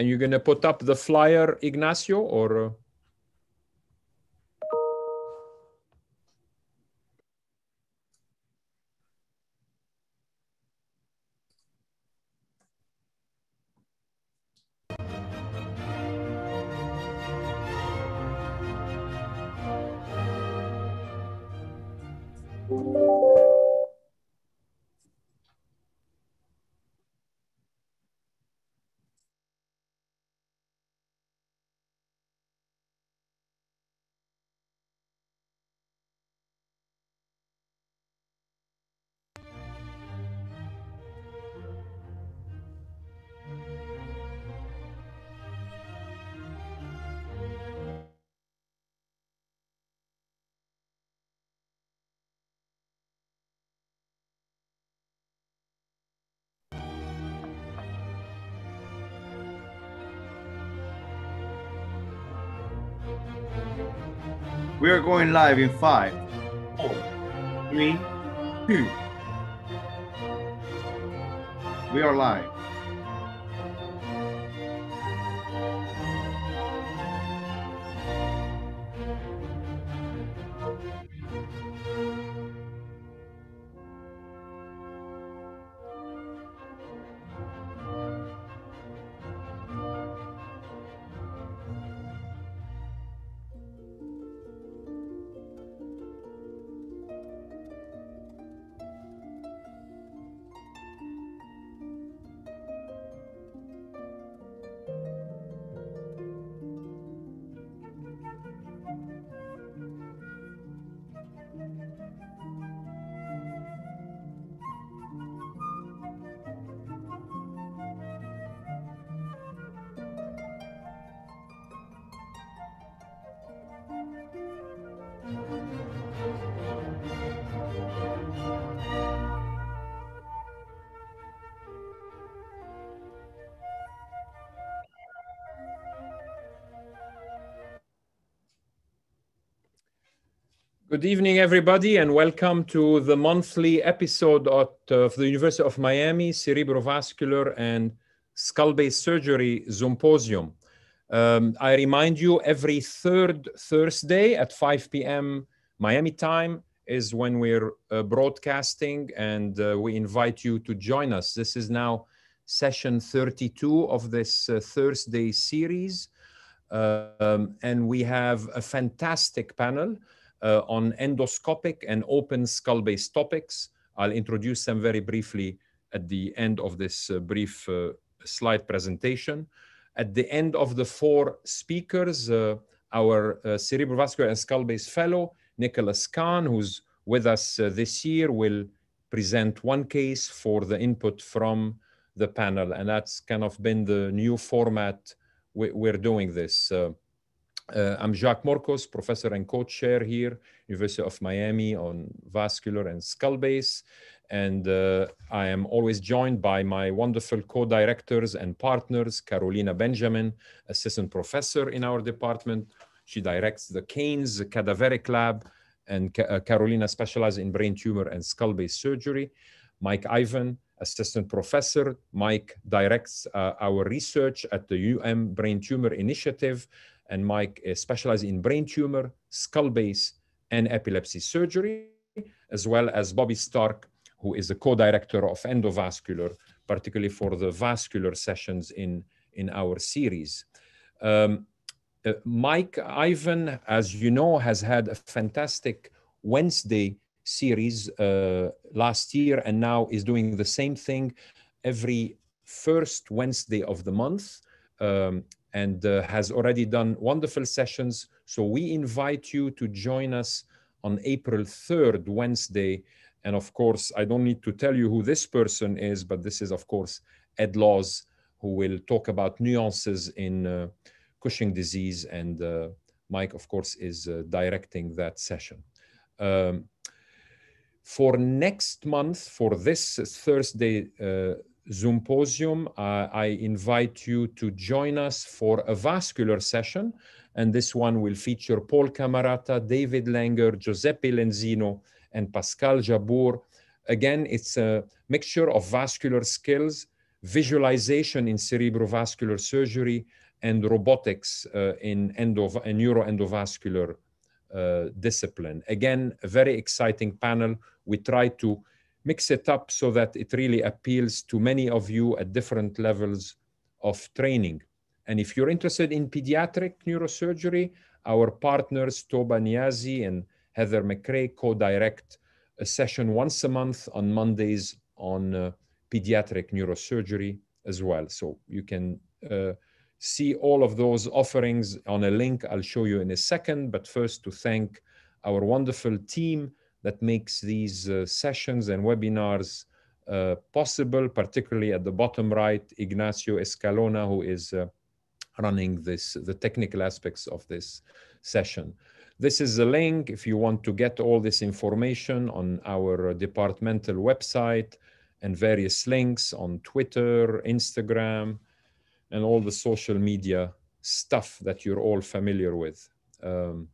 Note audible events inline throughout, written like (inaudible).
And you're going to put up the flyer, Ignacio, or? Going live in five, four, three, two. We are live. Good evening, everybody, and welcome to the monthly episode of, of the University of Miami Cerebrovascular and Skull Base Surgery Symposium. Um, I remind you, every third Thursday at 5 p.m. Miami time is when we're uh, broadcasting, and uh, we invite you to join us. This is now session 32 of this uh, Thursday series, Um, and we have a fantastic panel uh, on endoscopic and open skull-based topics. I'll introduce them very briefly at the end of this uh, brief uh, slide presentation. At the end of the four speakers, uh, our uh, cerebrovascular and skull-based fellow, Nicholas Kahn, who's with us uh, this year, will present one case for the input from the panel. And that's kind of been the new format we, we're doing this. Uh, I'm Jacques Morcos, professor and co-chair here, University of Miami on vascular and skull base. And uh, I am always joined by my wonderful co-directors and partners, Carolina Benjamin, assistant professor in our department. She directs the Keynes Cadaveric Lab, and Ca- uh, Carolina specializes in brain tumor and skull base surgery. Mike Ivan, assistant professor. Mike directs uh, our research at the UM Brain Tumor Initiative, and Mike is specialized in brain tumor, skull base, and epilepsy surgery, as well as Bobby Stark, who is the co-director of endovascular, particularly for the vascular sessions in, in our series. Um, uh, Mike Ivan, as you know, has had a fantastic Wednesday series uh, last year and now is doing the same thing every first Wednesday of the month um, and uh, has already done wonderful sessions. So we invite you to join us on April 3rd, Wednesday. And of course, I don't need to tell you who this person is, but this is, of course, Ed Laws, who will talk about nuances in uh, Cushing disease. And uh, Mike, of course, is uh, directing that session. Um, for next month, for this Thursday Symposium, uh, I invite you to join us for a vascular session. And this one will feature Paul Camarata, David Langer, Giuseppe Lanzino, and Pascal Jabbour. Again, it's a mixture of vascular skills, visualization in cerebrovascular surgery, and robotics uh, in, endo, neuroendovascular uh, discipline. Again, a very exciting panel. We try to mix it up so that it really appeals to many of you at different levels of training. And if you're interested in pediatric neurosurgery, our partners Toba Niazi and Heather McCrea co-direct a session once a month on Mondays on uh, pediatric neurosurgery as well. So you can uh, see all of those offerings on a link I'll show you in a second. But first to thank our wonderful team that makes these uh, sessions and webinars uh, possible, particularly at the bottom right, Ignacio Escalona, who is uh, running this, the technical aspects of this session. This is a link if you want to get all this information on our departmental website and various links on Twitter, Instagram, and all the social media stuff that you're all familiar with. Um,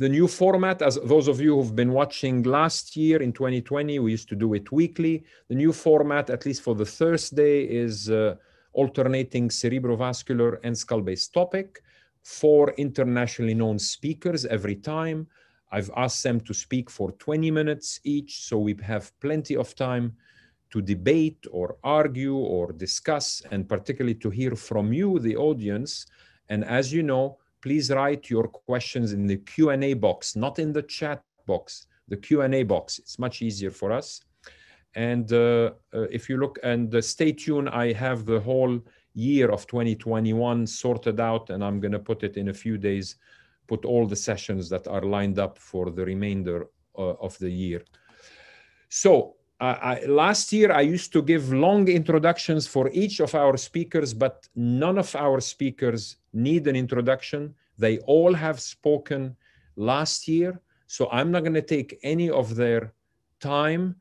the new format, as those of you who've been watching last year in 2020, we used to do it weekly. The new format, at least for the Thursday, is uh, alternating cerebrovascular and skull-based topic four internationally known speakers every time. I've asked them to speak for 20 minutes each, so we have plenty of time to debate or argue or discuss, and particularly to hear from you, the audience. And as you know, please write your questions in the Q&A box, not in the chat box, the Q&A box. It's much easier for us. And uh, uh, if you look, and uh, stay tuned, I have the whole year of 2021 sorted out, and I'm going to put it in a few days, put all the sessions that are lined up for the remainder uh, of the year. So uh, I, last year, I used to give long introductions for each of our speakers, but none of our speakers need an introduction. They all have spoken last year. So I'm not going to take any of their time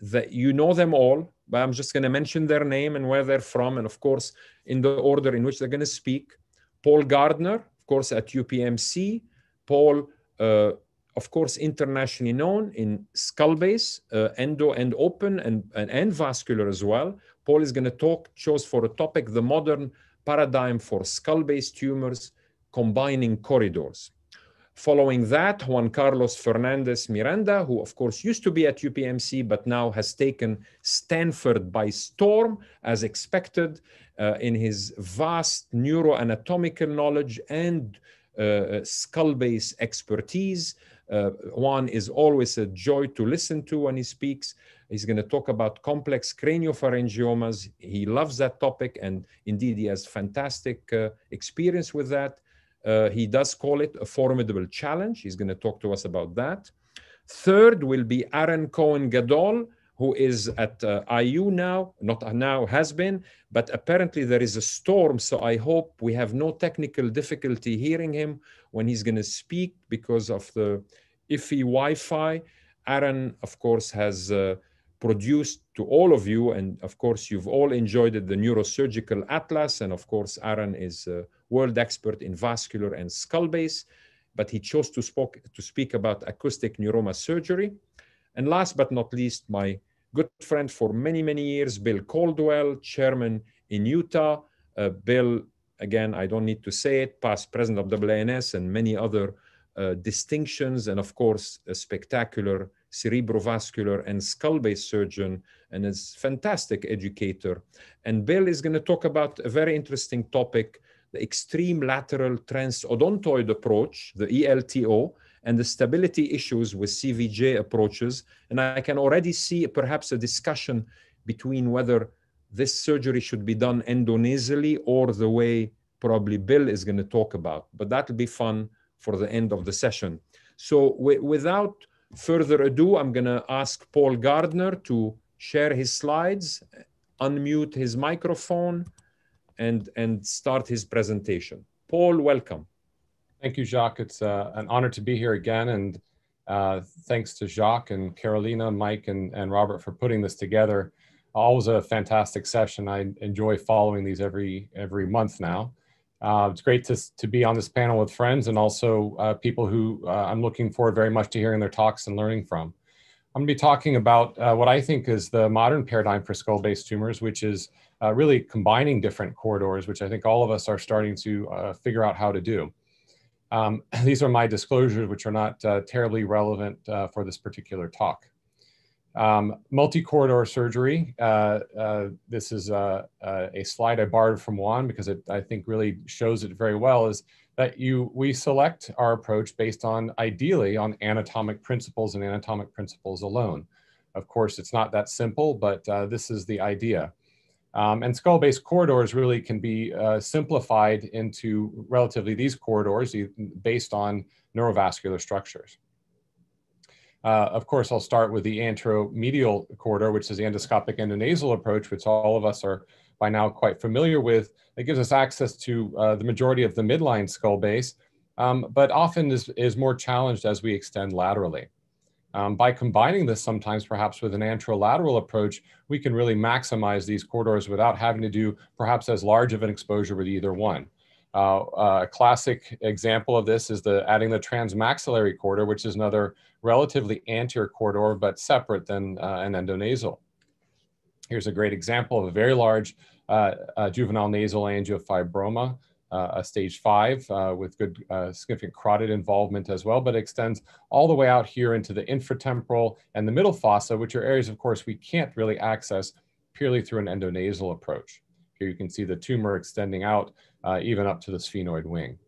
that you know them all but I'm just going to mention their name and where they're from, and of course, in the order in which they're going to speak. Paul Gardner, of course, at UPMC. Paul, uh, of course, internationally known in skull base, uh, endo and open, and, and, and vascular as well. Paul is going to talk, chose for a topic, the modern paradigm for skull-based tumors, combining corridors. Following that, Juan Carlos Fernandez Miranda, who of course used to be at UPMC, but now has taken Stanford by storm, as expected, uh, in his vast neuroanatomical knowledge and uh, skull-based expertise. Uh, Juan is always a joy to listen to when he speaks. He's going to talk about complex craniopharyngiomas. He loves that topic, and indeed, he has fantastic uh, experience with that. Uh, he does call it a formidable challenge. He's going to talk to us about that. Third will be Aaron Cohen Gadol, who is at uh, IU now, not now, has been, but apparently there is a storm. So I hope we have no technical difficulty hearing him when he's going to speak because of the iffy Wi Fi. Aaron, of course, has uh, produced to all of you, and of course, you've all enjoyed it, the Neurosurgical Atlas. And of course, Aaron is uh, world expert in vascular and skull base, but he chose to, spoke, to speak about acoustic neuroma surgery. And last but not least, my good friend for many, many years, Bill Couldwell, chairman in Utah. Uh, Bill, again, I don't need to say it, past president of AANS and many other Uh, distinctions, and of course, a spectacular cerebrovascular and skull-based surgeon and is fantastic educator. And Bill is going to talk about a very interesting topic the extreme lateral transodontoid approach, the ELTO, and the stability issues with CVJ approaches. And I can already see perhaps a discussion between whether this surgery should be done endonasally or the way probably Bill is going to talk about. But that'll be fun for the end of the session. So without further ado, I'm going to ask Paul Gardner to share his slides, unmute his microphone, and, and start his presentation. Paul, welcome. Thank you, Jacques. It's uh, an honor to be here again. And uh, thanks to Jacques and Carolina, Mike, and, and Robert for putting this together. Always a fantastic session. I enjoy following these every, every month now. Uh, it's great to, to be on this panel with friends and also uh, people who uh, I'm looking forward very much to hearing their talks and learning from. I'm going to be talking about uh, what I think is the modern paradigm for skull-based tumors, which is uh, really combining different corridors, which I think all of us are starting to figure out how to do. Um, (clears throat) these are my disclosures, which are not terribly relevant for this particular talk. Um, multi-corridor surgery. Uh, this is a, a, slide I borrowed from Juan because it, I think really shows it very well. Is that you we select our approach based on ideally on anatomic principles and anatomic principles alone. Of course, it's not that simple, but uh, this is the idea. Um, and skull-based corridors really can be uh, simplified into relatively these corridors based on neurovascular structures. Uh, of course, I'll start with the anteromedial corridor, which is the endoscopic endonasal approach, which all of us are by now quite familiar with. It gives us access to uh, the majority of the midline skull base, um, but often is, is more challenged as we extend laterally. Um, by combining this sometimes perhaps with an anterolateral approach, we can really maximize these corridors without having to do perhaps as large of an exposure with either one. Uh, uh a classic example of this is the adding the transmaxillary corridor, which is another relatively anterior corridor, but separate than uh, an endonasal. Here's a great example of a very large uh, uh, juvenile nasal angiofibroma, uh, a stage five with good significant carotid involvement as well, but extends all the way out here into the infratemporal and the middle fossa, which are areas, of course, we can't really access purely through an endonasal approach. Here you can see the tumor extending out uh, even up to the sphenoid wing.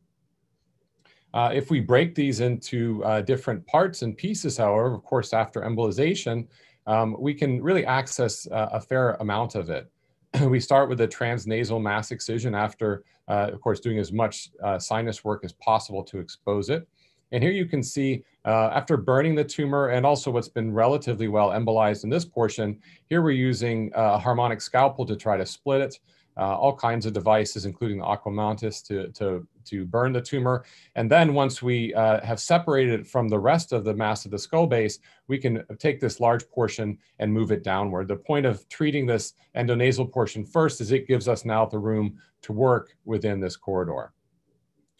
Uh, if we break these into uh, different parts and pieces, however, of course, after embolization, um, we can really access a fair amount of it. (clears throat) we start with a transnasal mass excision after, uh, of course, doing as much uh, sinus work as possible to expose it. And here you can see uh, after burning the tumor and also what's been relatively well embolized in this portion, here we're using a harmonic scalpel to try to split it uh, all kinds of devices, including the Aquamantys to, to, to burn the tumor. And then once we uh, have separated it from the rest of the mass of the skull base, we can take this large portion and move it downward. The point of treating this endonasal portion first is it gives us now the room to work within this corridor.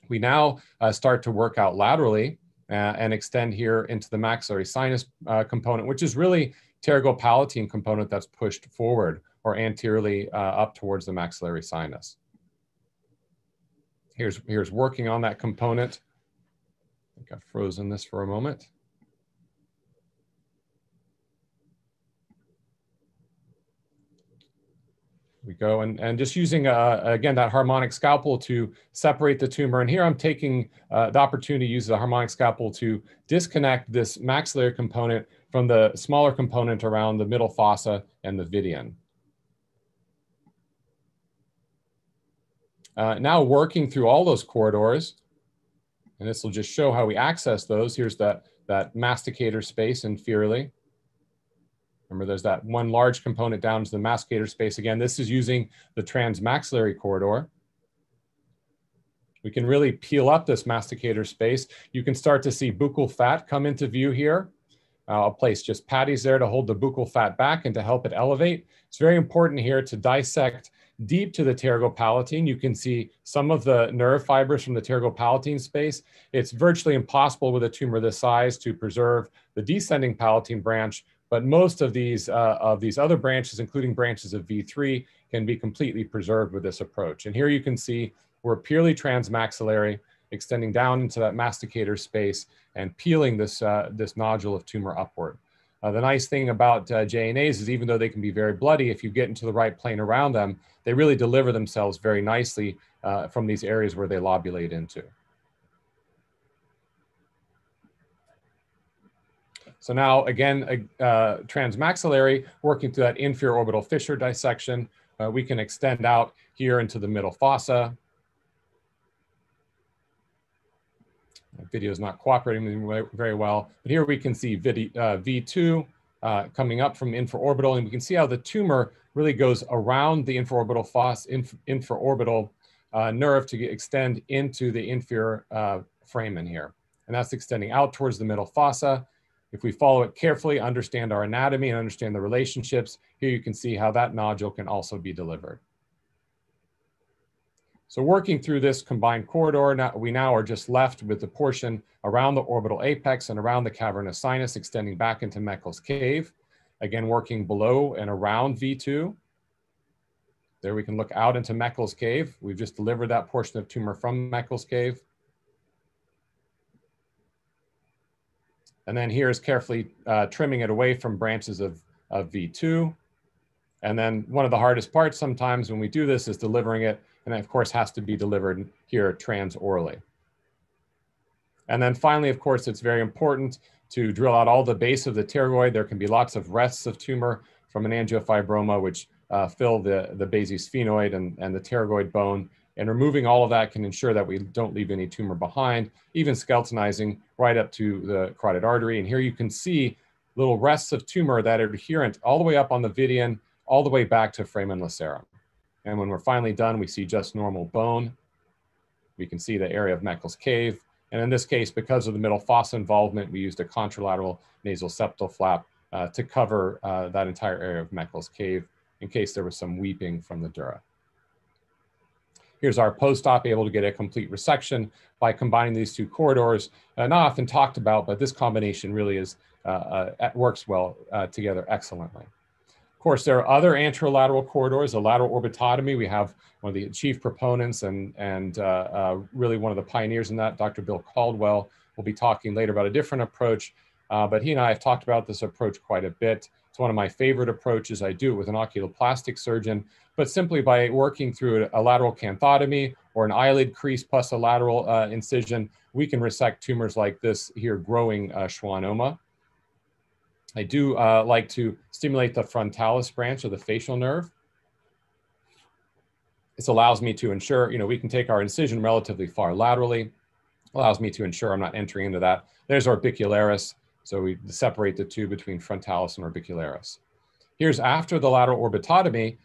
We now uh, start to work out laterally uh, and extend here into the maxillary sinus uh, component, which is really pterygopalatine component that's pushed forward or anteriorly uh, up towards the maxillary sinus. Here's, here's working on that component. I think I've frozen this for a moment. we go and, and just using uh, again that harmonic scalpel to separate the tumor and here I'm taking uh, the opportunity to use the harmonic scalpel to disconnect this maxillary component from the smaller component around the middle fossa and the vidian. Uh, now working through all those corridors, and this will just show how we access those. Here's that, that masticator space inferiorly. Remember, there's that one large component down to the masticator space. Again, this is using the transmaxillary corridor. We can really peel up this masticator space. You can start to see buccal fat come into view here. Uh, I'll place just patties there to hold the buccal fat back and to help it elevate. It's very important here to dissect deep to the pterygopalatine. You can see some of the nerve fibers from the pterygopalatine space. It's virtually impossible with a tumor this size to preserve the descending palatine branch, but most of these, uh, of these other branches, including branches of V3, can be completely preserved with this approach. And here you can see we're purely transmaxillary, extending down into that masticator space and peeling this, uh, this nodule of tumor upward. Uh, the nice thing about uh, JNAs is even though they can be very bloody, if you get into the right plane around them, they really deliver themselves very nicely uh, from these areas where they lobulate into. So now again, uh, transmaxillary, working through that inferior orbital fissure dissection, uh, we can extend out here into the middle fossa, video is not cooperating very well. But here we can see uh, V2 uh, coming up from infraorbital, and we can see how the tumor really goes around the infraorbital foss, inf infraorbital uh, nerve to extend into the inferior uh, foramen here. And that's extending out towards the middle fossa. If we follow it carefully, understand our anatomy and understand the relationships, here you can see how that nodule can also be delivered. So working through this combined corridor, now, we now are just left with the portion around the orbital apex and around the cavernous sinus extending back into Meckel's cave. Again, working below and around V2. There we can look out into Meckel's cave. We've just delivered that portion of tumor from Meckel's cave. And then here's carefully uh, trimming it away from branches of, of V2. And then one of the hardest parts sometimes when we do this is delivering it, and of course has to be delivered here transorally. And then finally, of course, it's very important to drill out all the base of the pterygoid. There can be lots of rests of tumor from an angiofibroma, which uh, fill the, the basisphenoid and, and the pterygoid bone. And removing all of that can ensure that we don't leave any tumor behind, even skeletonizing right up to the carotid artery. And here you can see little rests of tumor that are adherent all the way up on the vidian, all the way back to foramen lacerum. And when we're finally done, we see just normal bone. We can see the area of Meckel's cave. And in this case, because of the middle fossa involvement, we used a contralateral nasal septal flap uh, to cover uh, that entire area of Meckel's cave in case there was some weeping from the dura. Here's our post-op able to get a complete resection by combining these two corridors. Uh, not often talked about, but this combination really is uh, uh, works well uh, together excellently course, there are other anterolateral corridors, a lateral orbitotomy. We have one of the chief proponents and, and uh, uh, really one of the pioneers in that, Dr. Bill Couldwell, will be talking later about a different approach. Uh, but he and I have talked about this approach quite a bit. It's one of my favorite approaches. I do it with an oculoplastic surgeon, but simply by working through a, lateral canthotomy or an eyelid crease plus a lateral uh, incision, we can resect tumors like this here growing uh, schwannoma. I do uh, like to stimulate the frontalis branch of the facial nerve. This allows me to ensure, you know, we can take our incision relatively far laterally, allows me to ensure I'm not entering into that. There's orbicularis. So we separate the two between frontalis and orbicularis. Here's after the lateral orbitotomy.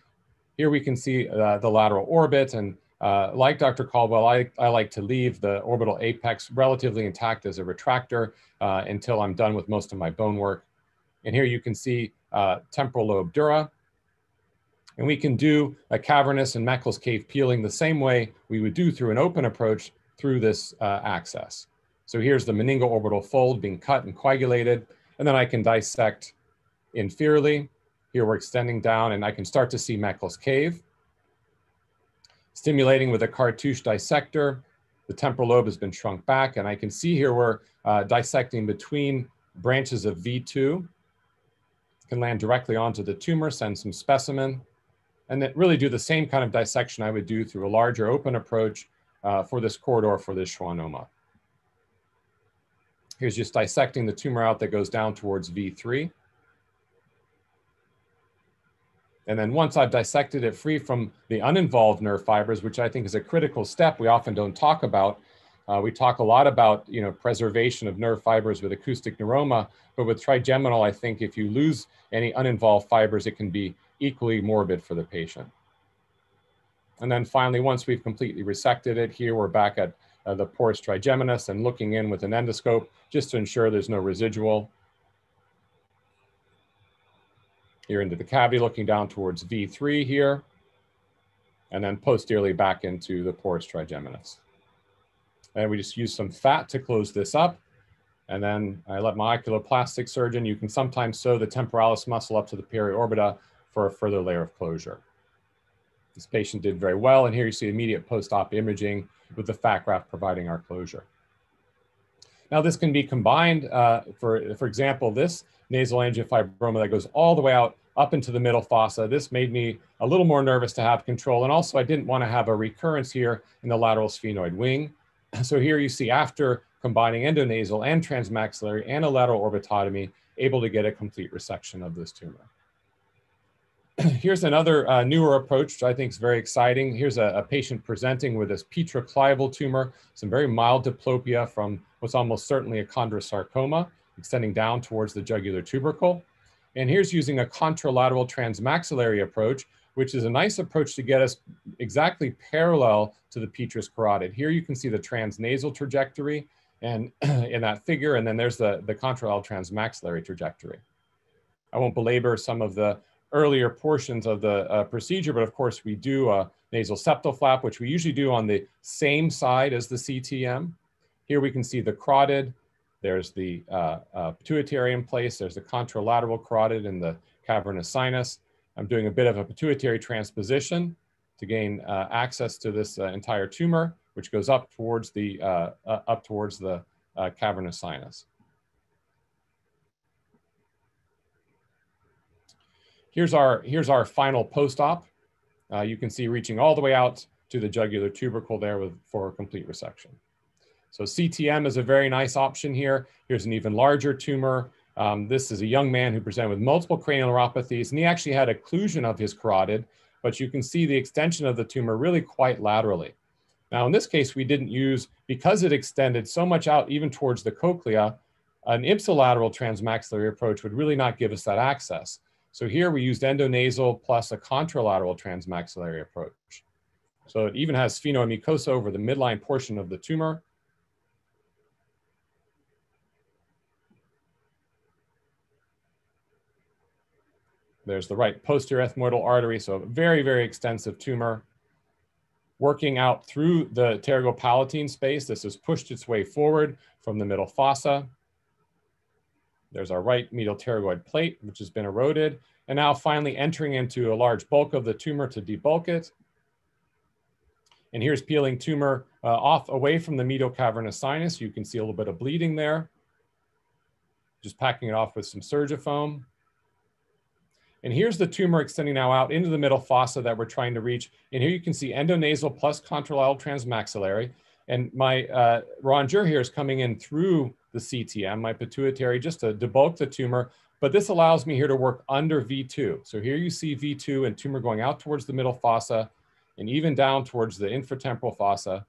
Here we can see uh, the lateral orbit. And uh, like Dr. Couldwell, I, I like to leave the orbital apex relatively intact as a retractor uh, until I'm done with most of my bone work. And here you can see uh, temporal lobe dura. And we can do a cavernous and Meckel's cave peeling the same way we would do through an open approach through this uh, access. So here's the meningo-orbital fold being cut and coagulated, and then I can dissect inferiorly. Here we're extending down and I can start to see Meckel's cave. Stimulating with a Kartush dissector, the temporal lobe has been shrunk back and I can see here we're uh, dissecting between branches of V2 can land directly onto the tumor, send some specimen, and then really do the same kind of dissection I would do through a larger open approach uh, for this corridor for this schwannoma. Here's just dissecting the tumor out that goes down towards V3. And then once I've dissected it free from the uninvolved nerve fibers, which I think is a critical step we often don't talk about, uh, we talk a lot about you know preservation of nerve fibers with acoustic neuroma, but with trigeminal, I think if you lose any uninvolved fibers, it can be equally morbid for the patient. And then finally, once we've completely resected it, here we're back at uh, the porus trigeminus and looking in with an endoscope just to ensure there's no residual. Here into the cavity, looking down towards V3 here, and then posteriorly back into the porus trigeminus. And we just use some fat to close this up. And then I let my oculoplastic surgeon, you can sometimes sew the temporalis muscle up to the periorbita for a further layer of closure. This patient did very well. And here you see immediate post-op imaging with the fat graft providing our closure. Now this can be combined, uh, for, for example, this nasal angiofibroma that goes all the way out up into the middle fossa. This made me a little more nervous to have control. And also I didn't want to have a recurrence here in the lateral sphenoid wing. So here you see after combining endonasal and transmaxillary and a lateral orbitotomy, able to get a complete resection of this tumor. (clears throat) Here's another uh, newer approach, which I think is very exciting. Here's a, a patient presenting with this petroclival tumor, some very mild diplopia from what's almost certainly a chondrosarcoma, extending down towards the jugular tubercle. And here's using a contralateral transmaxillary approach, which is a nice approach to get us exactly parallel to the petrous carotid. Here you can see the transnasal trajectory and (clears throat) in that figure, and then there's the, the contralateral transmaxillary trajectory. I won't belabor some of the earlier portions of the uh, procedure, but of course we do a nasal septal flap, which we usually do on the same side as the CTM. Here we can see the carotid. There's the uh, uh, pituitary in place. There's the contralateral carotid in the cavernous sinus. I'm doing a bit of a pituitary transposition to gain uh, access to this uh, entire tumor, which goes up towards the, uh, up towards the cavernous sinus. Here's our, here's our final post-op. Uh, you can see reaching all the way out to the jugular tubercle there with, for complete resection. So CTM is a very nice option here. Here's an even larger tumor. Um, this is a young man who presented with multiple cranial neuropathies, and he actually had occlusion of his carotid, but you can see the extension of the tumor really quite laterally. Now, in this case, we didn't use, because it extended so much out even towards the cochlea, an ipsilateral transmaxillary approach would really not give us that access. So here we used endonasal plus a contralateral transmaxillary approach. So it even has sphenomucosa over the midline portion of the tumor. There's the right posterior ethmoidal artery, so a very, very extensive tumor. Working out through the pterygopalatine space, this has pushed its way forward from the middle fossa. There's our right medial pterygoid plate, which has been eroded, and now finally entering into a large bulk of the tumor to debulk it. And here's peeling tumor uh, off away from the medial cavernous sinus. You can see a little bit of bleeding there. Just packing it off with some surgifoam. And here's the tumor extending now out into the middle fossa that we're trying to reach. And here you can see endonasal plus contralateral transmaxillary. And my uh, rongeur here is coming in through the CTM, my pituitary, just to debulk the tumor. But this allows me here to work under V2. So here you see V2 and tumor going out towards the middle fossa and even down towards the infratemporal fossa.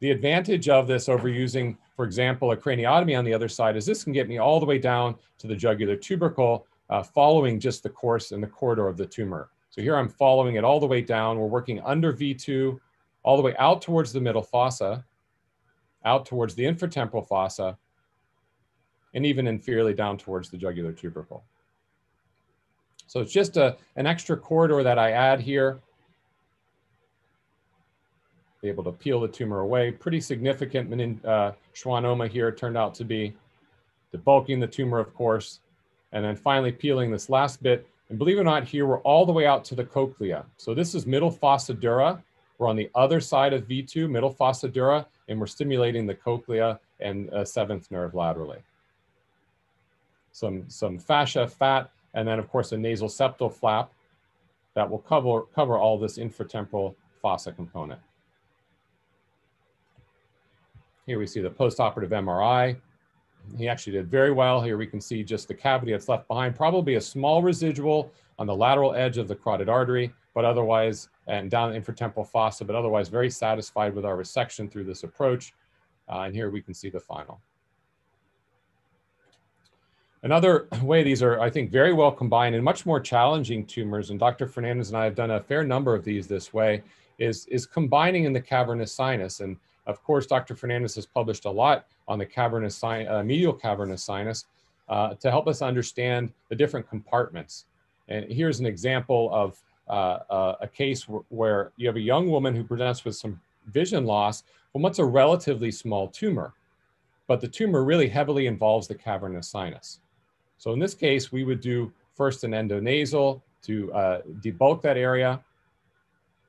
The advantage of this over using, for example, a craniotomy on the other side is this can get me all the way down to the jugular tubercle uh, following just the course and the corridor of the tumor. So here I'm following it all the way down. We're working under V2, all the way out towards the middle fossa out towards the infratemporal fossa, and even inferiorly down towards the jugular tubercle. So it's just a, an extra corridor that I add here. Be able to peel the tumor away. Pretty significant menin, uh, schwannoma here turned out to be. Debulking the tumor, of course, and then finally peeling this last bit. And believe it or not, here we're all the way out to the cochlea. So this is middle fossa dura. We're on the other side of V2, middle fossa dura, and we're stimulating the cochlea and uh, seventh nerve laterally. Some, some fascia, fat, and then of course a nasal septal flap that will cover, cover all this infratemporal fossa component. Here we see the postoperative MRI. He actually did very well. Here we can see just the cavity that's left behind, probably a small residual on the lateral edge of the carotid artery, but otherwise, and down the infratemporal fossa, but otherwise very satisfied with our resection through this approach. Uh, and here we can see the final. Another (clears throat) way these are, I think, very well combined and much more challenging tumors, and Dr. Fernandez and I have done a fair number of these this way, is, is combining in the cavernous sinus. And of course, Dr. Fernandez has published a lot on the cavernous uh, medial cavernous sinus uh, to help us understand the different compartments. And here's an example of uh, uh, a case where you have a young woman who presents with some vision loss from what's a relatively small tumor, but the tumor really heavily involves the cavernous sinus. So in this case, we would do first an endonasal to uh, debulk that area.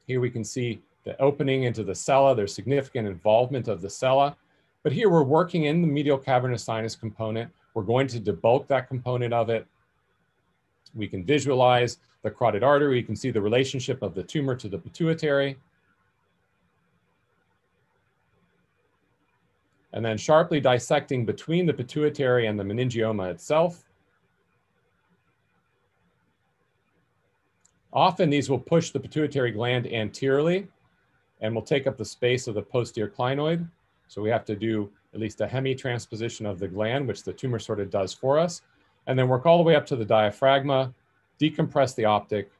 Here we can see the opening into the sella. There's significant involvement of the sella. But here we're working in the medial cavernous sinus component. We're going to debulk that component of it. We can visualize the carotid artery. You can see the relationship of the tumor to the pituitary. And then sharply dissecting between the pituitary and the meningioma itself. Often these will push the pituitary gland anteriorly and will take up the space of the posterior clinoid. So we have to do at least a hemi-transposition of the gland, which the tumor sort of does for us and then work all the way up to the diaphragma, decompress the optic.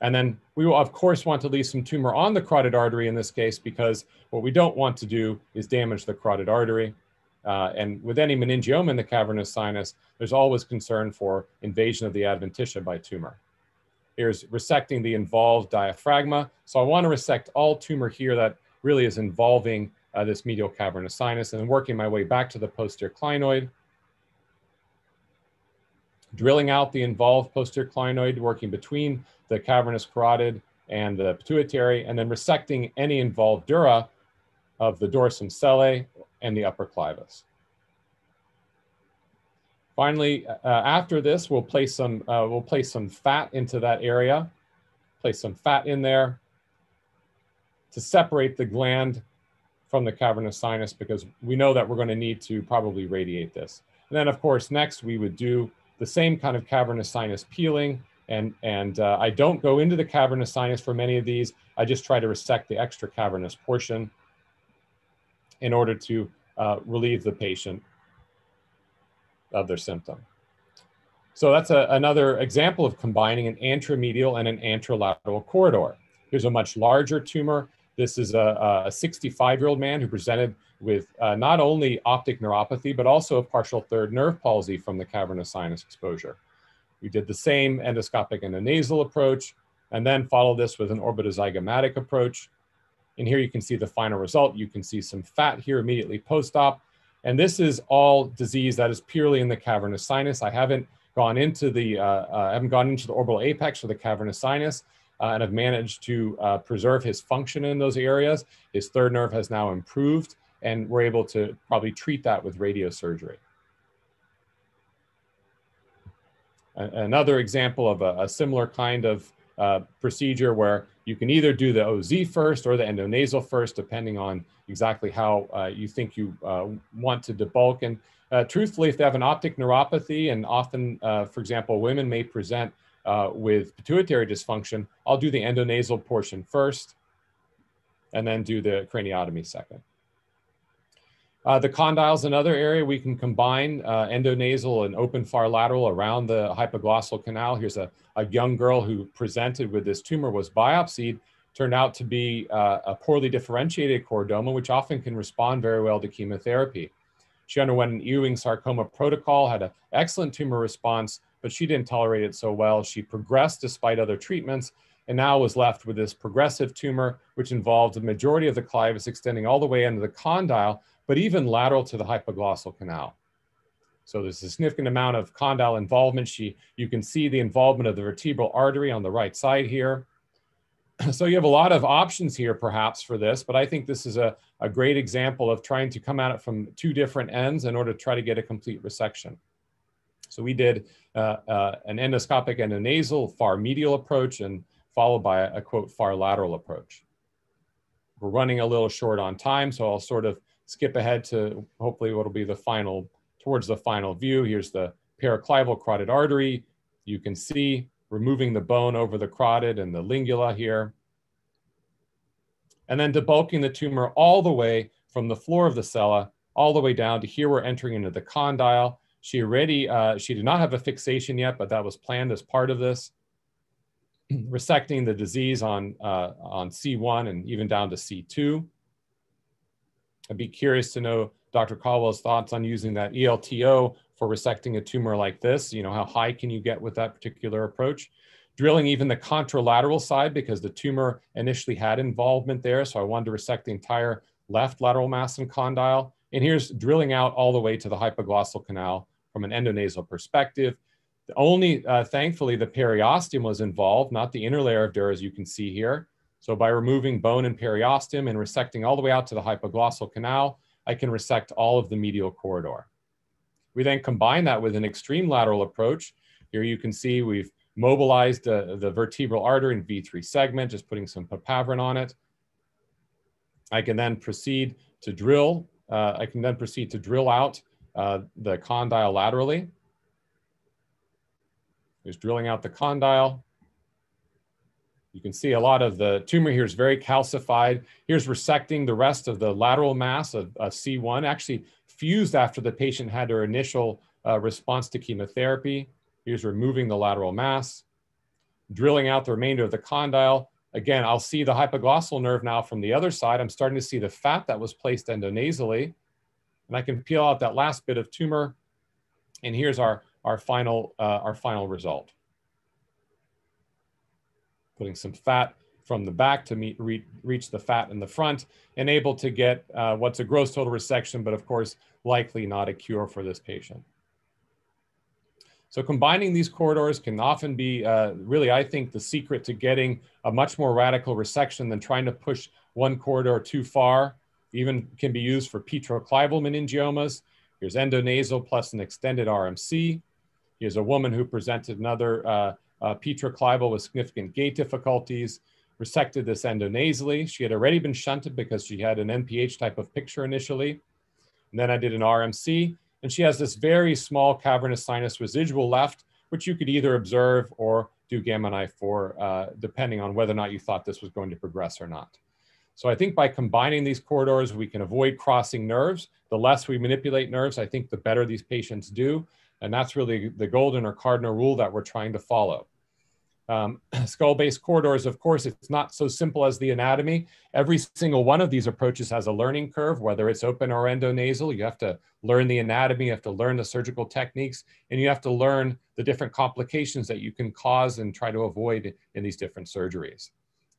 And then we will, of course, want to leave some tumor on the carotid artery in this case, because what we don't want to do is damage the carotid artery. Uh, and with any meningioma in the cavernous sinus, there's always concern for invasion of the adventitia by tumor. Here's resecting the involved diaphragma. So I want to resect all tumor here that really is involving uh, this medial cavernous sinus and working my way back to the posterior clinoid. Drilling out the involved posterior clinoid, working between the cavernous carotid and the pituitary, and then resecting any involved dura of the dorsum sellae and the upper clivus. Finally, uh, after this, we'll place some uh, we'll place some fat into that area. Place some fat in there to separate the gland from the cavernous sinus because we know that we're going to need to probably radiate this. And then, of course, next we would do the same kind of cavernous sinus peeling. And, and uh, I don't go into the cavernous sinus for many of these. I just try to resect the extra cavernous portion in order to uh, relieve the patient of their symptom. So that's a, another example of combining an anteromedial and an anterolateral corridor. Here's a much larger tumor. This is a 65-year-old man who presented with uh, not only optic neuropathy, but also a partial third nerve palsy from the cavernous sinus exposure. We did the same endoscopic endonasal approach, and then followed this with an orbitozygomatic approach. And here you can see the final result. You can see some fat here immediately post-op. And this is all disease that is purely in the cavernous sinus. I haven't gone into the, uh, uh, I haven't gone into the orbital apex or the cavernous sinus uh, and have managed to uh, preserve his function in those areas. His third nerve has now improved and we're able to probably treat that with radiosurgery. Another example of a, a similar kind of uh, procedure where you can either do the OZ first or the endonasal first, depending on exactly how uh, you think you uh, want to debulk. And uh, truthfully, if they have an optic neuropathy, and often, uh, for example, women may present uh, with pituitary dysfunction, I'll do the endonasal portion first and then do the craniotomy second. Uh, the condyle is another area we can combine uh, endonasal and open far lateral around the hypoglossal canal. Here's a, a young girl who presented with this tumor, was biopsied, turned out to be uh, a poorly differentiated chordoma, which often can respond very well to chemotherapy. She underwent an Ewing sarcoma protocol, had an excellent tumor response, but she didn't tolerate it so well. She progressed despite other treatments and now was left with this progressive tumor, which involved the majority of the clivus extending all the way into the condyle, but even lateral to the hypoglossal canal. So there's a significant amount of condyle involvement. She, you can see the involvement of the vertebral artery on the right side here. (clears throat) So you have a lot of options here perhaps for this, but I think this is a, a great example of trying to come at it from two different ends in order to try to get a complete resection. So we did uh, uh, an endoscopic nasal far medial approach and followed by a, a quote far lateral approach. We're running a little short on time, so I'll sort of skip ahead to hopefully what'll be the final, towards the final view. Here's the paraclival carotid artery. You can see removing the bone over the carotid and the lingula here. And then debulking the tumor all the way from the floor of the sella all the way down to here we're entering into the condyle. She already, uh, she did not have a fixation yet, but that was planned as part of this. (clears throat) Resecting the disease on, uh, on C1 and even down to C2. I'd be curious to know Dr. Couldwell's thoughts on using that ELTO for resecting a tumor like this. You know, how high can you get with that particular approach? Drilling even the contralateral side because the tumor initially had involvement there. So I wanted to resect the entire left lateral mass and condyle. And here's drilling out all the way to the hypoglossal canal from an endonasal perspective. The only, uh, thankfully, the periosteum was involved, not the inner layer of dura, as you can see here. So by removing bone and periosteum and resecting all the way out to the hypoglossal canal, I can resect all of the medial corridor. We then combine that with an extreme lateral approach. Here you can see we've mobilized uh, the vertebral artery in V3 segment, just putting some papaverine on it. I can then proceed to drill. Uh, I can then proceed to drill out uh, the condyle laterally. Just drilling out the condyle. You can see a lot of the tumor here is very calcified. Here's resecting the rest of the lateral mass of, of C1, actually fused after the patient had her initial uh, response to chemotherapy. Here's removing the lateral mass, drilling out the remainder of the condyle. Again, I'll see the hypoglossal nerve now from the other side. I'm starting to see the fat that was placed endonasally. And I can peel out that last bit of tumor. And here's our, our, final, uh, our final result. Putting some fat from the back to meet, re, reach the fat in the front and able to get uh, what's a gross total resection, but of course, likely not a cure for this patient. So combining these corridors can often be uh, really, I think, the secret to getting a much more radical resection than trying to push one corridor too far. Even can be used for petroclival meningiomas. Here's endonasal plus an extended RMC. Here's a woman who presented another uh, uh, petroclival with significant gait difficulties, resected this endonasally. She had already been shunted because she had an NPH type of picture initially. And then I did an RMC and she has this very small cavernous sinus residual left, which you could either observe or do gamma knife for, uh, depending on whether or not you thought this was going to progress or not. So I think by combining these corridors, we can avoid crossing nerves. The less we manipulate nerves, I think the better these patients do. And that's really the golden or cardinal rule that we're trying to follow. Um, (clears throat) skull base corridors, of course, it's not so simple as the anatomy. Every single one of these approaches has a learning curve, whether it's open or endonasal. You have to learn the anatomy, you have to learn the surgical techniques, and you have to learn the different complications that you can cause and try to avoid in these different surgeries.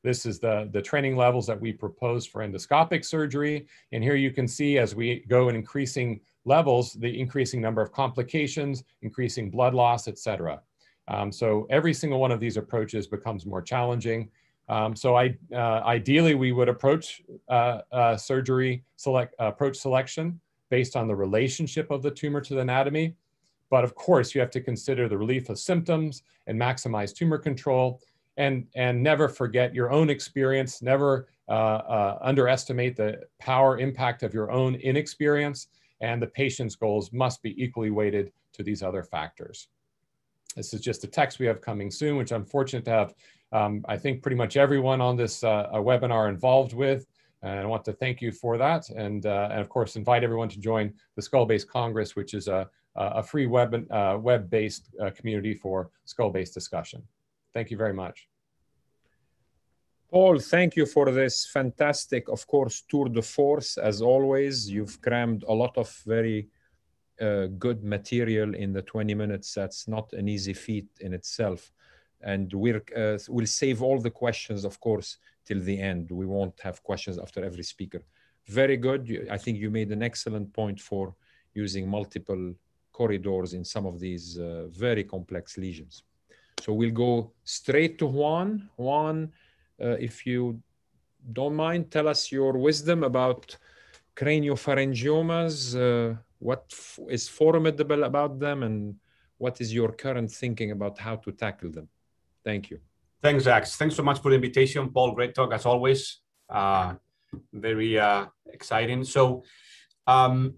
This is the, the training levels that we propose for endoscopic surgery. And here you can see as we go in increasing levels, the increasing number of complications, increasing blood loss, et cetera. Um, so every single one of these approaches becomes more challenging. Um, so I, uh, ideally, we would approach uh, uh, surgery select approach selection based on the relationship of the tumor to the anatomy. But of course, you have to consider the relief of symptoms and maximize tumor control, and and never forget your own experience. Never uh, uh, underestimate the power impact of your own inexperience, and the patient's goals must be equally weighted to these other factors. This is just a text we have coming soon, which I'm fortunate to have, um, I think, pretty much everyone on this uh, webinar involved with. And I want to thank you for that. And, uh, and of course, invite everyone to join the Skull Base Congress, which is a, a free web, uh, web-based uh, community for skull base discussion. Thank you very much. Paul, thank you for this fantastic, of course, tour de force. As always, you've crammed a lot of very uh, good material in the 20 minutes. That's not an easy feat in itself. And we're, uh, we'll save all the questions, of course, till the end. We won't have questions after every speaker. Very good. I think you made an excellent point for using multiple corridors in some of these uh, very complex lesions. So we'll go straight to Juan. Juan, uh, if you don't mind, tell us your wisdom about craniopharyngiomas, uh, what is formidable about them and what is your current thinking about how to tackle them? Thank you. Thanks, Jacques. Thanks so much for the invitation, Paul. Great talk as always. Uh, very uh, exciting. So, um,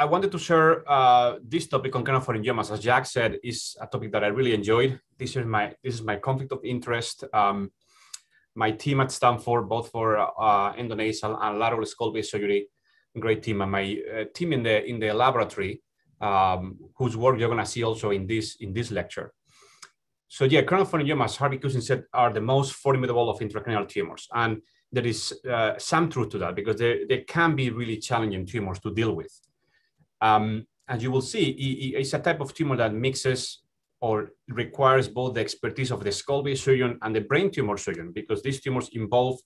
I wanted to share uh, this topic on craniopharyngiomas. As Jacques said, is a topic that I really enjoyed. This is my this is my conflict of interest. Um, my team at Stanford, both for uh, endonasal and lateral skull base surgery, great team, and my uh, team in the in the laboratory, um, whose work you're going to see also in this in this lecture. So yeah, craniopharyngiomas, Harvey Cushing said, are the most formidable of intracranial tumors, and there is uh, some truth to that because they, they can be really challenging tumors to deal with. Um, as you will see, it's a type of tumor that mixes or requires both the expertise of the skull base surgeon and the brain tumor surgeon because these tumors involve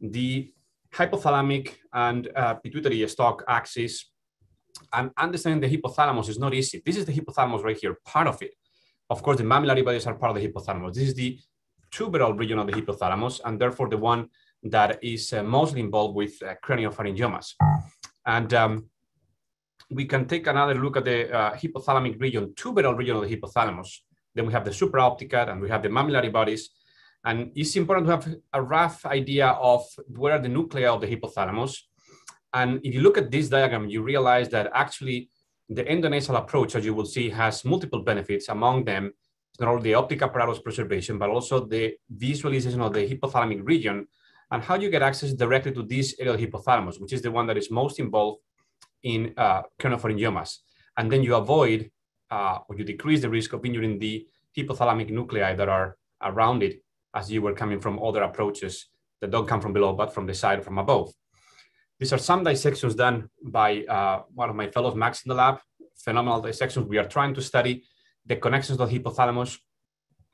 the hypothalamic and uh, pituitary stalk axis. And understanding the hypothalamus is not easy. This is the hypothalamus right here, part of it. Of course, the mammillary bodies are part of the hypothalamus. This is the tuberal region of the hypothalamus, and therefore the one that is uh, mostly involved with uh, craniopharyngiomas. And um, we can take another look at the uh, hypothalamic region, tuberal region of the hypothalamus. Then we have the supraopticate and we have the mammillary bodies. And it's important to have a rough idea of where are the nuclei of the hypothalamus. And if you look at this diagram, you realize that actually the endonasal approach, as you will see, has multiple benefits. Among them, not only the optic apparatus preservation, but also the visualization of the hypothalamic region and how you get access directly to this aerial hypothalamus, which is the one that is most involved in uh, craniopharyngiomas. And then you avoid uh, or you decrease the risk of injuring the hypothalamic nuclei that are around it as you were coming from other approaches that don't come from below, but from the side from above. These are some dissections done by uh, one of my fellows, Max, in the lab. Phenomenal dissections. We are trying to study the connections of the hypothalamus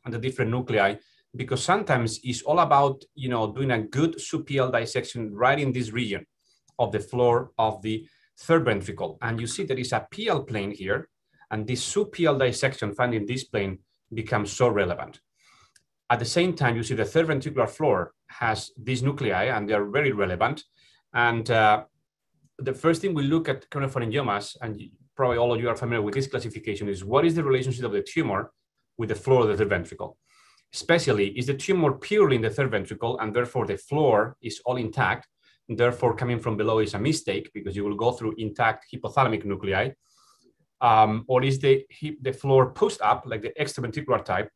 and the different nuclei because sometimes it's all about you know doing a good subpial dissection right in this region of the floor of the third ventricle. And you see there is a pial plane here, and this subpial dissection found in this plane becomes so relevant. At the same time, you see the third ventricular floor has these nuclei, and they are very relevant. And uh, the first thing we look at craniopharyngiomas, and probably all of you are familiar with this classification, is what is the relationship of the tumor with the floor of the third ventricle? Especially, is the tumor purely in the third ventricle, and therefore the floor is all intact, therefore coming from below is a mistake because you will go through intact hypothalamic nuclei, um, or is the, the floor pushed up like the extraventricular type,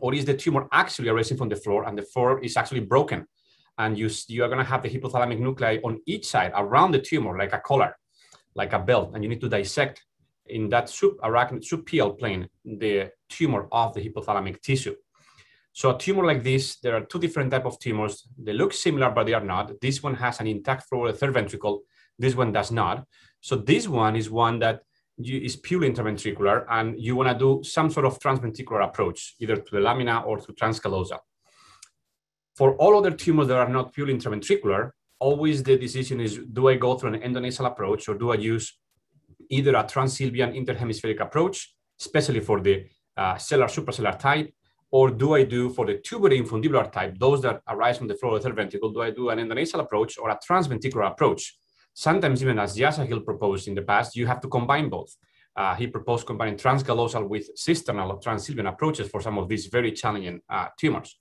or is the tumor actually arising from the floor and the floor is actually broken and you, you are going to have the hypothalamic nuclei on each side around the tumor like a collar, like a belt, and you need to dissect in that subarachnoid subpial plane the tumor of the hypothalamic tissue. So a tumor like this, there are two different type of tumors. They look similar, but they are not. This one has an intact floor of the third ventricle. This one does not. So this one is one that you, is purely intraventricular, and you want to do some sort of transventricular approach, either to the lamina or to transcallosal. For all other tumors that are not purely intraventricular, always the decision is, do I go through an endonasal approach or do I use either a transsylvian interhemispheric approach, especially for the uh, cellular suprasellar type, or do I do for the tubular infundibular type, those that arise from the floor of the third ventricle, do I do an endonasal approach or a transventricular approach? Sometimes even as Yasargil proposed in the past, you have to combine both. Uh, he proposed combining transcallosal with cisternal or transsylvian approaches for some of these very challenging uh, tumors.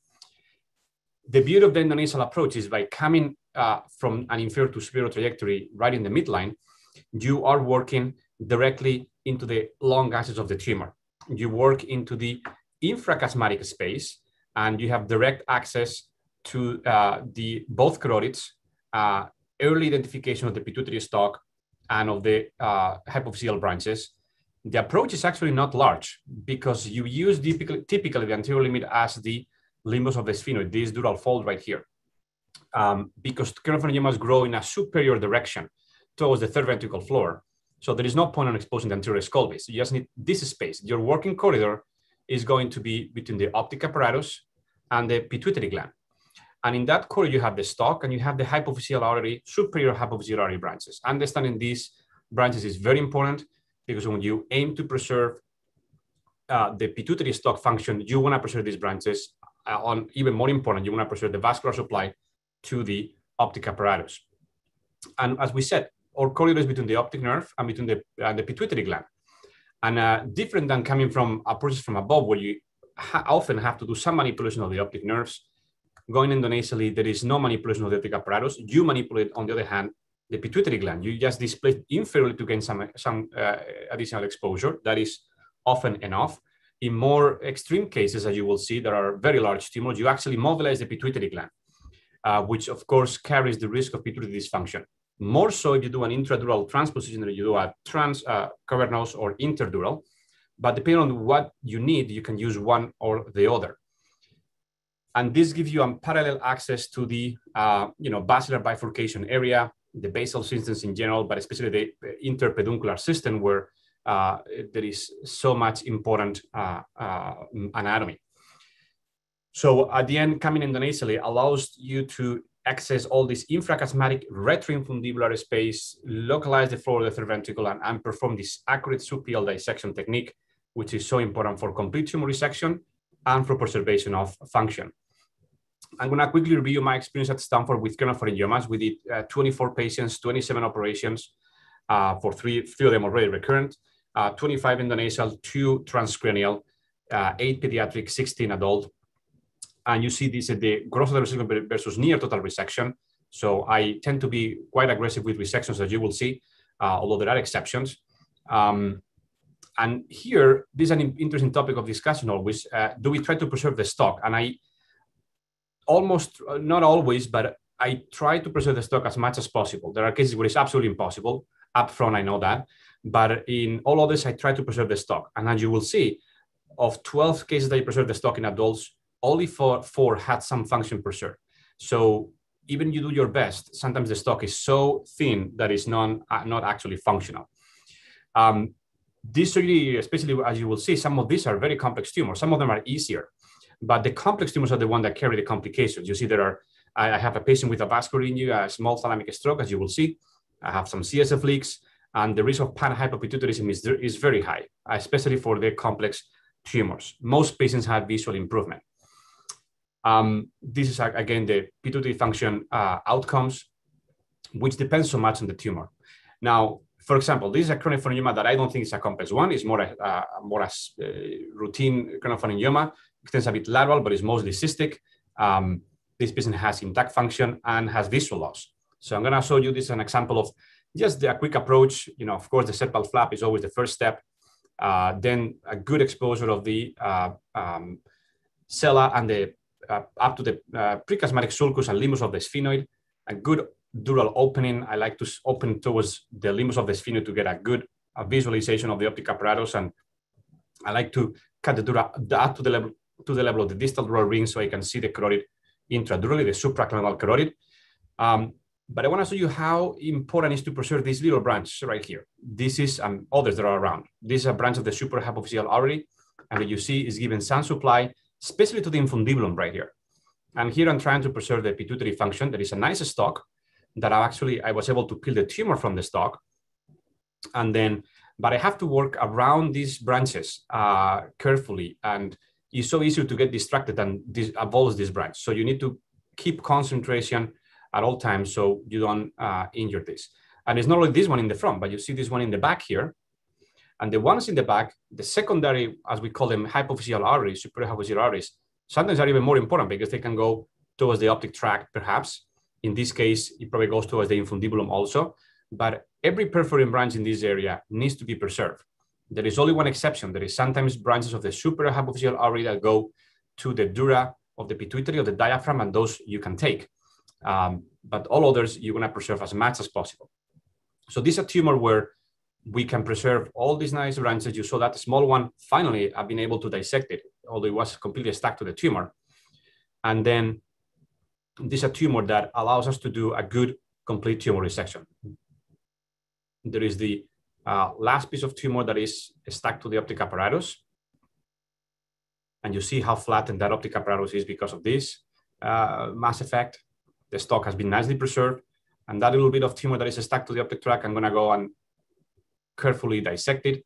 The beauty of the endonasal approach is by coming uh, from an inferior to superior trajectory right in the midline, you are working directly into the long axis of the tumor. You work into the infrachiasmatic space, and you have direct access to uh, the both carotids, uh, early identification of the pituitary stalk and of the uh, hypophyseal branches. The approach is actually not large because you use typically, typically the anterior limit as the limbus of the sphenoid, this dural fold right here. Um, because craniopharyngiomas grow in a superior direction towards the third ventricle floor. So there is no point on exposing the anterior skull base. You just need this space. Your working corridor is going to be between the optic apparatus and the pituitary gland. And in that core, you have the stalk and you have the hypophyseal artery, superior hypophyseal artery branches. Understanding these branches is very important because when you aim to preserve uh, the pituitary stalk function, you want to preserve these branches. Uh, on even more important, you want to preserve the vascular supply to the optic apparatus. And as we said, our corridor is between the optic nerve and between the, uh, the pituitary gland. And uh, different than coming from a process from above, where you ha often have to do some manipulation of the optic nerves. Going endonasally, there is no manipulation of the optic apparatus. You manipulate, on the other hand, the pituitary gland. You just display inferiorly to gain some, some uh, additional exposure. That is often enough. In more extreme cases, as you will see, there are very large tumors. You actually mobilize the pituitary gland, uh, which of course carries the risk of pituitary dysfunction. More so if you do an intradural transposition or you do a trans uh, cavernous or interdural. But depending on what you need, you can use one or the other. And this gives you unparalleled access to the uh, you know, basilar bifurcation area, the basal cisterns in general, but especially the interpeduncular cistern where uh, there is so much important uh, uh, anatomy. So at the end, coming endonasally allows you to access all this infrachiasmatic retroinfundibular space, localize the floor of the third ventricle, and, and perform this accurate subpial dissection technique, which is so important for complete tumor resection and for preservation of function. I'm going to quickly review my experience at Stanford with craniopharyngiomas. We did uh, 24 patients, 27 operations uh, for three, three of them already recurrent, uh, 25 endonasal, two transcranial, uh, eight pediatric, 16 adult, and you see this at the gross total resection versus near total resection. So I tend to be quite aggressive with resections, as you will see, uh, although there are exceptions. Um, and here, this is an interesting topic of discussion always. Uh, do we try to preserve the stalk? And I almost, uh, not always, but I try to preserve the stalk as much as possible. There are cases where it's absolutely impossible. Up front, I know that. But in all others, I try to preserve the stalk. And as you will see, of 12 cases that I preserve the stalk in adults, only for four had some function preserved. So even you do your best, sometimes the stalk is so thin that it's non, uh, not actually functional. Um, this surgery, especially as you will see, some of these are very complex tumors. Some of them are easier, but the complex tumors are the one that carry the complications. You see, there are. I, I have a patient with a vascular injury, a small thalamic stroke, as you will see. I have some CSF leaks, and the risk of panhypopituitarism is, is very high, especially for the complex tumors. Most patients have visual improvement. Um, this is again the pituitary function uh, outcomes, which depends so much on the tumor. Now, for example, this is a chronic that I don't think is a complex one. It's more a, a more a uh, routine chronic Extends a bit lateral, but it's mostly cystic. Um, this patient has intact function and has visual loss. So I'm going to show you this an example of just a quick approach. You know, of course, the septal flap is always the first step. Uh, then a good exposure of the uh, um, sella and the uh, up to the uh, prechiasmatic sulcus and limbus of the sphenoid. A good dural opening. I like to open towards the limbus of the sphenoid to get a good visualization of the optic apparatus. And I like to cut the dura up to the level to the level of the distal dural ring so I can see the carotid intradurally, the supraclinoid carotid. Um, but I want to show you how important it is to preserve this little branch right here. This is um, others that are around. This is a branch of the suprahypophyseal artery, and what you see is given sun supply, especially to the infundibulum right here. And here I'm trying to preserve the pituitary function. There is a nice stalk that I actually I was able to peel the tumor from the stalk, and then but I have to work around these branches uh, carefully, and it's so easy to get distracted and involves this branch. So you need to keep concentration at all times so you don't uh, injure this. And it's not only this one in the front, but you see this one in the back here. And the ones in the back, the secondary, as we call them, hypophyseal arteries, superior arteries, sometimes are even more important because they can go towards the optic tract, perhaps. In this case, it probably goes towards the infundibulum also. But every perforating branch in this area needs to be preserved. There is only one exception. There is sometimes branches of the superior artery that go to the dura of the pituitary or the diaphragm, and those you can take. Um, but all others, you're going to preserve as much as possible. So this is a tumor where we can preserve all these nice branches. You saw that small one. Finally, I've been able to dissect it, although it was completely stuck to the tumor. And then this is a tumor that allows us to do a good complete tumor resection. There is the uh, last piece of tumor that is stuck to the optic apparatus. And you see how flattened that optic apparatus is because of this uh, mass effect the stalk has been nicely preserved. And that little bit of tumor that is stuck to the optic tract, I'm gonna go and carefully dissected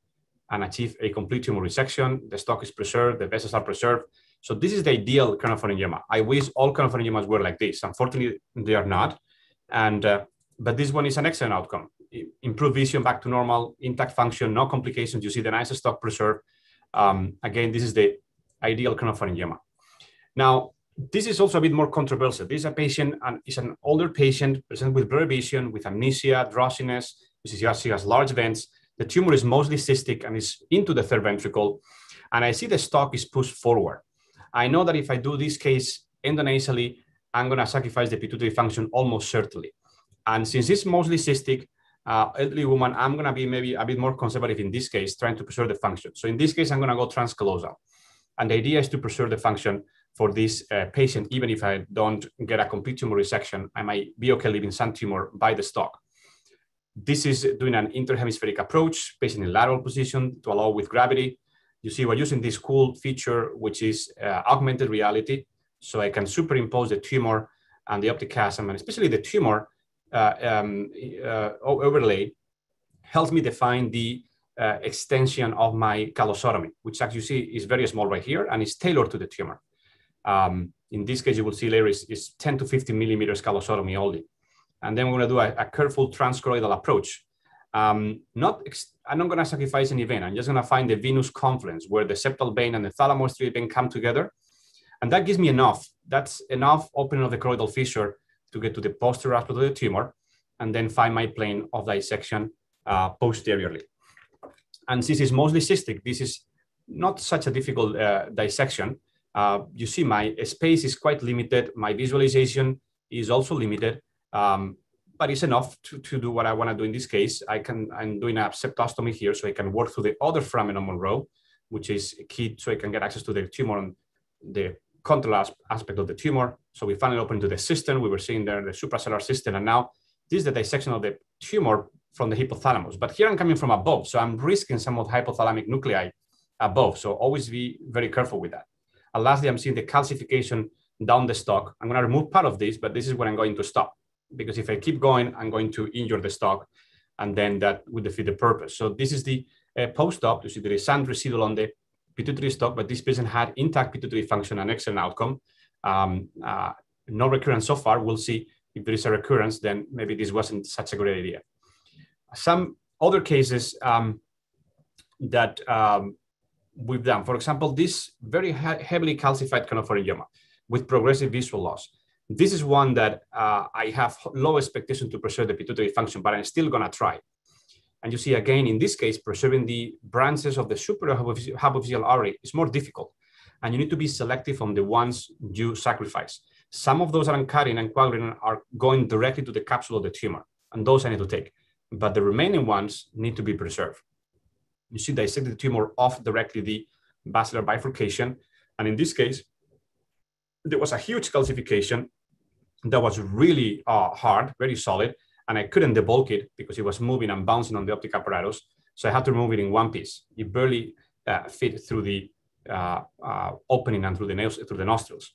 and achieve a complete tumor resection. The stalk is preserved, the vessels are preserved. So this is the ideal craniopharyngioma. I wish all craniopharyngiomas were like this. Unfortunately, they are not. And uh, but this one is an excellent outcome. Improved vision back to normal, intact function, no complications. You see the nice stalk preserved. Um, again, this is the ideal craniopharyngioma. Now, this is also a bit more controversial. This is a patient, and is an older patient, present with blurred vision, with amnesia, drowsiness. This is she has large vents. The tumor is mostly cystic and is into the third ventricle. And I see the stalk is pushed forward. I know that if I do this case endonasally, I'm going to sacrifice the pituitary function almost certainly. And since it's mostly cystic, uh, elderly woman, I'm going to be maybe a bit more conservative in this case, trying to preserve the function. So in this case, I'm going to go transcallosal. And the idea is to preserve the function for this uh, patient, even if I don't get a complete tumor resection, I might be okay leaving some tumor by the stalk. This is doing an interhemispheric approach, patient in lateral position to allow with gravity. You see, we're using this cool feature, which is uh, augmented reality. So I can superimpose the tumor and the optic chiasm, and especially the tumor uh, um, uh, overlay helps me define the uh, extension of my callosotomy, which as you see is very small right here and is tailored to the tumor. Um, in this case, you will see later is, is 10 to 15 millimeters callosotomy only. And then we're gonna do a, a careful transchoroidal approach. Um, not I'm not gonna sacrifice any vein. I'm just gonna find the venous confluence where the septal vein and the thalamostriate vein come together. And that gives me enough. That's enough opening of the choroidal fissure to get to the posterior aspect of the tumor and then find my plane of dissection uh, posteriorly. And since it's mostly cystic, this is not such a difficult uh, dissection uh, you see my space is quite limited. My visualization is also limited, um, but it's enough to, to do what I want to do in this case. I can, I'm doing a septostomy here so I can work through the other foramen of Monro, which is key so I can get access to the tumor on the control aspect of the tumor. So we finally opened to the system. We were seeing there the suprasellar cistern. and now this is the dissection of the tumor from the hypothalamus. But here I'm coming from above, so I'm risking some of the hypothalamic nuclei above. So always be very careful with that. And lastly, I'm seeing the calcification down the stalk. I'm going to remove part of this, but this is where I'm going to stop. Because if I keep going, I'm going to injure the stalk, and then that would defeat the purpose. So this is the uh, post-op. You see there is some residual on the pituitary stalk, but this patient had intact pituitary function and excellent outcome. Um, uh, no recurrence so far. We'll see if there is a recurrence, then maybe this wasn't such a great idea. Some other cases um, that um, we've done, for example, this very heavily calcified craniopharyngioma with progressive visual loss. This is one that uh, I have low expectation to preserve the pituitary function, but I'm still gonna try. And you see again, in this case, preserving the branches of the superior hypophyseal artery is more difficult. And you need to be selective on the ones you sacrifice. Some of those are cutting and coagulating are going directly to the capsule of the tumor, and those I need to take. But the remaining ones need to be preserved. You see, dissect the tumor off directly the basilar bifurcation. And in this case, there was a huge calcification that was really uh, hard, very solid, and I couldn't debulk it because it was moving and bouncing on the optic apparatus. So I had to remove it in one piece. It barely uh, fit through the uh, uh, opening and through the nails, through the nostrils.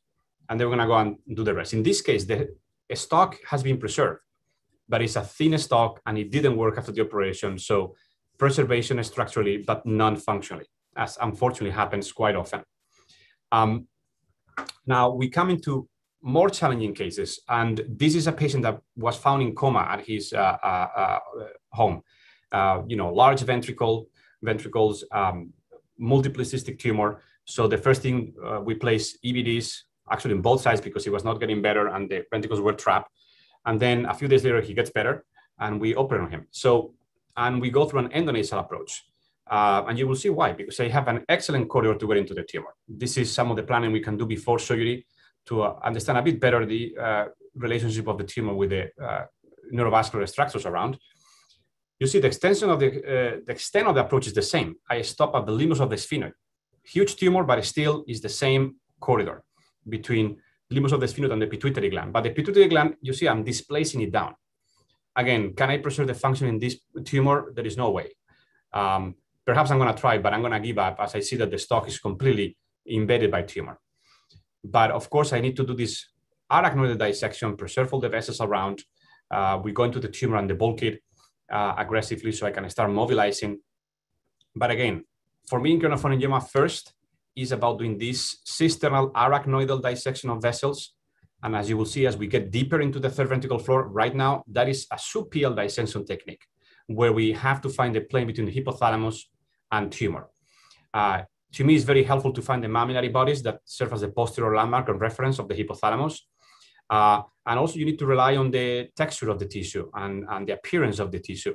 And they were going to go and do the rest. In this case, the stalk has been preserved, but it's a thin stalk and it didn't work after the operation. So preservation structurally, but non-functionally, as unfortunately happens quite often. Um, now we come into more challenging cases, and this is a patient that was found in coma at his uh, uh, uh home. You know, large ventricle, ventricles, um, multiple cystic tumor. So the first thing uh, we place EVDs actually in both sides because he was not getting better and the ventricles were trapped. And then a few days later, he gets better and we operate on him. So, and we go through an endonasal approach. Uh, and you will see why, because I have an excellent corridor to get into the tumor. This is some of the planning we can do before surgery to uh, understand a bit better the uh, relationship of the tumor with the uh, neurovascular structures around. You see the extension of the, uh, the extent of the approach is the same. I stop at the limbus of the sphenoid. Huge tumor, but it still is the same corridor between limbus of the sphenoid and the pituitary gland. But the pituitary gland, you see, I'm displacing it down. Again, can I preserve the function in this tumor? There is no way. Um, perhaps I'm going to try, but I'm going to give up as I see that the stalk is completely embedded by tumor. But of course, I need to do this arachnoid dissection, preserve all the vessels around. Uh, we go into the tumor and debulk it uh, aggressively so I can start mobilizing. But again, for me, in first is about doing this cisternal arachnoidal dissection of vessels. And as you will see, as we get deeper into the third ventricle floor, right now, that is a subpial dissection technique where we have to find the plane between the hypothalamus and tumor. Uh, to me, it's very helpful to find the mammillary bodies that serve as the posterior landmark and reference of the hypothalamus. Uh, and also you need to rely on the texture of the tissue and, and the appearance of the tissue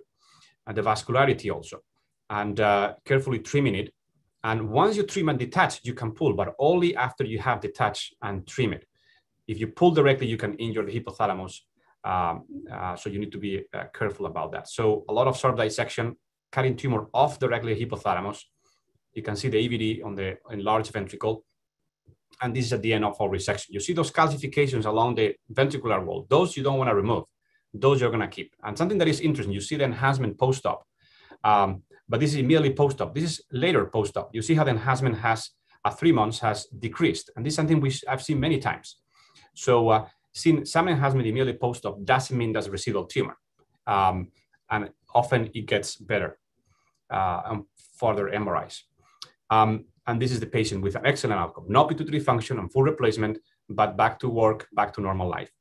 and the vascularity also, and uh, carefully trimming it. And once you trim and detach, you can pull, but only after you have detached and trim it. If you pull directly, you can injure the hypothalamus. Um, uh, so you need to be uh, careful about that. So a lot of sharp dissection, cutting tumor off directly hypothalamus. You can see the EVD on the enlarged ventricle and this is at the end of our resection. You see those calcifications along the ventricular wall. Those you don't want to remove. Those you're going to keep. And something that is interesting, you see the enhancement post-op. Um, but this is immediately post-op. This is later post-op. You see how the enhancement has, at three months, has decreased. And this is something we I've seen many times. So uh, seeing some enhancement immediately post-op doesn't mean that's residual tumor. Um, and often it gets better uh, and further MRIs. Um, and this is the patient with an excellent outcome, no pituitary function and full replacement, but back to work, back to normal life.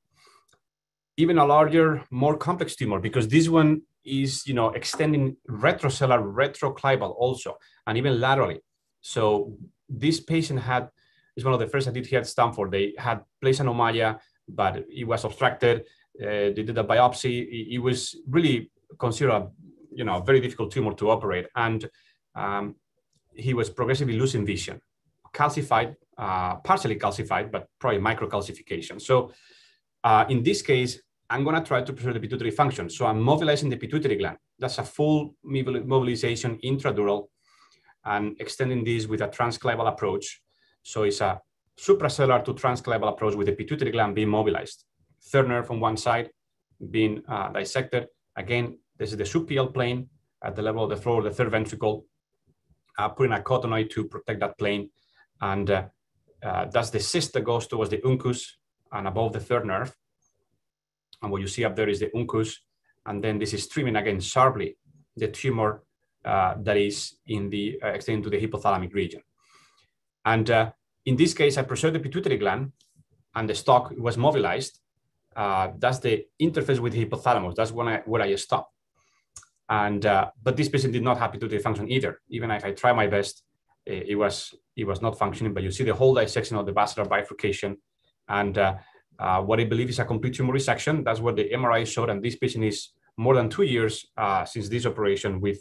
Even a larger, more complex tumor, because this one is, you know, extending retrosellar, retroclival also, and even laterally. So this patient had, is one of the first I did here at Stanford. They had placed an Ommaya, but it was obstructed. Uh, they did a biopsy. It, it, was really considered a, you know, very difficult tumor to operate. And um, he was progressively losing vision, calcified, uh, partially calcified, but probably microcalcification. So uh, in this case, I'm going to try to preserve the pituitary function. So I'm mobilizing the pituitary gland. That's a full mobilization intradural and extending this with a transclival approach. So it's a suprasellar to transclival approach with the pituitary gland being mobilized. Third nerve on one side being uh, dissected. Again, this is the subpial plane at the level of the floor, of the third ventricle, uh, putting a cottonoid to protect that plane. And uh, uh, that's the cyst that goes towards the uncus and above the third nerve. And what you see up there is the uncus. And then this is trimming again sharply the tumor uh, that is in the uh, extending to the hypothalamic region. And uh, in this case, I preserved the pituitary gland and the stalk was mobilized. Uh, that's the interface with the hypothalamus. That's when I, where I stopped. And uh, but this patient did not have pituitary function either. Even if I tried my best, it, was it was not functioning. But you see the whole dissection of the basilar bifurcation, and uh, what I believe is a complete tumor resection. That's what the MRI showed. And this patient is more than two years since this operation with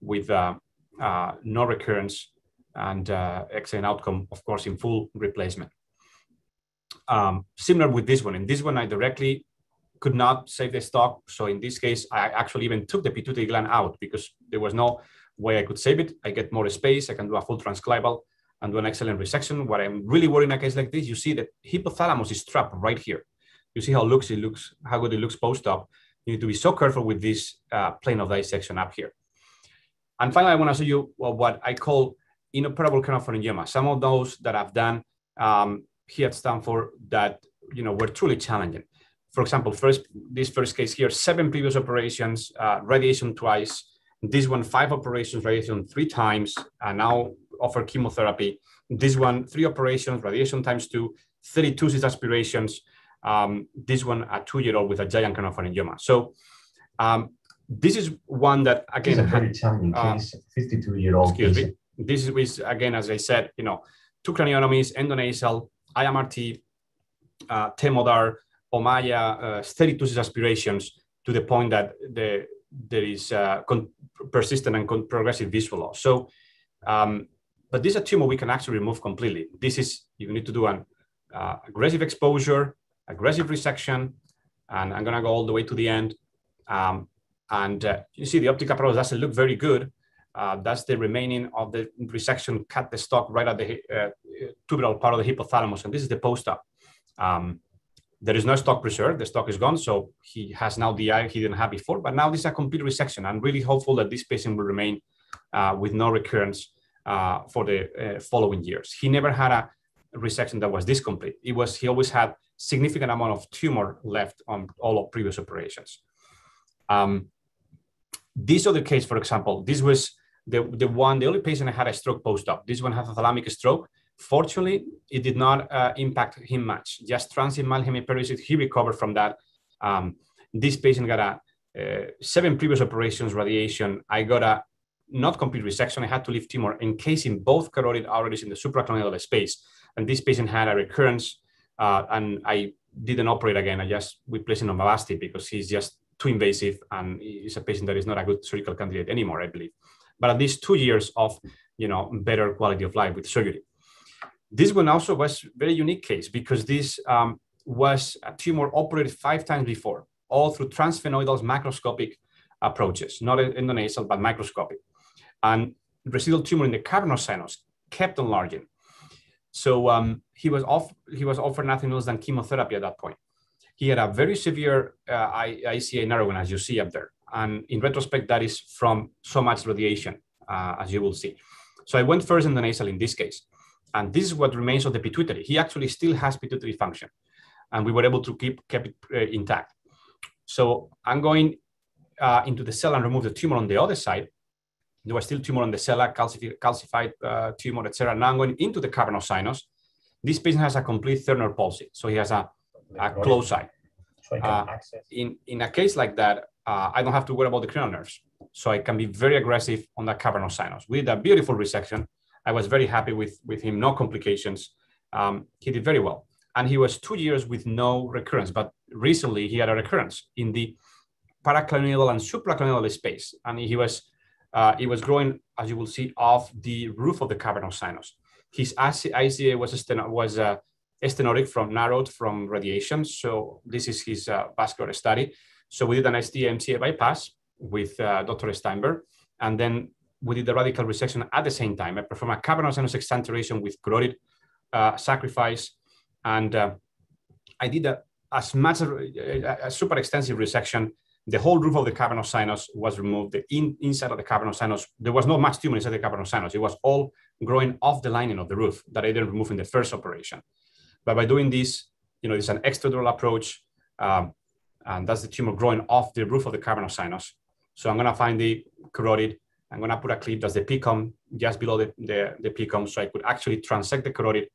with uh, uh, no recurrence and uh, excellent outcome, of course, in full replacement. Um, similar with this one. In this one, I directly could not save the stalk. So in this case, I actually even took the pituitary gland out because there was no way I could save it. I get more space. I can do a full transclival and do an excellent resection. What I'm really worried in a case like this, you see that hypothalamus is trapped right here. You see how it looks, it looks, how good it looks post-op. You need to be so careful with this uh, plane of dissection up here. And finally, I want to show you what I call inoperable craniopharyngioma. Some of those that I've done um, here at Stanford that you know were truly challenging. For example, first this first case here, seven previous operations, uh, radiation twice. This one, five operations, radiation three times, and now offer chemotherapy. This one, three operations, radiation times two, 32 cyst aspirations. Um, this one, a two-year-old with a giant craniopharyngioma. So um, this is one that again, it's a very challenging uh, case. 52 year old. Excuse me. This is again, as I said, you know, two craniotomies, endonasal, IMRT, uh, Temodar, Ommaya, uh, 32 aspirations to the point that the, there is uh, persistent and progressive visual loss. So, um, but this is a tumor we can actually remove completely. This is, you need to do an uh, aggressive exposure, aggressive resection, and I'm gonna go all the way to the end. Um, and uh, you see the optic apparatus doesn't look very good. Uh, that's the remaining of the resection, cut the stalk right at the uh, tuberal part of the hypothalamus. And this is the post-op. Um, there is no stalk preserved. The stalk is gone. So he has now the eye he didn't have before. But now this is a complete resection. I'm really hopeful that this patient will remain uh, with no recurrence uh, for the uh, following years. He never had a resection that was this complete. It was, he always had significant amount of tumor left on all of previous operations. Um, this other case, for example, this was the, the one, the only patient had a stroke post-op. This one had a thalamic stroke. Fortunately, it did not uh, impact him much. Just transient mild hemiparesis, he recovered from that. Um, this patient got a uh, seven previous operations, radiation. I got a not complete resection. I had to leave tumor encasing both carotid arteries in the supraclinoid space. And this patient had a recurrence, uh, and I didn't operate again. I just replaced him on because he's just too invasive and he's a patient that is not a good surgical candidate anymore, I believe. But at least two years of you know better quality of life with surgery. This one also was a very unique case because this um, was a tumor operated five times before, all through transsphenoidal macroscopic approaches, not endonasal but microscopic, and residual tumor in the cavernous sinus kept enlarging. So um, he was off. He was offered nothing else than chemotherapy at that point he had a very severe uh, ICA narrowing, as you see up there. And in retrospect, that is from so much radiation, uh, as you will see. So I went first endonasal in this case. And this is what remains of the pituitary. He actually still has pituitary function. And we were able to keep, keep it uh, intact. So I'm going uh, into the cell and remove the tumor on the other side. There was still tumor on the cell, calcified, calcified uh, tumor, etc. Now I'm going into the cavernous sinus. This patient has a complete nerve palsy. So he has a a close eye. So uh, in, in a case like that, uh, I don't have to worry about the cranial nerves. So I can be very aggressive on the cavernous sinus. We did a beautiful resection. I was very happy with, with him, no complications. Um, he did very well. And he was two years with no recurrence, but recently he had a recurrence in the paraclinoid and supraclinoid space. And he was, uh, it was growing, as you will see, off the roof of the cavernous sinus. His ICA was, was uh, stenotic from narrowed from radiation. So this is his uh, vascular study. So we did an STA-MCA bypass with uh, Dr. Steinberg, and then we did the radical resection at the same time. I performed a cavernous sinus exenteration with carotid uh, sacrifice. And uh, I did a, as much a, a, super extensive resection. The whole roof of the cavernous sinus was removed. The in, inside of the cavernous sinus, there was not much tumor inside the cavernous sinus. It was all growing off the lining of the roof that I didn't remove in the first operation. But by doing this, you know, it's an extradural approach, um, and that's the tumor growing off the roof of the cavernous sinus. So I'm gonna find the carotid. I'm gonna put a clip that's the PCOM just below the, the, the PCOM, so I could actually transect the carotid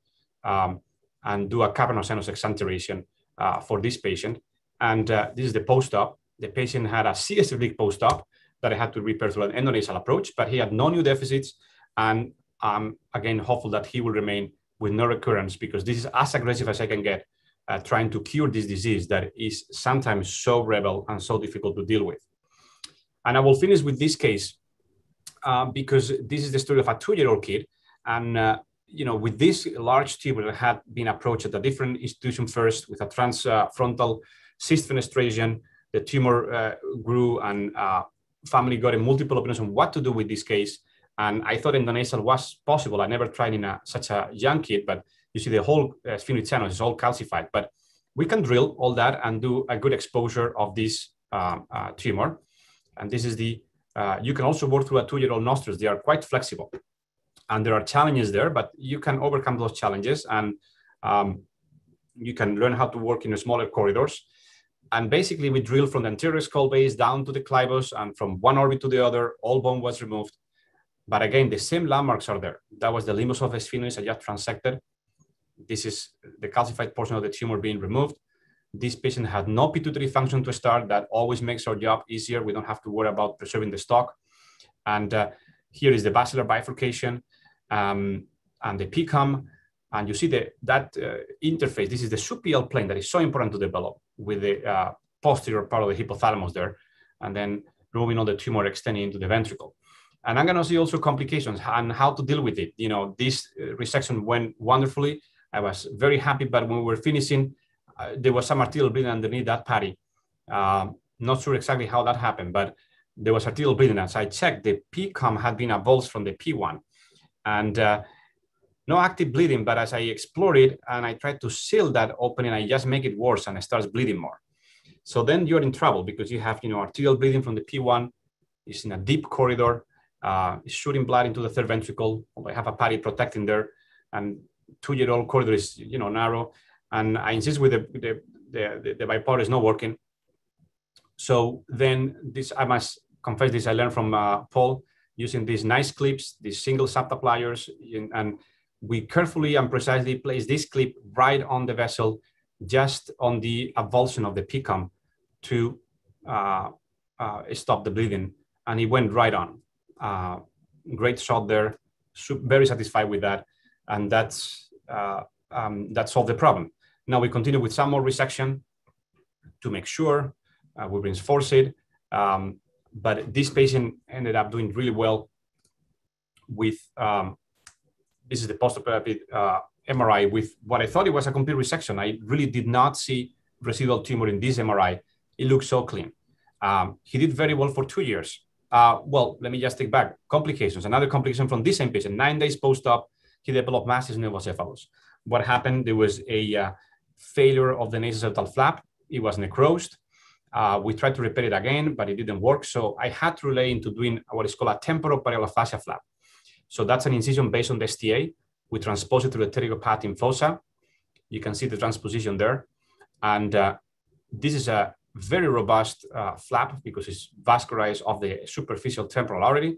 um, and do a cavernous sinus exenteration uh, for this patient. And uh, this is the post-op. The patient had a CS leak post-op that I had to repair through an endonasal approach, but he had no new deficits. And I'm again hopeful that he will remain with no recurrence because this is as aggressive as I can get uh, trying to cure this disease that is sometimes so rebel and so difficult to deal with. And I will finish with this case uh, because this is the story of a two-year-old kid. And uh, you know, with this large tumor that had been approached at a different institution first with a transfrontal cyst fenestration, the tumor uh, grew and uh, family got a multiple opinions on what to do with this case. And I thought endonasal was possible. I never tried in a, such a young kid, but you see the whole uh, sphenoid channel is all calcified. But we can drill all that and do a good exposure of this um, uh, tumor. And this is the, uh, you can also work through a two-year-old nostrils. They are quite flexible. And there are challenges there, but you can overcome those challenges and um, you can learn how to work in smaller corridors. And basically we drill from the anterior skull base down to the clivus and from one orbit to the other, all bone was removed. But again, the same landmarks are there. That was the limbus of the sphenoids I just transected. This is the calcified portion of the tumor being removed. This patient had no pituitary function to start. That always makes our job easier. We don't have to worry about preserving the stalk. And uh, here is the basilar bifurcation um, and the PCOM. And you see the, that uh, interface. This is the subpial plane that is so important to develop with the uh, posterior part of the hypothalamus there. And then removing all the tumor extending into the ventricle. And I'm going to see also complications and how to deal with it. You know, this uh, resection went wonderfully. I was very happy, but when we were finishing, there was some arterial bleeding underneath that patty. Um, not sure exactly how that happened, but there was arterial bleeding. As I checked, the PCOM had been avulsed from the P1. And uh, no active bleeding, but as I explored it and I tried to seal that opening, I just make it worse and it starts bleeding more. So then you're in trouble because you have, you know, arterial bleeding from the P1, it's in a deep corridor, uh, shooting blood into the third ventricle. I have a patty protecting there, and two-year-old corridor is you know narrow, and I insist with the the the, the, bipolar is not working. So then this I must confess this I learned from uh, Paul using these nice clips, these single septa pliers, and we carefully and precisely place this clip right on the vessel, just on the avulsion of the PCOM to uh, uh, stop the bleeding, and it went right on. Uh, great shot there, very satisfied with that, and that's uh, um, that solved the problem. Now we continue with some more resection to make sure uh, we reinforce it. Um, but this patient ended up doing really well with um, this is the postoperative uh, MRI with what I thought it was a complete resection. I really did not see residual tumor in this MRI. It looks so clean. Um, he did very well for two years. Uh, well, let me just take back complications. Another complication from this same patient, nine days post-op, he developed masses pseudocephalus. What happened? There was a uh, failure of the nasal flap. It was necrosed. Uh, we tried to repair it again, but it didn't work. So I had to relay into doing what is called a temporal fascia flap. So that's an incision based on the STA. We transpose it through the pterygopalatine fossa. You can see the transposition there. And uh, this is a very robust uh, flap because it's vascularized of the superficial temporal artery.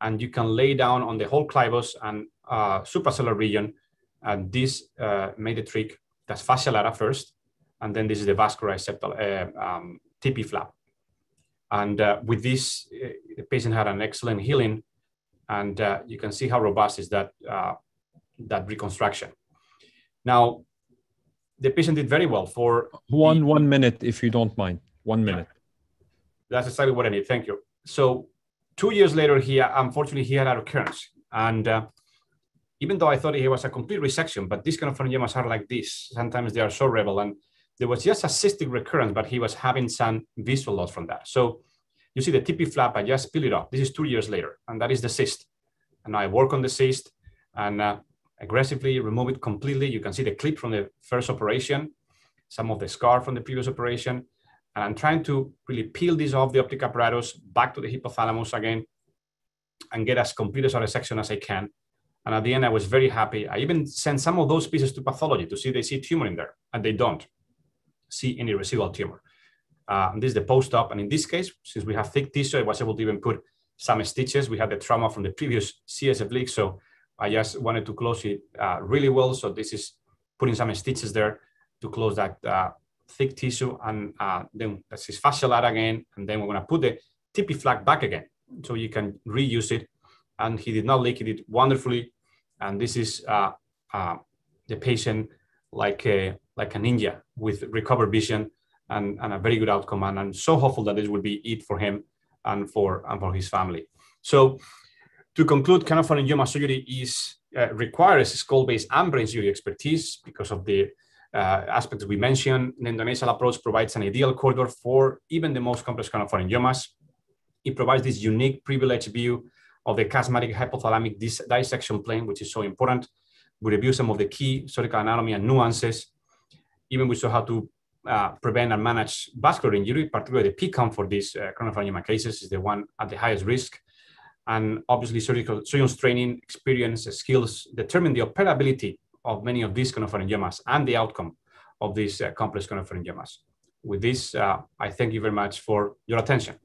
And you can lay down on the whole clivus and uh, suprasellar region. And this uh, made the trick. That's fascia first. And then this is the vascularized septal uh, um, TP flap. And uh, with this, uh, the patient had an excellent healing. And uh, you can see how robust is that, that reconstruction. Now, the patient did very well for one the, one minute, if you don't mind. One minute. That's exactly what I need. Thank you. So two years later, he unfortunately he had a recurrence, and uh, even though I thought he was a complete resection, but these kind of pharyngioma are like this. Sometimes they are so rebel, and there was just a cystic recurrence, but he was having some visual loss from that. So you see the TP flap, I just peel it off. This is two years later, and that is the cyst. And I work on the cyst, and uh, aggressively, remove it completely. You can see the clip from the first operation, some of the scar from the previous operation. And I'm trying to really peel this off the optic apparatus back to the hypothalamus again and get as complete a a section as I can. And at the end, I was very happy. I even sent some of those pieces to pathology to see they see tumor in there, and they don't see any residual tumor. Uh, and this is the post-op. And in this case, since we have thick tissue, I was able to even put some stitches. We had the trauma from the previous CSF leak, so I just wanted to close it uh, really well. So this is putting some stitches there to close that uh, thick tissue. And uh, then that's his fascia again. And then we're gonna put the TP flap back again so you can reuse it. And he did not leak it, it wonderfully. And this is uh, uh, the patient like a, like a ninja with recovered vision and, and a very good outcome. And I'm so hopeful that this will be it for him and for, and for his family. So to conclude, craniopharyngioma surgery is uh, requires skull-base and brain surgery expertise because of the uh, aspects we mentioned. The endonasal approach provides an ideal corridor for even the most complex craniopharyngiomas. It provides this unique privileged view of the chiasmatic hypothalamic dis dissection plane, which is so important. We review some of the key surgical anatomy and nuances. Even we saw how to uh, prevent and manage vascular injury, particularly the PCOM for these uh, craniopharyngioma cases is the one at the highest risk. And obviously surgical surgeons training, experience, skills determine the operability of many of these craniopharyngiomas and the outcome of these uh, complex craniopharyngiomas. With this, uh, I thank you very much for your attention.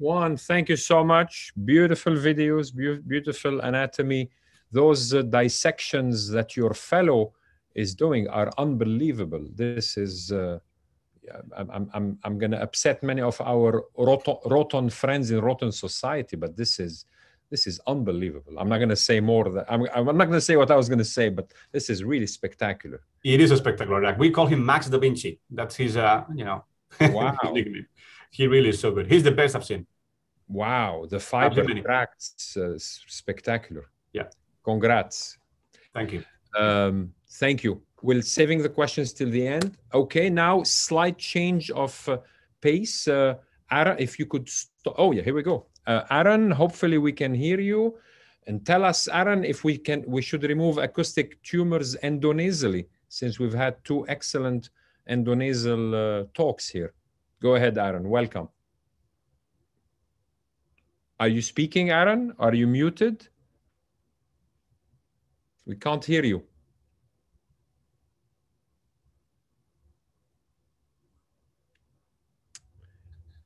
Juan, thank you so much. Beautiful videos, be beautiful anatomy. Those uh, dissections that your fellow is doing are unbelievable. This is, uh, I'm, I'm, I'm going to upset many of our Rhoton, Rhoton friends in Rhoton society, but this is, this is unbelievable. I'm not going to say more. That, I'm, I'm not going to say what I was going to say, but this is really spectacular. It is a spectacular. Like we call him Max Da Vinci. That's his, uh, you know, (laughs) wow. He really is so good. He's the best I've seen. Wow, the fiber tracts, uh, spectacular. Yeah. Congrats. Thank you. Um, thank you. We're saving the questions till the end. Okay, now slight change of uh, pace. Uh, Aaron, if you could. oh yeah, here we go. Uh, Aaron, hopefully we can hear you. And tell us, Aaron, if we can, we should remove acoustic tumors endonasally, since we've had two excellent endonasal uh, talks here. Go ahead, Aaron. Welcome. Are you speaking, Aaron? Are you muted? We can't hear you.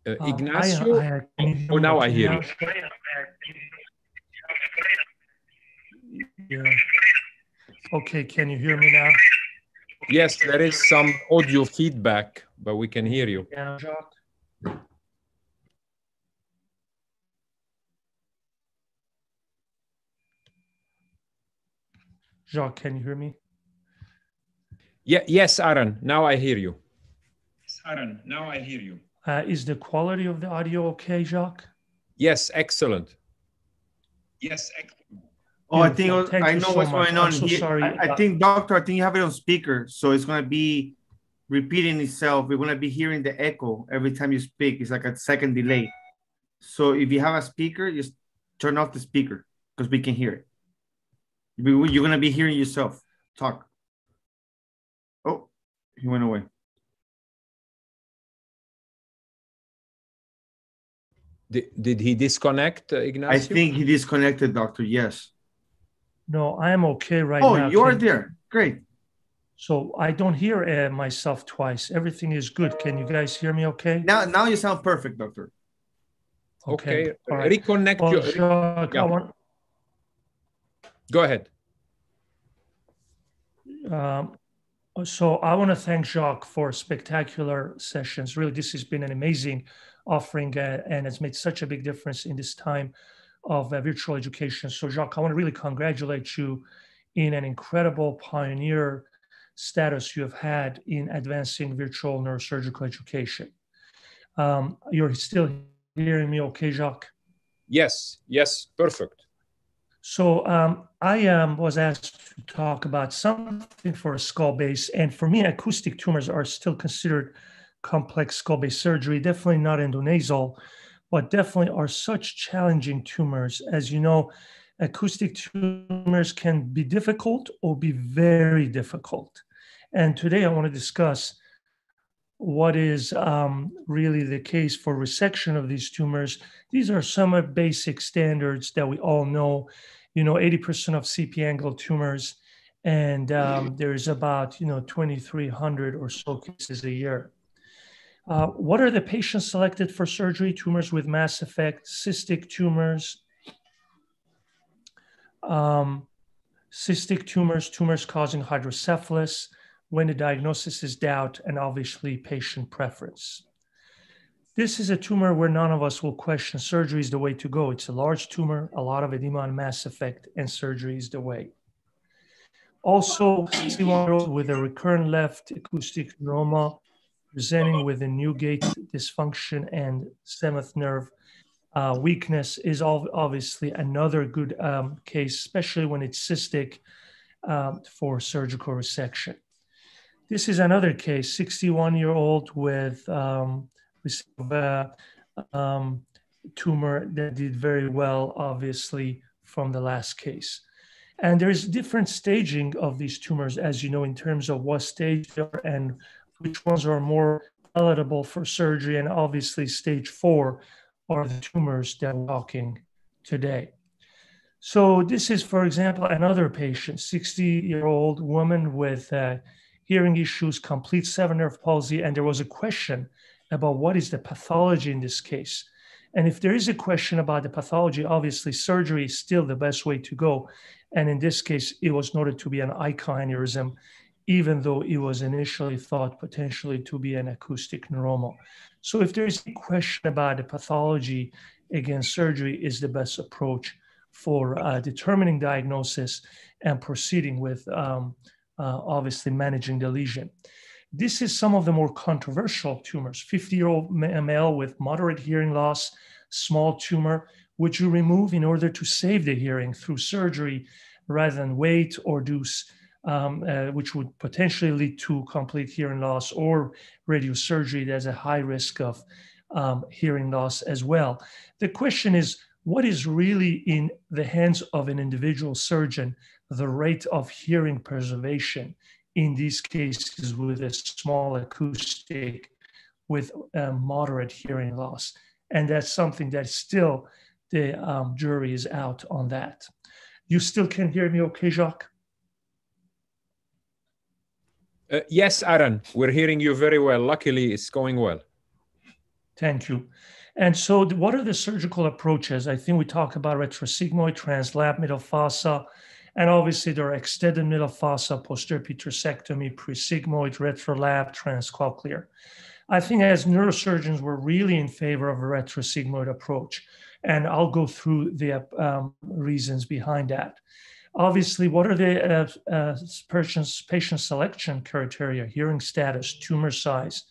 Uh, Ignacio? I, I, oh, now I hear you. Yeah. Okay, can you hear me now? Yes, there is some audio feedback, but we can hear you. Yeah, Jacques. Jacques, can you hear me? Yeah, yes, Aaron. Now I hear you. Yes, Aaron, now I hear you. Uh, is the quality of the audio okay, Jacques? Yes, excellent. Yes, excellent. Oh, I think was, I know so what's much. going on. So sorry. I, I, think, doctor, I think you have it on speaker, so it's gonna be repeating itself. We're gonna be hearing the echo every time you speak. It's like a second delay. So if you have a speaker, just turn off the speaker because we can hear it. You're gonna be hearing yourself talk. Oh, he went away. Did, did he disconnect, uh, Ignacio? I think he disconnected, doctor. Yes. No, I am okay right oh, now. Oh, you are there. Great. So I don't hear uh, myself twice. Everything is good. Can you guys hear me okay? Now, now you sound perfect, doctor. Okay. okay. Right. Reconnect well, your. yeah. want... Go ahead. Um, so I want to thank Jacques for spectacular sessions. Really, this has been an amazing offering uh, and it's made such a big difference in this time of virtual education. So Jacques, I want to really congratulate you in an incredible pioneer status you have had in advancing virtual neurosurgical education. Um, you're still hearing me okay, Jacques? Yes, yes, perfect. So um, I um, was asked to talk about something for a skull base, and for me, acoustic tumors are still considered complex skull base surgery. Definitely not endonasal, but definitely are such challenging tumors. As you know, acoustic tumors can be difficult or be very difficult. And today I want to discuss what is um, really the case for resection of these tumors. These are some basic standards that we all know. You know, 80% of CP angle tumors, and um, there's about, you know, 2,300 or so cases a year. Uh, what are the patients selected for surgery? Tumors with mass effect, cystic tumors, um, cystic tumors, tumors causing hydrocephalus, when the diagnosis is doubt, and obviously patient preference. This is a tumor where none of us will question surgery is the way to go. It's a large tumor, a lot of edema and mass effect, and surgery is the way. Also, 61 with a recurrent left acoustic neuroma presenting with a new gait dysfunction and seventh nerve uh, weakness is obviously another good um, case, especially when it's cystic um, for surgical resection. This is another case, 61 year old with um, a um, tumor that did very well, obviously, from the last case. And there's different staging of these tumors, as you know, in terms of what stage they are and which ones are more palatable for surgery. And obviously, stage four are the tumors that we're talking today. So this is, for example, another patient, 60-year-old woman with uh, hearing issues, complete seven nerve palsy, and there was a question about what is the pathology in this case. And if there is a question about the pathology, obviously surgery is still the best way to go. And in this case, it was noted to be an icoaneurysm even though it was initially thought potentially to be an acoustic neuroma. So if there is a question about the pathology, again, surgery is the best approach for uh, determining diagnosis and proceeding with um, uh, obviously managing the lesion. This is some of the more controversial tumors. 50-year-old male with moderate hearing loss, small tumor, would you remove in order to save the hearing through surgery rather than wait or do um, uh, which would potentially lead to complete hearing loss or radiosurgery. There's a high risk of um, hearing loss as well. The question is, what is really in the hands of an individual surgeon, the rate of hearing preservation in these cases with a small acoustic with moderate hearing loss? And that's something that still the um, jury is out on that. You still can hear me okay, Jacques? Uh, yes, Aaron, we're hearing you very well. Luckily, it's going well. Thank you. And so, what are the surgical approaches? I think we talk about retrosigmoid, translab middle fossa, and obviously there are extended middle fossa, posterior petrosectomy, presigmoid, retrolab, transcochlear. I think as neurosurgeons, we're really in favor of a retrosigmoid approach, and I'll go through the um, reasons behind that obviously, what are the uh, uh, patient selection criteria? Hearing status, tumor size,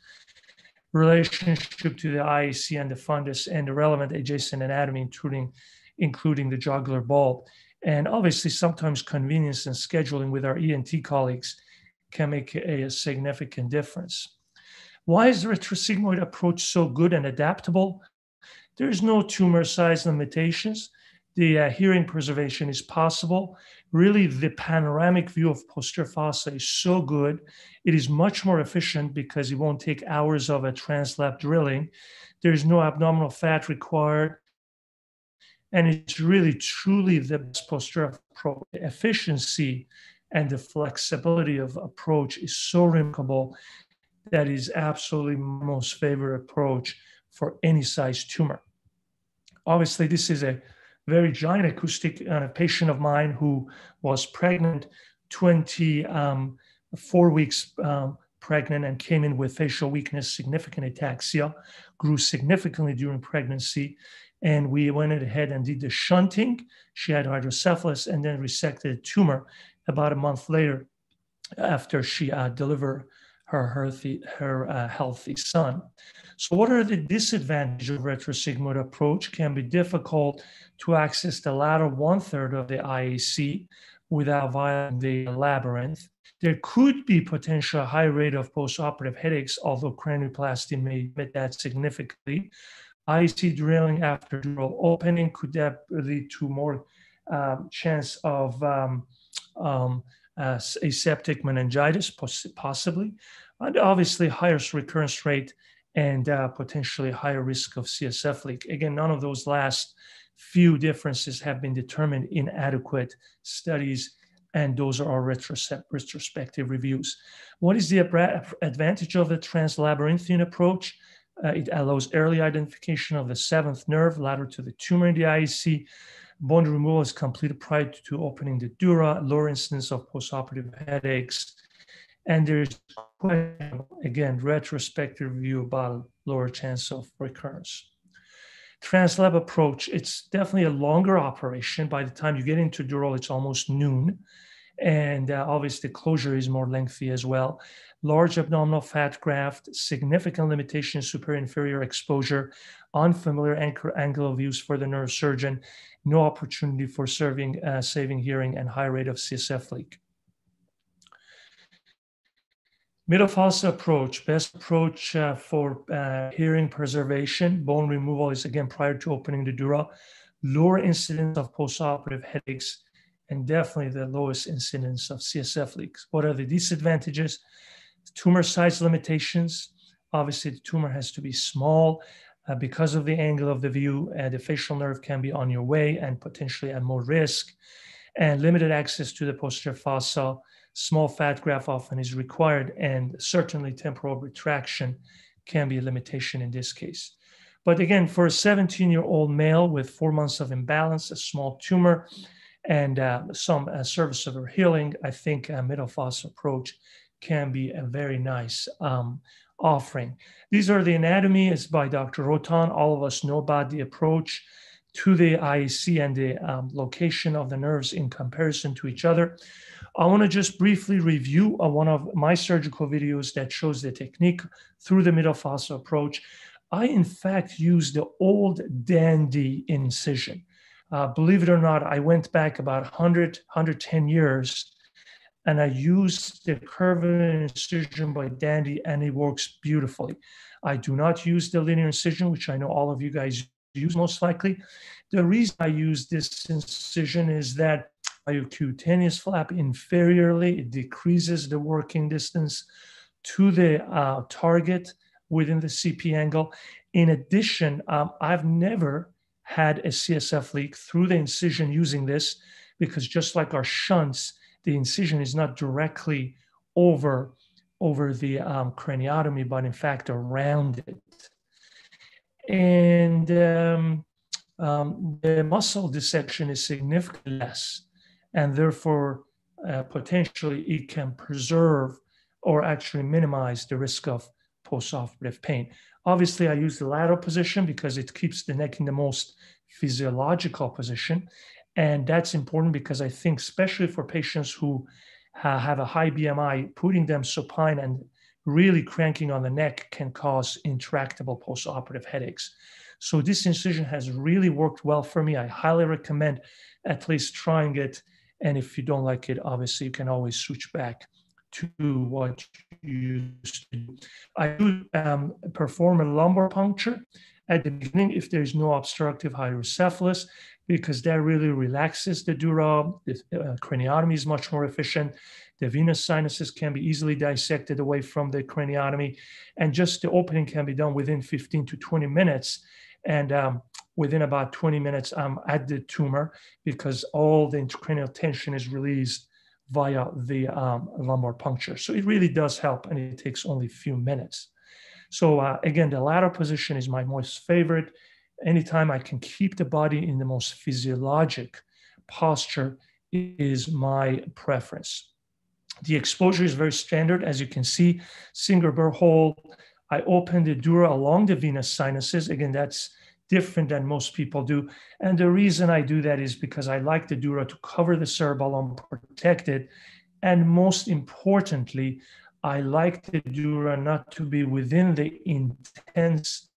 relationship to the IAC and the fundus, and the relevant adjacent anatomy, including including the jugular bulb. And obviously, sometimes convenience and scheduling with our ENT colleagues can make a, a significant difference. Why is the retrosigmoid approach so good and adaptable? There's no tumor size limitations the uh, hearing preservation is possible. Really, the panoramic view of posterior fossa is so good. It is much more efficient because it won't take hours of a translab drilling. There's no abdominal fat required. And it's really, truly the best posterior approach. Efficiency and the flexibility of approach is so remarkable that is absolutely most favorite approach for any size tumor. Obviously, this is a very giant acoustic uh, patient of mine who was pregnant 24 um, weeks um, pregnant and came in with facial weakness, significant ataxia, grew significantly during pregnancy. And we went ahead and did the shunting. She had hydrocephalus and then resected a tumor about a month later after she uh, delivered her healthy, her uh, healthy son. So, what are the disadvantages of retrosigmoid approach? Can be difficult to access the latter one third of the IAC without violating the labyrinth. There could be potential high rate of postoperative headaches, although cranioplasty may limit that significantly. IAC drilling after dural opening could lead to more um, chance of um, um, uh, aseptic meningitis, poss possibly, and obviously higher recurrence rate and uh, potentially higher risk of CSF leak. Again, none of those last few differences have been determined in adequate studies, and those are our retrospective reviews. What is the advantage of the translabyrinthine approach? Uh, it allows early identification of the seventh nerve lateral to the tumor in the IAC. Bone removal is completed prior to opening the dura, lower incidence of postoperative headaches. And there's, again, retrospective view about lower chance of recurrence. Translab approach, it's definitely a longer operation. By the time you get into dural, it's almost noon. And uh, obviously, closure is more lengthy as well large abdominal fat graft, significant limitation superior inferior exposure, unfamiliar angle of use for the neurosurgeon, no opportunity for serving, uh, saving hearing, and high rate of CSF leak. Middle fossa approach, best approach uh, for uh, hearing preservation. Bone removal is again prior to opening the dura. Lower incidence of postoperative headaches, and definitely the lowest incidence of CSF leaks. What are the disadvantages? tumor size limitations. Obviously, the tumor has to be small. Uh, because of the angle of the view, uh, the facial nerve can be on your way and potentially at more risk. And limited access to the posterior fossa, small fat graft often is required, and certainly temporal retraction can be a limitation in this case. But again, for a 17 year old male with four months of imbalance, a small tumor, and uh, some uh, serviceable healing, I think a middle fossa approach can be a very nice um, offering. These are the anatomy. It's by Dr. Rhoton. All of us know about the approach to the IAC and the um, location of the nerves in comparison to each other. I want to just briefly review uh, one of my surgical videos that shows the technique through the middle fossa approach. I, in fact, used the old Dandy incision. Uh, believe it or not, I went back about 100, 110 years and I use the curved incision by Dandy and it works beautifully. I do not use the linear incision, which I know all of you guys use most likely. The reason I use this incision is that my cutaneous flap inferiorly, it decreases the working distance to the uh, target within the CP angle. In addition, um, I've never had a CSF leak through the incision using this because just like our shunts, the incision is not directly over over the um, craniotomy, but in fact around it. And um, um, the muscle dissection is significantly less, and therefore uh, potentially it can preserve or actually minimize the risk of postoperative pain. Obviously, I use the lateral position because it keeps the neck in the most physiological position. And that's important because I think, especially for patients who uh, have a high BMI, putting them supine and really cranking on the neck can cause intractable postoperative headaches. So this incision has really worked well for me. I highly recommend at least trying it. And if you don't like it, obviously you can always switch back to what you used to do. I do um, perform a lumbar puncture at the beginning if there's no obstructive hydrocephalus because that really relaxes the dura. The uh, craniotomy is much more efficient. The venous sinuses can be easily dissected away from the craniotomy, and just the opening can be done within 15 to 20 minutes. And um, within about 20 minutes, I'm at the tumor because all the intracranial tension is released via the um, lumbar puncture. So it really does help, and it takes only a few minutes. So uh, again, the lateral position is my most favorite anytime I can keep the body in the most physiologic posture is my preference. The exposure is very standard. As you can see, Singer-Burr hole. I open the dura along the venous sinuses. Again, that's different than most people do. And the reason I do that is because I like the dura to cover the cerebellum, protect it. And most importantly, I like the dura not to be within the intense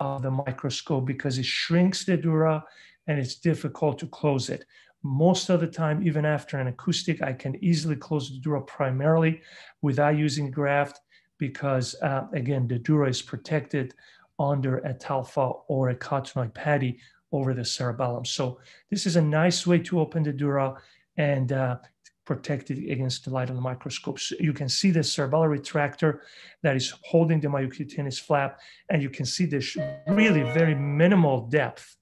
of the microscope because it shrinks the dura and it's difficult to close it. Most of the time, even after an acoustic, I can easily close the dura primarily without using graft because, uh, again, the dura is protected under a Telfa or a cottonoid patty over the cerebellum. So this is a nice way to open the dura and uh, protect it against the light of the microscope. So you can see the cerebellar retractor that is holding the myocutaneous flap, and you can see this really very minimal depth,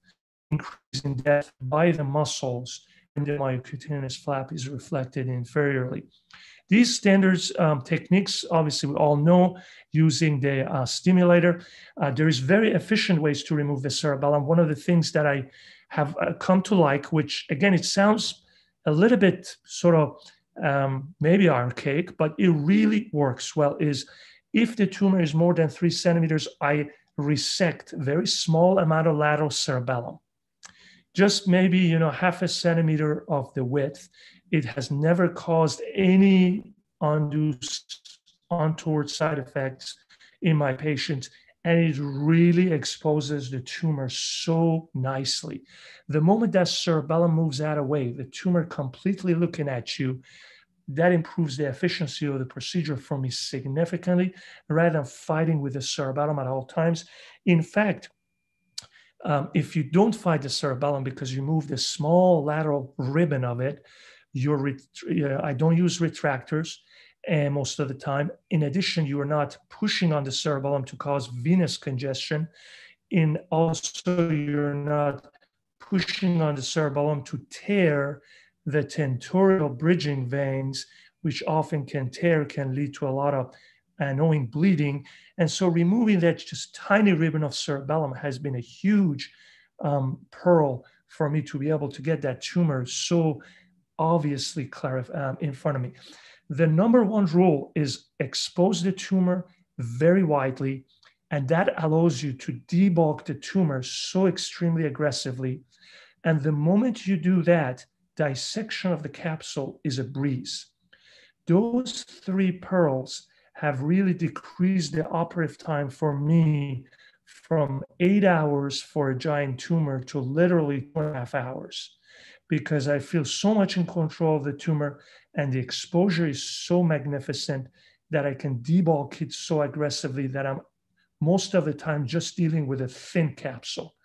increase in depth by the muscles, and the myocutaneous flap is reflected inferiorly. These standards um, techniques, obviously, we all know using the uh, stimulator. Uh, there is very efficient ways to remove the cerebellum. One of the things that I have uh, come to like, which again, it sounds a little bit sort of um, maybe archaic, but it really works well, is if the tumor is more than three centimeters, I resect very small amount of lateral cerebellum just maybe you know half a centimeter of the width it has never caused any undue untoward side effects in my patients and it really exposes the tumor so nicely. The moment that cerebellum moves out of way the tumor completely looking at you that improves the efficiency of the procedure for me significantly rather than fighting with the cerebellum at all times. In fact um, if you don't fight the cerebellum because you move the small lateral ribbon of it, you're ret- I don't use retractors and most of the time. In addition, you are not pushing on the cerebellum to cause venous congestion. In also, you're not pushing on the cerebellum to tear the tentorial bridging veins, which often can tear, can lead to a lot of annoying bleeding. And so removing that just tiny ribbon of cerebellum has been a huge um, pearl for me to be able to get that tumor so obviously um, in front of me. The number one rule is expose the tumor very widely, and that allows you to debulk the tumor so extremely aggressively. And the moment you do that, dissection of the capsule is a breeze. Those three pearls have really decreased the operative time for me from eight hours for a giant tumor to literally two and a half hours because I feel so much in control of the tumor and the exposure is so magnificent that I can debulk it so aggressively that I'm most of the time just dealing with a thin capsule.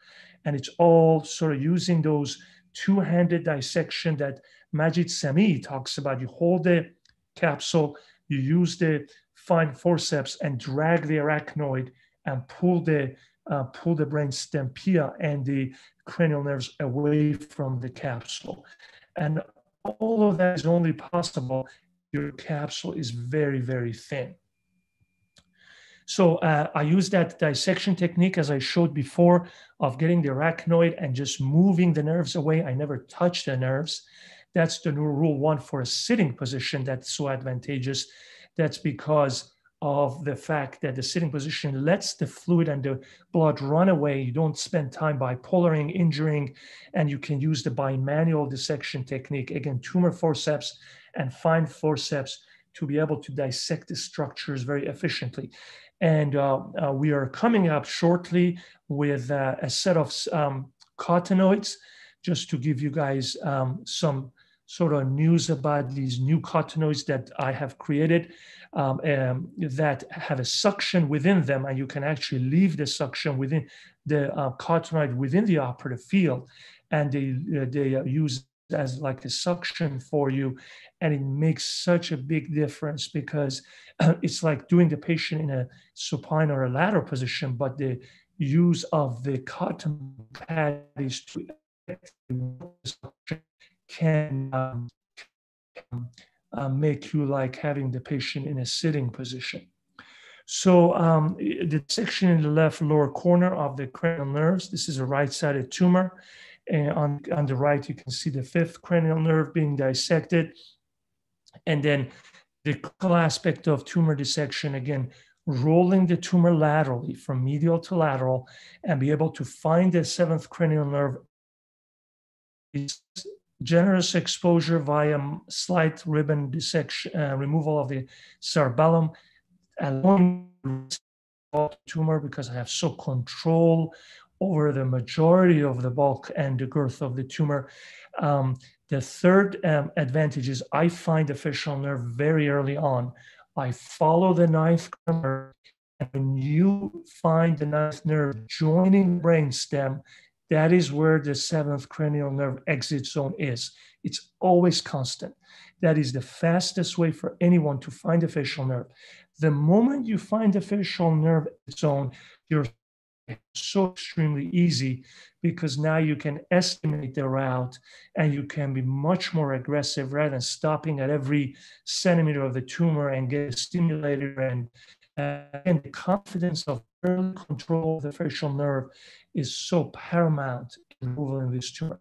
And it's all sort of using those two-handed dissection that Madjid Samii talks about. You hold the capsule, you use the fine forceps and drag the arachnoid and pull the uh, pull the brain stem pia and the cranial nerves away from the capsule. And all of that is only possible your capsule is very, very thin. So uh, I use that dissection technique as I showed before of getting the arachnoid and just moving the nerves away. I never touch the nerves. That's the new rule one for a sitting position that's so advantageous that's because of the fact that the sitting position lets the fluid and the blood run away. You don't spend time bipolaring, injuring, and you can use the bimanual dissection technique, again, tumor forceps and fine forceps to be able to dissect the structures very efficiently. And uh, uh, we are coming up shortly with uh, a set of um, just to give you guys um, some sort of news about these new cottonoids that I have created um, um, that have a suction within them, and you can actually leave the suction within the uh, within the operative field, and they uh, they uh, use as like a suction for you, and it makes such a big difference because (clears throat) it's like doing the patient in a supine or a lateral position, but the use of the cotton patties to can um, uh, make you like having the patient in a sitting position. So um, the section in the left lower corner of the cranial nerves, this is a right-sided tumor. And on, on the right, you can see the fifth cranial nerve being dissected. And then the clinical aspect of tumor dissection, again, rolling the tumor laterally from medial to lateral and be able to find the seventh cranial nerve generous exposure via slight ribbon dissection, uh, removal of the cerebellum, allowing tumor because I have so control over the majority of the bulk and the girth of the tumor. Um, the third um, advantage is I find the facial nerve very early on. I follow the ninth nerve, and when you find the ninth nerve joining the brain stem, That is where the seventh cranial nerve exit zone is. It's always constant. That is the fastest way for anyone to find the facial nerve. The moment you find the facial nerve zone, you're so extremely easy because now you can estimate the route and you can be much more aggressive rather than stopping at every centimeter of the tumor and get stimulated and and the confidence of early control of the facial nerve is so paramount in removing this tumor.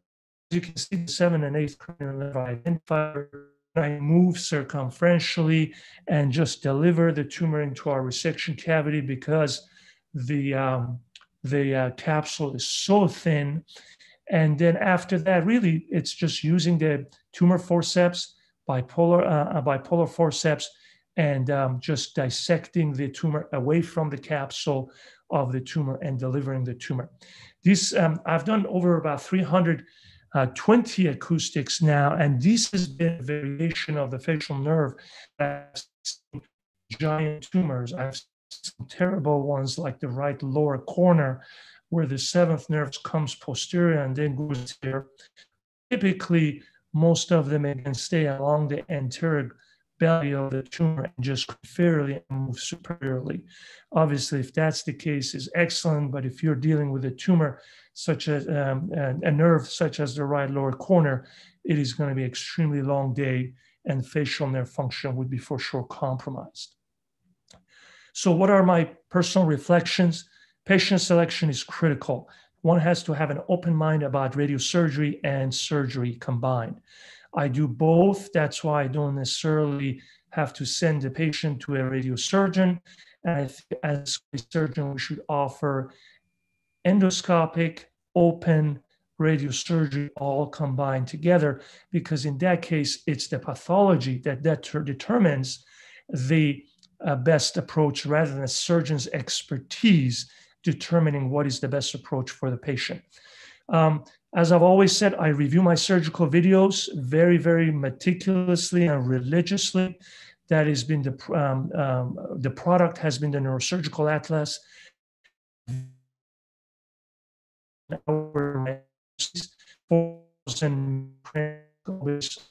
You can see the seventh and eighth cranial nerve identifier. I move circumferentially and just deliver the tumor into our resection cavity because the um, the uh, capsule is so thin. And then after that, really, it's just using the tumor forceps, bipolar uh, bipolar forceps, and um, just dissecting the tumor away from the capsule of the tumor and delivering the tumor. This um, I've done over about 320 uh, acoustics now, and this has been a variation of the facial nerve. Giant tumors. I've seen terrible ones like the right lower corner, where the seventh nerve comes posterior and then goes here. Typically, most of them can stay along the anterior belly of the tumor and just inferiorly and move superiorly. Obviously, if that's the case, is excellent. But if you're dealing with a tumor such as um, a nerve such as the right lower corner, it is going to be extremely long day and facial nerve function would be for sure compromised. So what are my personal reflections? Patient selection is critical. One has to have an open mind about radiosurgery and surgery combined. I do both. That's why I don't necessarily have to send the patient to a radiosurgeon. And as a surgeon, we should offer endoscopic, open radiosurgery all combined together, because in that case, it's the pathology that, that determines the uh, best approach rather than a surgeon's expertise determining what is the best approach for the patient. Um, as I've always said, I review my surgical videos very, very meticulously and religiously. That has been the um, um, the product has been the neurosurgical atlas.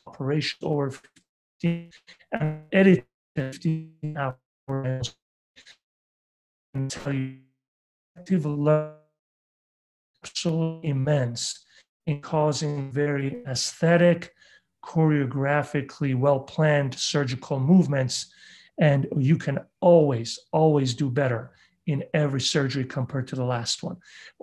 Operation over 15 and edit 15 hours and tell you absolutely immense in causing very aesthetic, choreographically well planned surgical movements. And you can always, always do better in every surgery compared to the last one.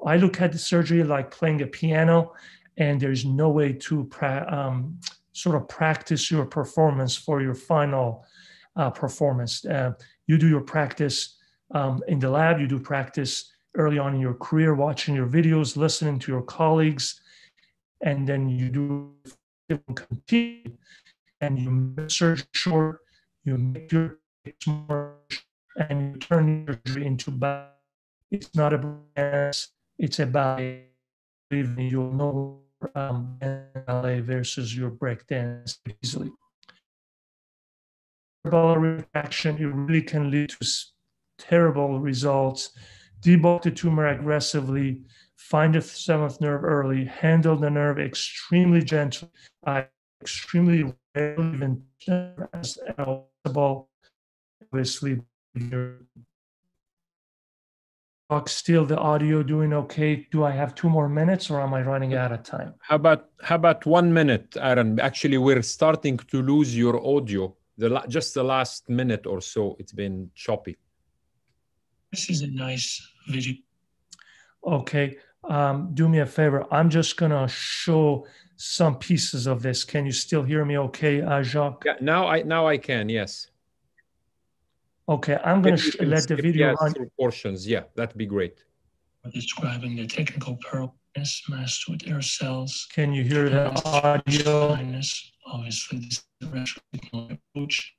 I look at the surgery like playing a piano, and there's no way to pra- um, sort of practice your performance for your final uh, performance. Uh, you do your practice um, in the lab, you do practice early on in your career, watching your videos, listening to your colleagues, and then you do continue and you surgery short, you make your more, and you turn your surgery into ballet. It's not a dance, it's about you'll know um, ballet versus your break dance easily. Cerebellar retraction, it really can lead to terrible results. Debulk the tumor aggressively, find the seventh nerve early, handle the nerve extremely gently, uh, extremely relevant as possible. Obviously, still the audio doing okay. Do I have two more minutes or am I running out of time? How about how about one minute, Aaron? Actually, we're starting to lose your audio. The just the last minute or so, it's been choppy. This is a nice video. Okay um, do me a favor. I'm just going to show some pieces of this. Can you still hear me okay, uh, Jacques? Yeah, now I now I can, yes. Okay, I'm going to let the video run. portions. Yeah, that'd be great. Describing the technical purpose masked with air cells. Can you hear the audio? Obviously, this is the approach.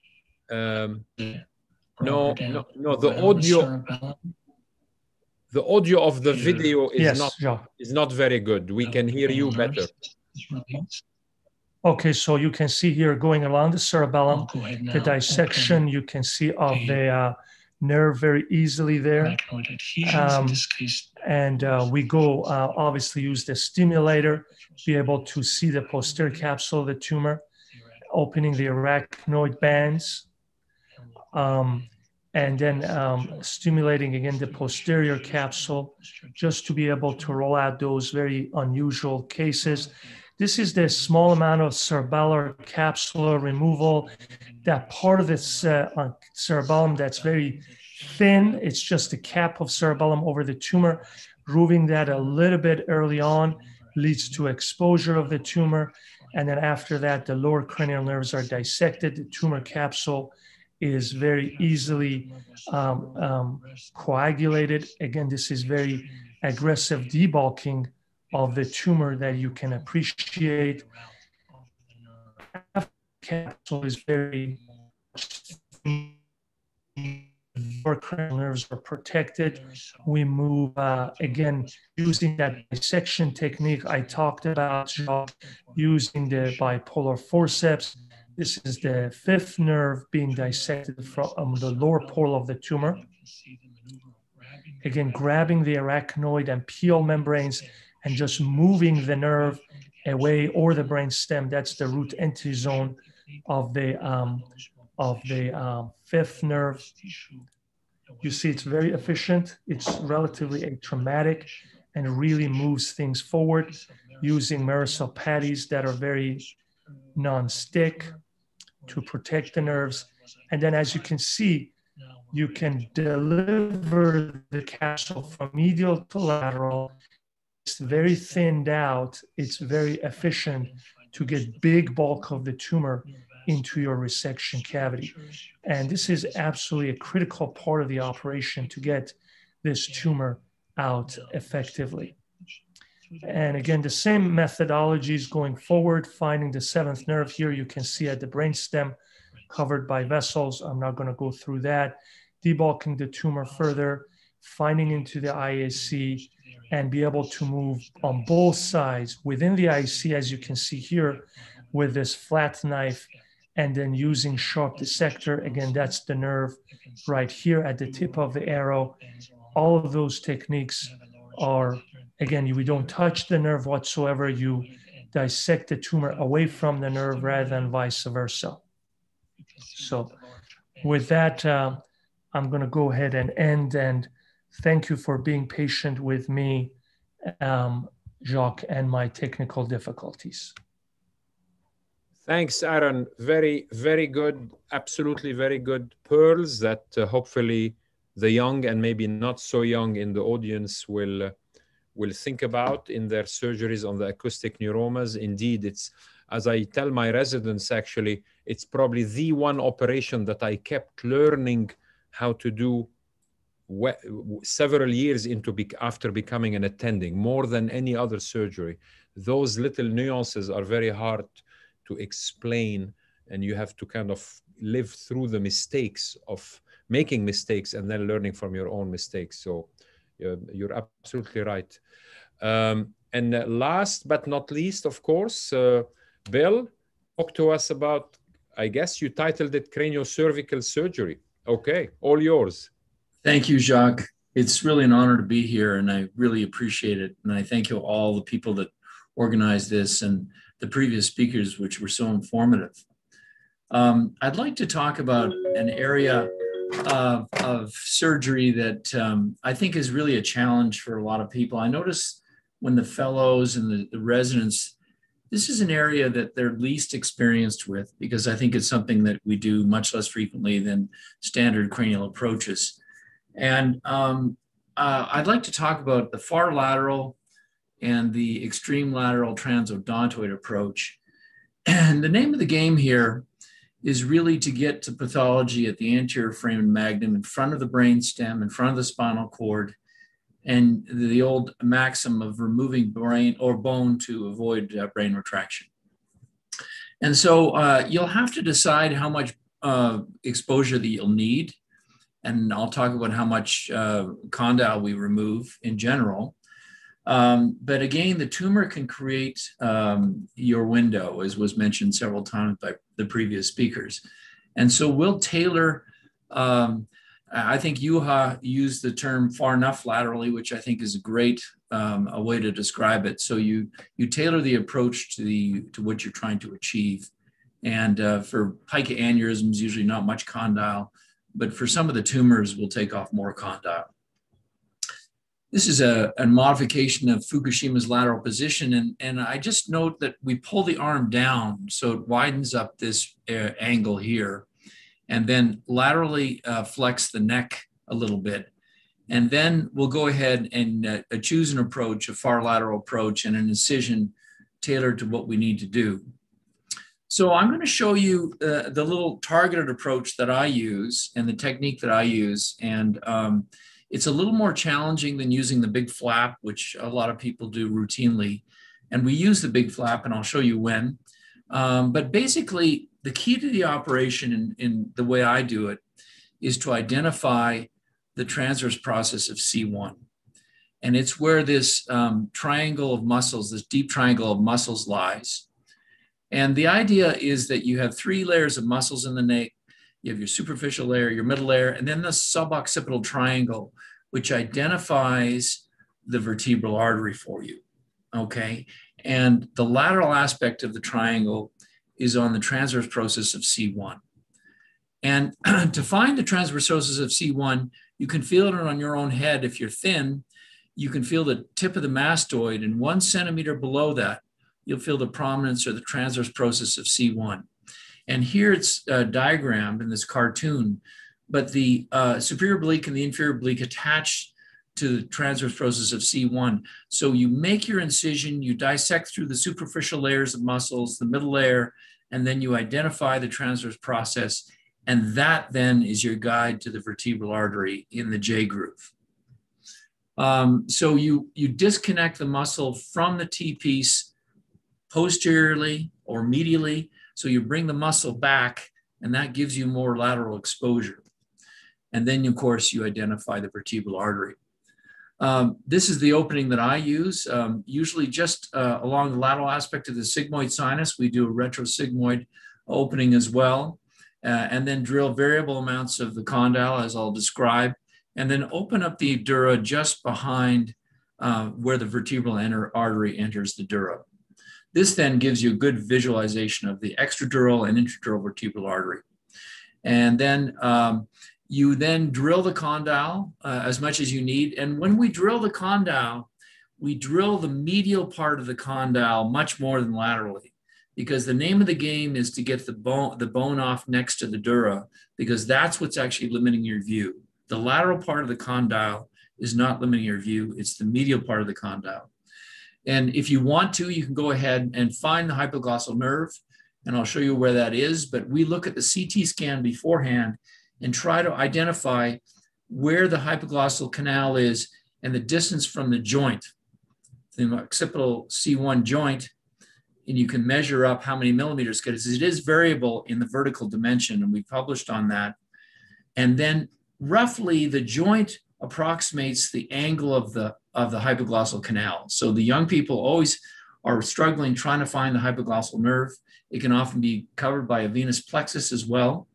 Um, no, no, no, the audio the audio of the video is yes, not yeah. is not very good. We can hear you better. Okay, so you can see here going along the cerebellum, the dissection okay. you can see of the uh, nerve very easily there. Um, And uh, we go, uh, obviously, use the stimulator, be able to see the posterior capsule of the tumor, opening the arachnoid bands, um, and then um, stimulating again the posterior capsule just to be able to roll out those very unusual cases. This is the small amount of cerebellar capsular removal, that part of this uh, cerebellum that's very thin. It's just the cap of cerebellum over the tumor. Removing that a little bit early on leads to exposure of the tumor. And then after that, the lower cranial nerves are dissected. The tumor capsule is very easily um, um, coagulated. Again, this is very aggressive debulking of the tumor that you can appreciate. Capsule is very our cranial nerves are protected. We move uh, again using that dissection technique I talked about, using the bipolar forceps. This is the fifth nerve being dissected from the lower pole of the tumor. Again, grabbing the arachnoid and pial membranes and just moving the nerve away or the brain stem. That's the root entry zone of the um, of the um, fifth nerve. You see, it's very efficient. It's relatively atraumatic and really moves things forward using Merocel patties that are very non-stick to protect the nerves. And then as you can see, you can deliver the capsule from medial to lateral. It's very thinned out. It's very efficient to get big bulk of the tumor into your resection cavity. And this is absolutely a critical part of the operation to get this tumor out effectively. And again, the same methodologies going forward, finding the seventh nerve here, you can see at the brainstem covered by vessels. I'm not going to go through that. Debulking the tumor further, finding into the IAC, and be able to move on both sides within the IC, as you can see here, with this flat knife and then using sharp dissector. Again, that's the nerve right here at the tip of the arrow. All of those techniques are, again, we don't touch the nerve whatsoever. You dissect the tumor away from the nerve rather than vice versa. So with that, uh, I'm going to go ahead and end and thank you for being patient with me, um, Jacques, and my technical difficulties. Thanks, Aaron. Very, very good. Absolutely very good pearls that uh, hopefully the young and maybe not so young in the audience will uh, will think about in their surgeries on the acoustic neuromas. Indeed, it's as I tell my residents actually, it's probably the one operation that I kept learning how to do several years into be after becoming an attending, more than any other surgery. Those little nuances are very hard to explain and you have to kind of live through the mistakes of making mistakes and then learning from your own mistakes so uh, you're absolutely right. Um, and last but not least of course uh, bill talk to us about i guess you titled it craniocervical surgery. Okay all yours. Thank you jacques. It's really an honor to be here and i really appreciate it. And i thank you all the people that organized this and the previous speakers, which were so informative. Um, I'd like to talk about an area of, of surgery that um, I think is really a challenge for a lot of people. I notice when the fellows and the, the residents, this is an area that they're least experienced with because I think it's something that we do much less frequently than standard cranial approaches. And um, uh, I'd like to talk about the far lateral and the extreme lateral transodontoid approach. (clears throat) And the name of the game here is really to get to pathology at the anterior foramen magnum in front of the brain stem, in front of the spinal cord, and the old maxim of removing brain or bone to avoid uh, brain retraction. And so uh, you'll have to decide how much uh, exposure that you'll need. And I'll talk about how much uh, condyle we remove in general. Um, but again, the tumor can create um, your window, as was mentioned several times by the previous speakers. And so we'll tailor um, I think Juha used the term far enough laterally, which I think is a great um, a way to describe it. So you you tailor the approach to the to what you're trying to achieve. And uh, for PICA aneurysms, usually not much condyle, but for some of the tumors, we'll take off more condyle. This is a, a modification of Fukushima's lateral position. And, and I just note that we pull the arm down so it widens up this uh, angle here and then laterally uh, flex the neck a little bit. And then we'll go ahead and uh, choose an approach, a far lateral approach, and an incision tailored to what we need to do. So I'm going to show you uh, the little targeted approach that I use and the technique that I use. And um, it's a little more challenging than using the big flap, which a lot of people do routinely. And we use the big flap, and I'll show you when. Um, but basically, the key to the operation in, in the way I do it is to identify the transverse process of C1. And it's where this um, triangle of muscles, this deep triangle of muscles lies. And the idea is that you have three layers of muscles in the neck. You have your superficial layer, your middle layer, and then the suboccipital triangle, which identifies the vertebral artery for you. Okay. And the lateral aspect of the triangle is on the transverse process of C1. And (clears throat) to find the transverse process of C1, you can feel it on your own head. If you're thin, you can feel the tip of the mastoid, and one centimeter below that, you'll feel the prominence or the transverse process of C1. And here it's uh, diagrammed in this cartoon, but the uh, superior oblique and the inferior oblique attached to the transverse process of C1. So you make your incision, you dissect through the superficial layers of muscles, the middle layer, and then you identify the transverse process. And that then is your guide to the vertebral artery in the J groove. Um, so you, you disconnect the muscle from the T piece posteriorly or medially. So you bring the muscle back, and that gives you more lateral exposure. And then, of course, you identify the vertebral artery. Um, this is the opening that I use, um, usually just uh, along the lateral aspect of the sigmoid sinus. We do a retrosigmoid opening as well, uh, and then drill variable amounts of the condyle, as I'll describe, and then open up the dura just behind uh, where the vertebral artery enters the dura. This then gives you a good visualization of the extradural and intradural vertebral artery. And then um, you then drill the condyle uh, as much as you need. And when we drill the condyle, we drill the medial part of the condyle much more than laterally because the name of the game is to get the bone, the bone off next to the dura because that's what's actually limiting your view. The lateral part of the condyle is not limiting your view. It's the medial part of the condyle. And if you want to, you can go ahead and find the hypoglossal nerve, and I'll show you where that is. But we look at the CT scan beforehand and try to identify where the hypoglossal canal is and the distance from the joint, the occipital C1 joint, and you can measure up how many millimeters, because it is variable in the vertical dimension, and we published on that. And then roughly the joint approximates the angle of the of the hypoglossal canal. So the young people always are struggling trying to find the hypoglossal nerve. It can often be covered by a venous plexus as well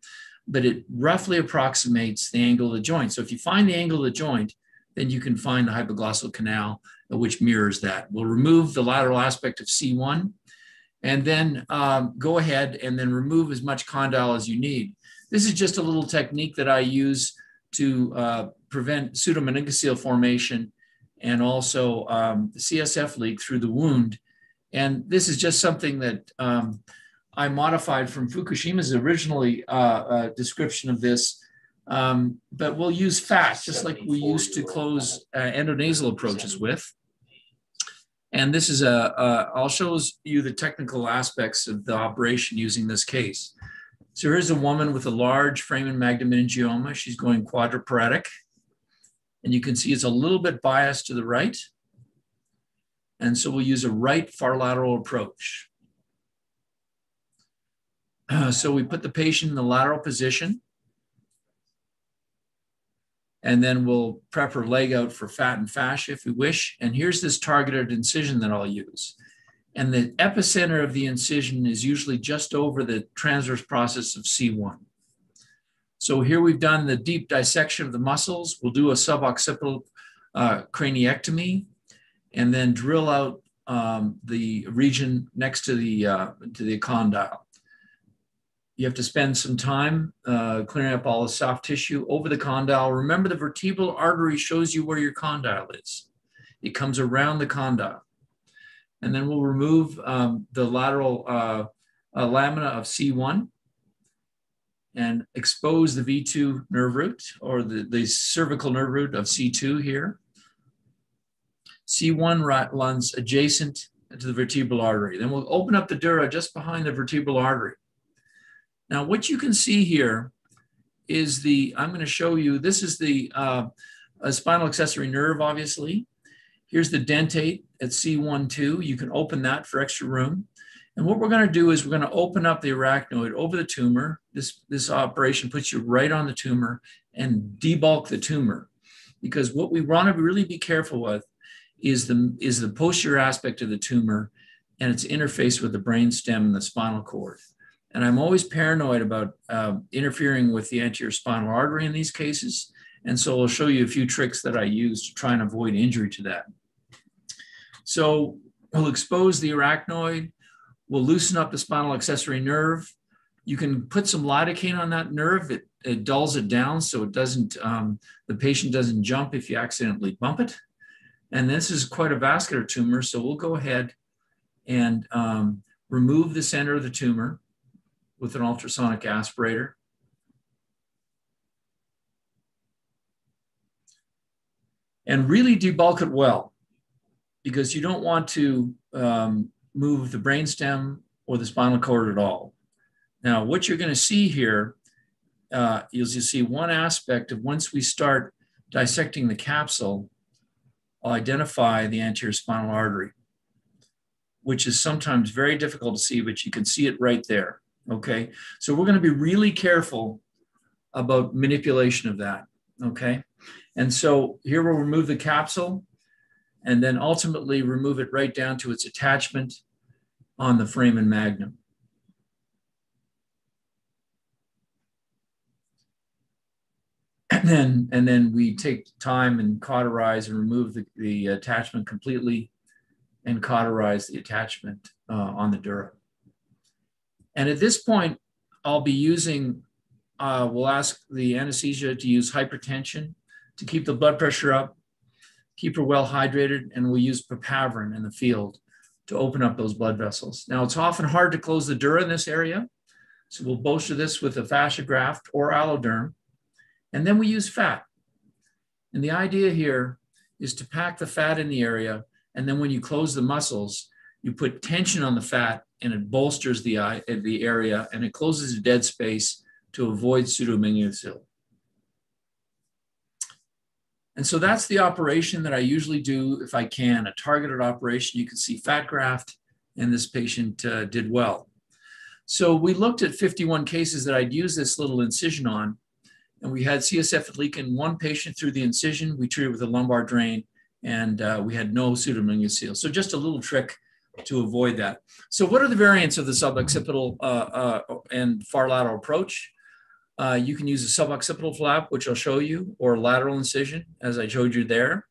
but it roughly approximates the angle of the joint. So if you find the angle of the joint, then you can find the hypoglossal canal, uh, which mirrors that. We'll remove the lateral aspect of C1 and then um, go ahead and then remove as much condyle as you need. This is just a little technique that I use to uh, prevent pseudomeningocele formation and also um, the CSF leak through the wound. And this is just something that um, I modified from Fukushima's originally uh, uh, description of this, um, but we'll use fat just like we used to close uh, endonasal approaches with. And this is I'll show you the technical aspects of the operation using this case. So here's a woman with a large foramen magnum meningioma. She's going quadriparetic. And you can see it's a little bit biased to the right. And so we'll use a right far lateral approach. Uh, so we put the patient in the lateral position. And then we'll prep her leg out for fat and fascia if we wish. And here's this targeted incision that I'll use. And the epicenter of the incision is usually just over the transverse process of C1. So here we've done the deep dissection of the muscles. We'll do a suboccipital uh, craniectomy and then drill out um, the region next to the, uh, to the condyle. You have to spend some time uh, clearing up all the soft tissue over the condyle. Remember, the vertebral artery shows you where your condyle is. It comes around the condyle. And then we'll remove um, the lateral uh, uh, lamina of C1 and expose the V2 nerve root or the, the cervical nerve root of C2 here. C1 runs adjacent to the vertebral artery. Then we'll open up the dura just behind the vertebral artery. Now, what you can see here is the, I'm going to show you, this is the uh, spinal accessory nerve, obviously. Here's the dentate at C12. You can open that for extra room. And what we're going to do is we're going to open up the arachnoid over the tumor. This, this operation puts you right on the tumor and debulk the tumor. Because what we want to really be careful with is the, is the posterior aspect of the tumor and its interface with the brain stem and the spinal cord. And I'm always paranoid about uh, interfering with the anterior spinal artery in these cases. And so I'll show you a few tricks that I use to try and avoid injury to that. So we'll expose the arachnoid, we'll loosen up the spinal accessory nerve. You can put some lidocaine on that nerve. It, it dulls it down so it doesn't, um, the patient doesn't jump if you accidentally bump it. And this is quite a vascular tumor. So we'll go ahead and um, remove the center of the tumor with an ultrasonic aspirator. And really debulk it well because you don't want to um, move the brainstem or the spinal cord at all. Now, what you're going to see here uh, is you see one aspect of once we start dissecting the capsule, I'll identify the anterior spinal artery, which is sometimes very difficult to see, but you can see it right there. Okay. So we're going to be really careful about manipulation of that. Okay. And so here we'll remove the capsule and then ultimately remove it right down to its attachment on the foramen magnum. And then, and then we take time and cauterize and remove the, the attachment completely and cauterize the attachment uh, on the dura. And at this point, I'll be using, uh, we'll ask the anesthesia to use hypertension to keep the blood pressure up, keep her well hydrated, and we'll use papaverine in the field to open up those blood vessels. Now, it's often hard to close the dura in this area, so we'll bolster this with a fascia graft or alloderm, and then we use fat. And the idea here is to pack the fat in the area, and then when you close the muscles, you put tension on the fat and it bolsters the, eye, the area and it closes the dead space to avoid pseudomyxocele. And so that's the operation that I usually do if I can, a targeted operation. You can see fat graft, and this patient uh, did well. So we looked at 51 cases that I'd use this little incision on, and we had CSF leak in one patient through the incision. We treated with a lumbar drain, and uh, we had no pseudomyxocele. So just a little trick to avoid that. So what are the variants of the suboccipital uh, uh, and far lateral approach? Uh, you can use a suboccipital flap, which I'll show you, or lateral incision, as I showed you there.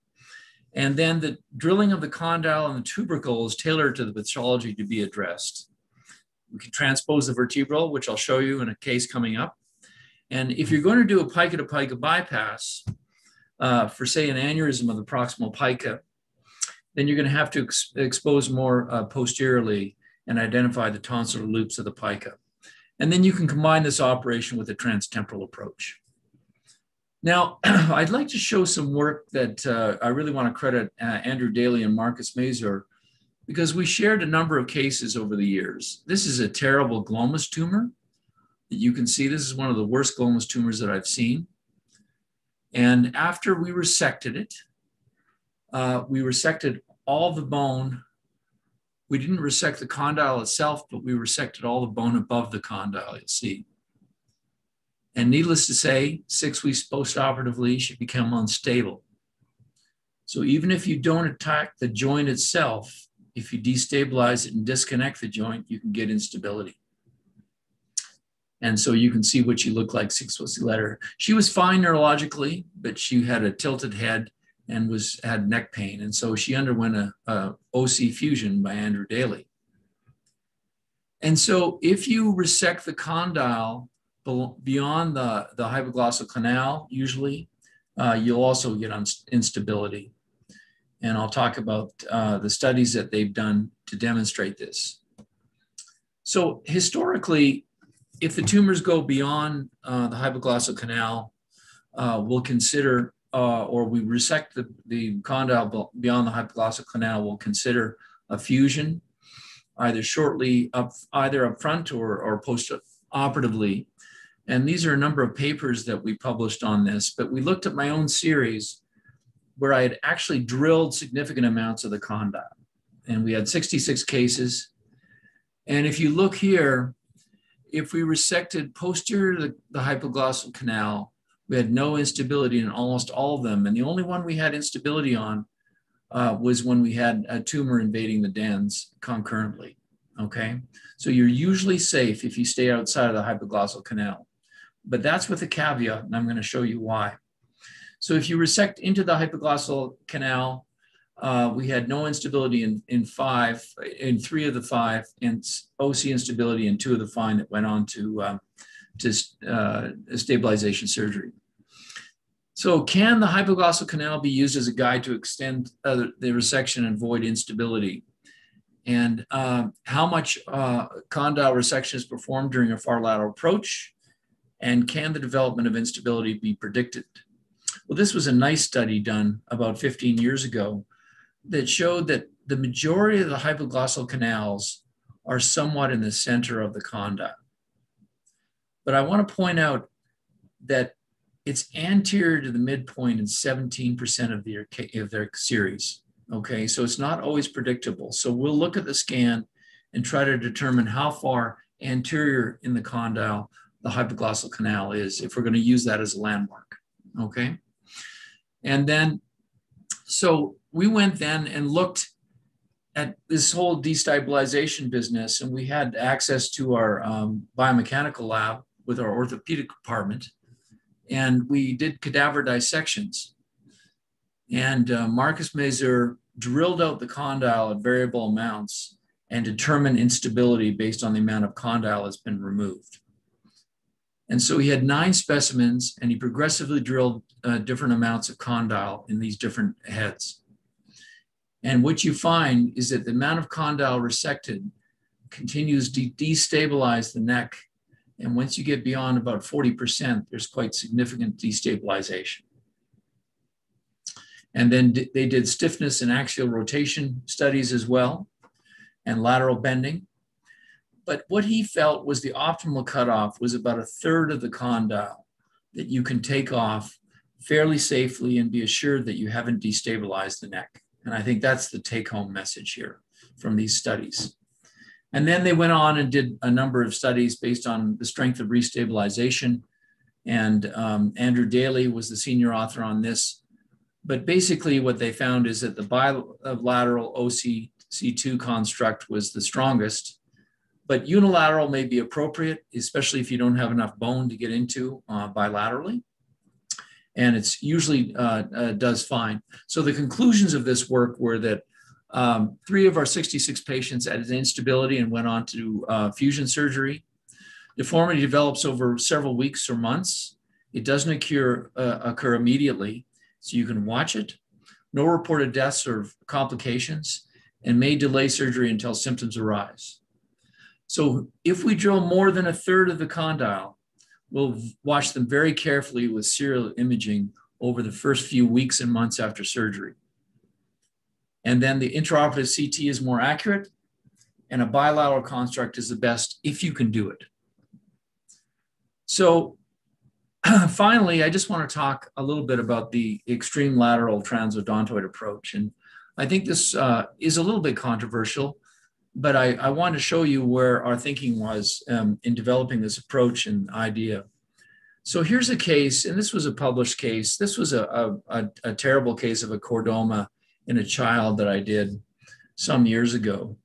And then the drilling of the condyle and the tubercle is tailored to the pathology to be addressed. We can transpose the vertebral, which I'll show you in a case coming up. And if you're going to do a PICA to PICA bypass uh, for, say, an aneurysm of the proximal PICA, then you're going to have to ex expose more uh, posteriorly and identify the tonsillar loops of the PICA. And then you can combine this operation with a transtemporal approach. Now, (clears throat) I'd like to show some work that uh, I really want to credit uh, Andrew Dailey and Marcus Mazur because we shared a number of cases over the years. This is a terrible glomus tumor that you can see. This is one of the worst glomus tumors that I've seen. And after we resected it, uh, we resected all the bone. We didn't resect the condyle itself, but we resected all the bone above the condyle, you'll see. And needless to say, six weeks postoperatively, she became unstable. So even if you don't attack the joint itself, if you destabilize it and disconnect the joint, you can get instability. And so you can see what she looked like six weeks later. She was fine neurologically, but she had a tilted head and was had neck pain. And so she underwent a, a OC fusion by Andrew Dailey. And so if you resect the condyle beyond the, the hypoglossal canal, usually, uh, you'll also get instability. And I'll talk about uh, the studies that they've done to demonstrate this. So historically, if the tumors go beyond uh, the hypoglossal canal, uh, we'll consider, uh, or we resect the, the condyle beyond the hypoglossal canal, we'll consider a fusion, either shortly up, either up front or, or post-operatively. And these are a number of papers that we published on this, but we looked at my own series where I had actually drilled significant amounts of the condyle. And we had 66 cases. And if you look here, if we resected posterior to the, the hypoglossal canal, we had no instability in almost all of them. And the only one we had instability on uh, was when we had a tumor invading the dens concurrently. Okay. So you're usually safe if you stay outside of the hypoglossal canal. But that's with a caveat, and I'm going to show you why. So if you resect into the hypoglossal canal, uh, we had no instability in, in five, in three of the five, and OC instability in two of the five that went on to, um, to uh, stabilization surgery. So can the hypoglossal canal be used as a guide to extend uh, the resection and avoid instability? And uh, how much uh, condyle resection is performed during a far lateral approach? And can the development of instability be predicted? Well, this was a nice study done about 15 years ago that showed that the majority of the hypoglossal canals are somewhat in the center of the condyle. But I want to point out that it's anterior to the midpoint in 17% of their, of their series. Okay, so it's not always predictable. So we'll look at the scan and try to determine how far anterior in the condyle the hypoglossal canal is if we're going to use that as a landmark. Okay. And then, so we went then and looked at this whole destabilization business, and we had access to our um, biomechanical lab with our orthopedic department, and we did cadaver dissections. And uh, Marcus Mazur drilled out the condyle at variable amounts and determined instability based on the amount of condyle that's been removed. And so he had nine specimens and he progressively drilled uh, different amounts of condyle in these different heads. And what you find is that the amount of condyle resected continues to destabilize the neck. And once you get beyond about 40%, there's quite significant destabilization. And then they did stiffness and axial rotation studies as well, and lateral bending. But what he felt was the optimal cutoff was about a third of the condyle that you can take off fairly safely and be assured that you haven't destabilized the neck. And I think that's the take home message here from these studies. And then they went on and did a number of studies based on the strength of restabilization. And um, Andrew Dailey was the senior author on this. But basically, what they found is that the bilateral OCC2 construct was the strongest but unilateral may be appropriate, especially if you don't have enough bone to get into uh, bilaterally. And it's usually uh, uh, does fine. So the conclusions of this work were that um, three of our 66 patients had instability and went on to uh, fusion surgery. Deformity develops over several weeks or months. It doesn't occur, uh, occur immediately, so you can watch it. No reported deaths or complications, and may delay surgery until symptoms arise. So if we drill more than a third of the condyle, we'll watch them very carefully with serial imaging over the first few weeks and months after surgery. And then the intraoperative CT is more accurate, and a bilateral construct is the best if you can do it. So (clears throat) finally, I just want to talk a little bit about the extreme lateral transodontoid approach. And I think this uh, is a little bit controversial but I, I want to show you where our thinking was um, in developing this approach and idea. So here's a case, and this was a published case. This was a, a, a terrible case of a chordoma in a child that I did some years ago.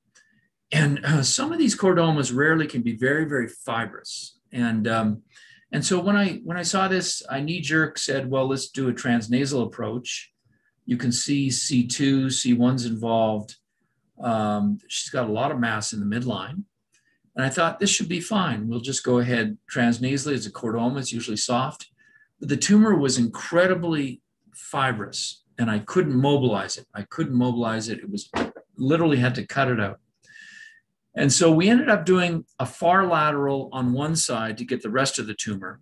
And uh, some of these chordomas rarely can be very, very fibrous. And um, and so when I when I saw this, I knee jerk said, well, let's do a transnasal approach. You can see C2, C1's involved. Um, she's got a lot of mass in the midline. And I thought this should be fine. We'll just go ahead transnasally. It's a chordoma, it's usually soft. But the tumor was incredibly fibrous and I couldn't mobilize it. I couldn't mobilize it. It was literally had to cut it out. And so we ended up doing a far lateral on one side to get the rest of the tumor.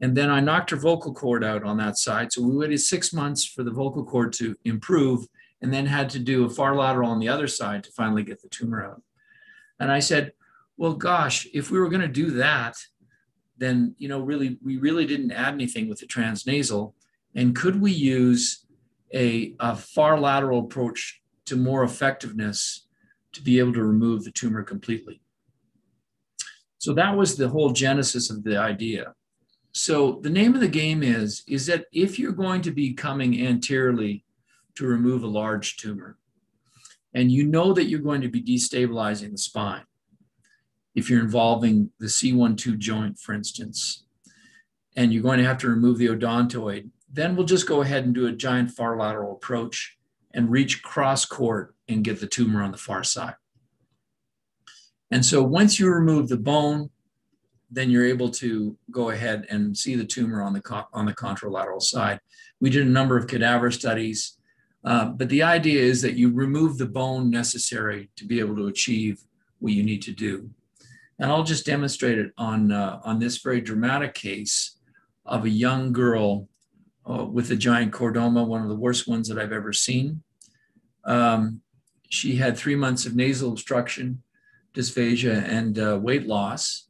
And then I knocked her vocal cord out on that side. So we waited six months for the vocal cord to improve and then had to do a far lateral on the other side to finally get the tumor out. And I said, well, gosh, if we were going to do that, then, you know, really, we really didn't add anything with the transnasal. And could we use a, a far lateral approach to more effectiveness to be able to remove the tumor completely? So that was the whole genesis of the idea. So the name of the game is, is that if you're going to be coming anteriorly to remove a large tumor, and you know that you're going to be destabilizing the spine, if you're involving the C1-2 joint, for instance, and you're going to have to remove the odontoid, then we'll just go ahead and do a giant far lateral approach and reach cross court and get the tumor on the far side. And so once you remove the bone, then you're able to go ahead and see the tumor on the, on the contralateral side. We did a number of cadaver studies, uh, but the idea is that you remove the bone necessary to be able to achieve what you need to do. And I'll just demonstrate it on, uh, on this very dramatic case of a young girl uh, with a giant chordoma, one of the worst ones that I've ever seen. Um, she had three months of nasal obstruction, dysphagia, and uh, weight loss.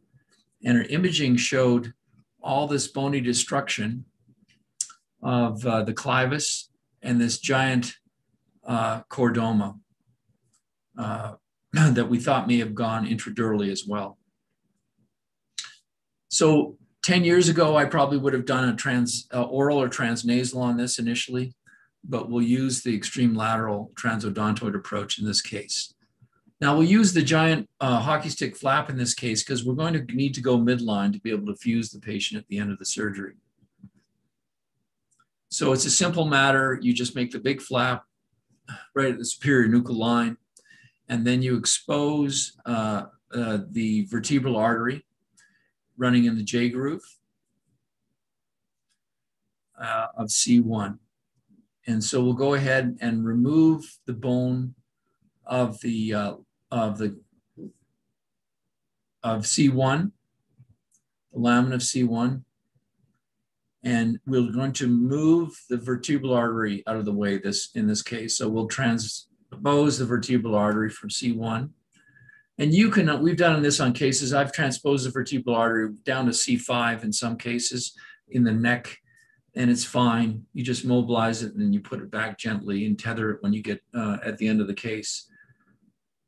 And her imaging showed all this bony destruction of uh, the clivus and this giant uh, chordoma uh, (clears throat) that we thought may have gone intradurally as well. So 10 years ago, I probably would have done a trans uh, oral or transnasal on this initially, but we'll use the extreme lateral transodontoid approach in this case. Now we'll use the giant uh, hockey stick flap in this case because we're going to need to go midline to be able to fuse the patient at the end of the surgery. So it's a simple matter. You just make the big flap right at the superior nuchal line, and then you expose uh, uh, the vertebral artery running in the J groove uh, of C1. And so we'll go ahead and remove the bone of the uh, of the of C1, the lamina of C1, and we're going to move the vertebral artery out of the way this in this case. So we'll transpose the vertebral artery from C1 and you can, we've done this on cases, I've transposed the vertebral artery down to C5 in some cases in the neck, and it's fine. You just mobilize it and then you put it back gently and tether it when you get uh, at the end of the case.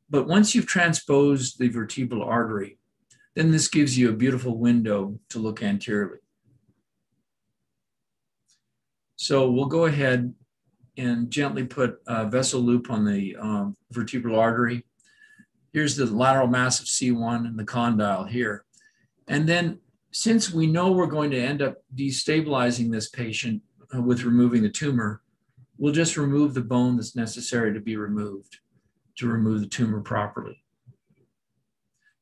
But once you've transposed the vertebral artery, then this gives you a beautiful window to look anteriorly. So we'll go ahead and gently put a vessel loop on the um, vertebral artery Here's the lateral mass of C1 and the condyle here. And then since we know we're going to end up destabilizing this patient uh, with removing the tumor, we'll just remove the bone that's necessary to be removed to remove the tumor properly.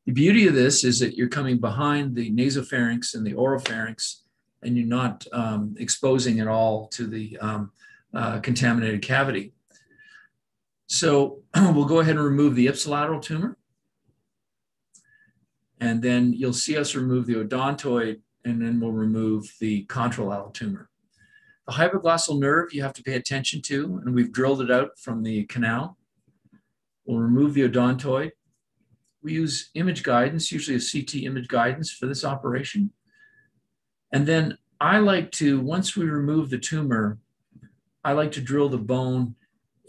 The beauty of this is that you're coming behind the nasopharynx and the oropharynx, and you're not um, exposing it all to the um, uh, contaminated cavity. So (clears throat) we'll go ahead and remove the ipsilateral tumor. And then you'll see us remove the odontoid, and then we'll remove the contralateral tumor. The hypoglossal nerve you have to pay attention to, and we've drilled it out from the canal. We'll remove the odontoid. We use image guidance, usually a CT image guidance for this operation. And then I like to, once we remove the tumor, I like to drill the bone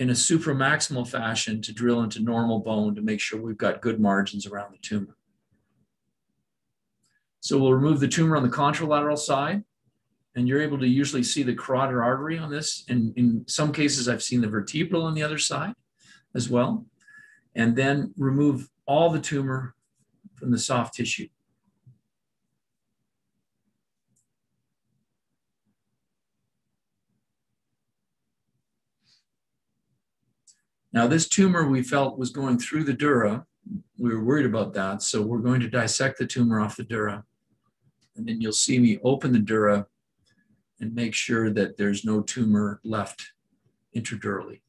in a supramaximal fashion to drill into normal bone to make sure we've got good margins around the tumor. So we'll remove the tumor on the contralateral side, and you're able to usually see the carotid artery on this. And in some cases, I've seen the vertebral on the other side as well. And then remove all the tumor from the soft tissue. Now, this tumor we felt was going through the dura. We were worried about that. So we're going to dissect the tumor off the dura. And then you'll see me open the dura and make sure that there's no tumor left intradurally.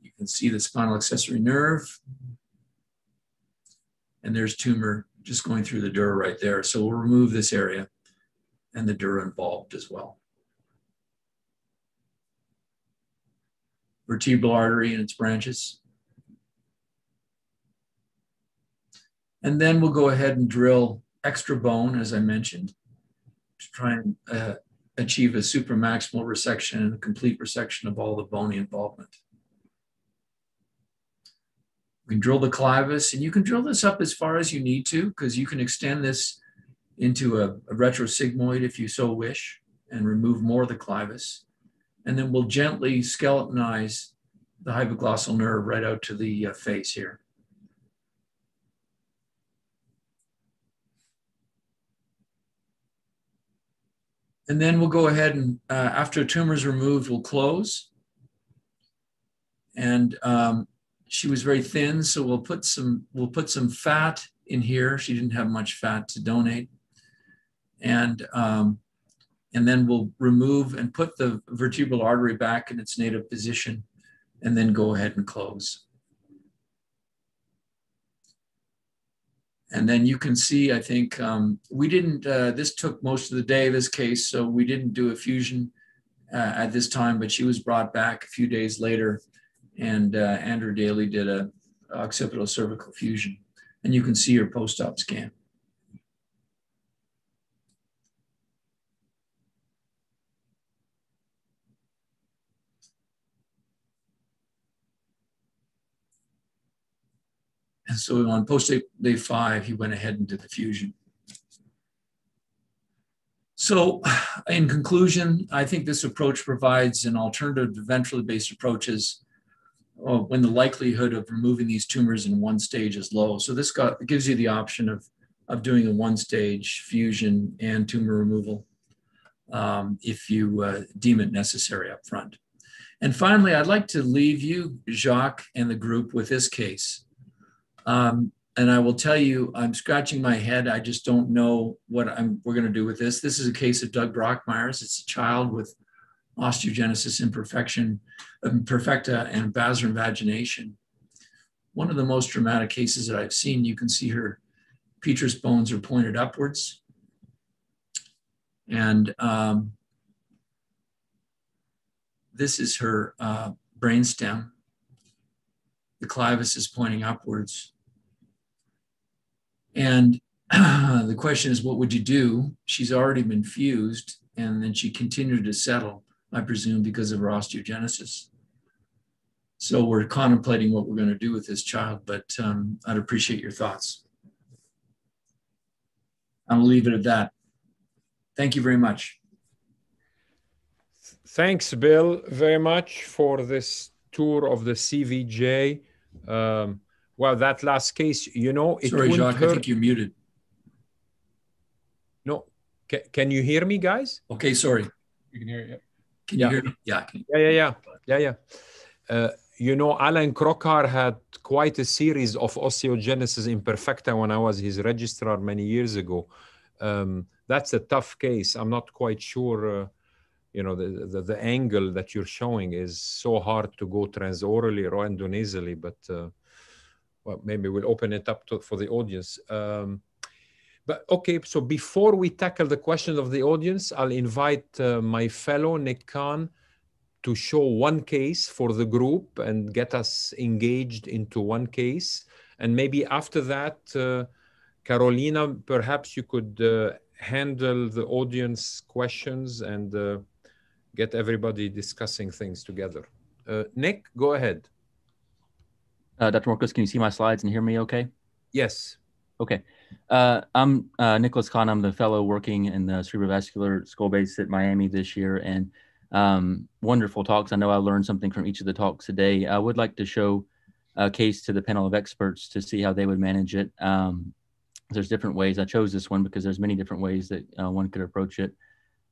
You can see the spinal accessory nerve. And there's tumor just going through the dura right there. So we'll remove this area and the dura involved as well. Vertebral artery and its branches. And then we'll go ahead and drill extra bone, as I mentioned, to try and uh, achieve a supramaximal resection and a complete resection of all the bony involvement. We can drill the clivus, and you can drill this up as far as you need to because you can extend this into a, a retrosigmoid if you so wish and remove more of the clivus. And then we'll gently skeletonize the hypoglossal nerve right out to the uh, face here. And then we'll go ahead and uh, after a tumor is removed, we'll close. And um, she was very thin, so we'll put some we'll put some fat in here. She didn't have much fat to donate, and um, and then we'll remove and put the vertebral artery back in its native position, and then go ahead and close. And then you can see, I think um, we didn't, uh, this took most of the day, this case, so we didn't do a fusion uh, at this time, but she was brought back a few days later and uh, Andrew Dailey did a occipital cervical fusion. And you can see your post-op scan. And so on post day five, he went ahead and did the fusion. So, in conclusion, I think this approach provides an alternative to ventrally based approaches when the likelihood of removing these tumors in one stage is low. So this got, gives you the option of, of doing a one stage fusion and tumor removal um, if you uh, deem it necessary up front. And finally, I'd like to leave you, Jacques, and the group with this case. Um, and I will tell you, I'm scratching my head. I just don't know what I'm, we're going to do with this. This is a case of Doug Brockmeyer's. It's a child with osteogenesis imperfection, imperfecta and basilar invagination. One of the most dramatic cases that I've seen, you can see her petrous bones are pointed upwards. And um, this is her uh, brainstem. The clivus is pointing upwards. And (clears throat) the question is, what would you do? She's already been fused, and then she continued to settle. I presume because of her osteogenesis. So we're contemplating what we're going to do with this child, but um, I'd appreciate your thoughts. I'll leave it at that. Thank you very much. Thanks, Bill, very much for this tour of the CVJ. Um, well, that last case, you know, it Sorry, Jacques, hurt... I think you're muted. No, can, can you hear me, guys? Okay, sorry. You can hear you. Can you yeah. hear me? Yeah. Yeah, yeah, yeah, yeah, yeah. Uh, you know, Alan Crockard had quite a series of osteogenesis imperfecta when I was his registrar many years ago. Um, that's a tough case. I'm not quite sure. Uh, you know, the, the, the angle that you're showing is so hard to go transorally or endonasally, but uh, well, maybe we'll open it up to, for the audience. Um, but okay, so before we tackle the question of the audience, I'll invite uh, my fellow Nick Khan to show one case for the group and get us engaged into one case. And maybe after that, uh, Carolina, perhaps you could uh, handle the audience questions and uh, get everybody discussing things together. Uh, Nick, go ahead. Uh, Dr. Morcos, can you see my slides and hear me okay? Yes. Okay. Uh, I'm uh, Nicholas Khan. I'm the fellow working in the cerebrovascular skull base at Miami this year, and um, wonderful talks. I know I learned something from each of the talks today. I would like to show a case to the panel of experts to see how they would manage it. Um, there's different ways. I chose this one because there's many different ways that uh, one could approach it.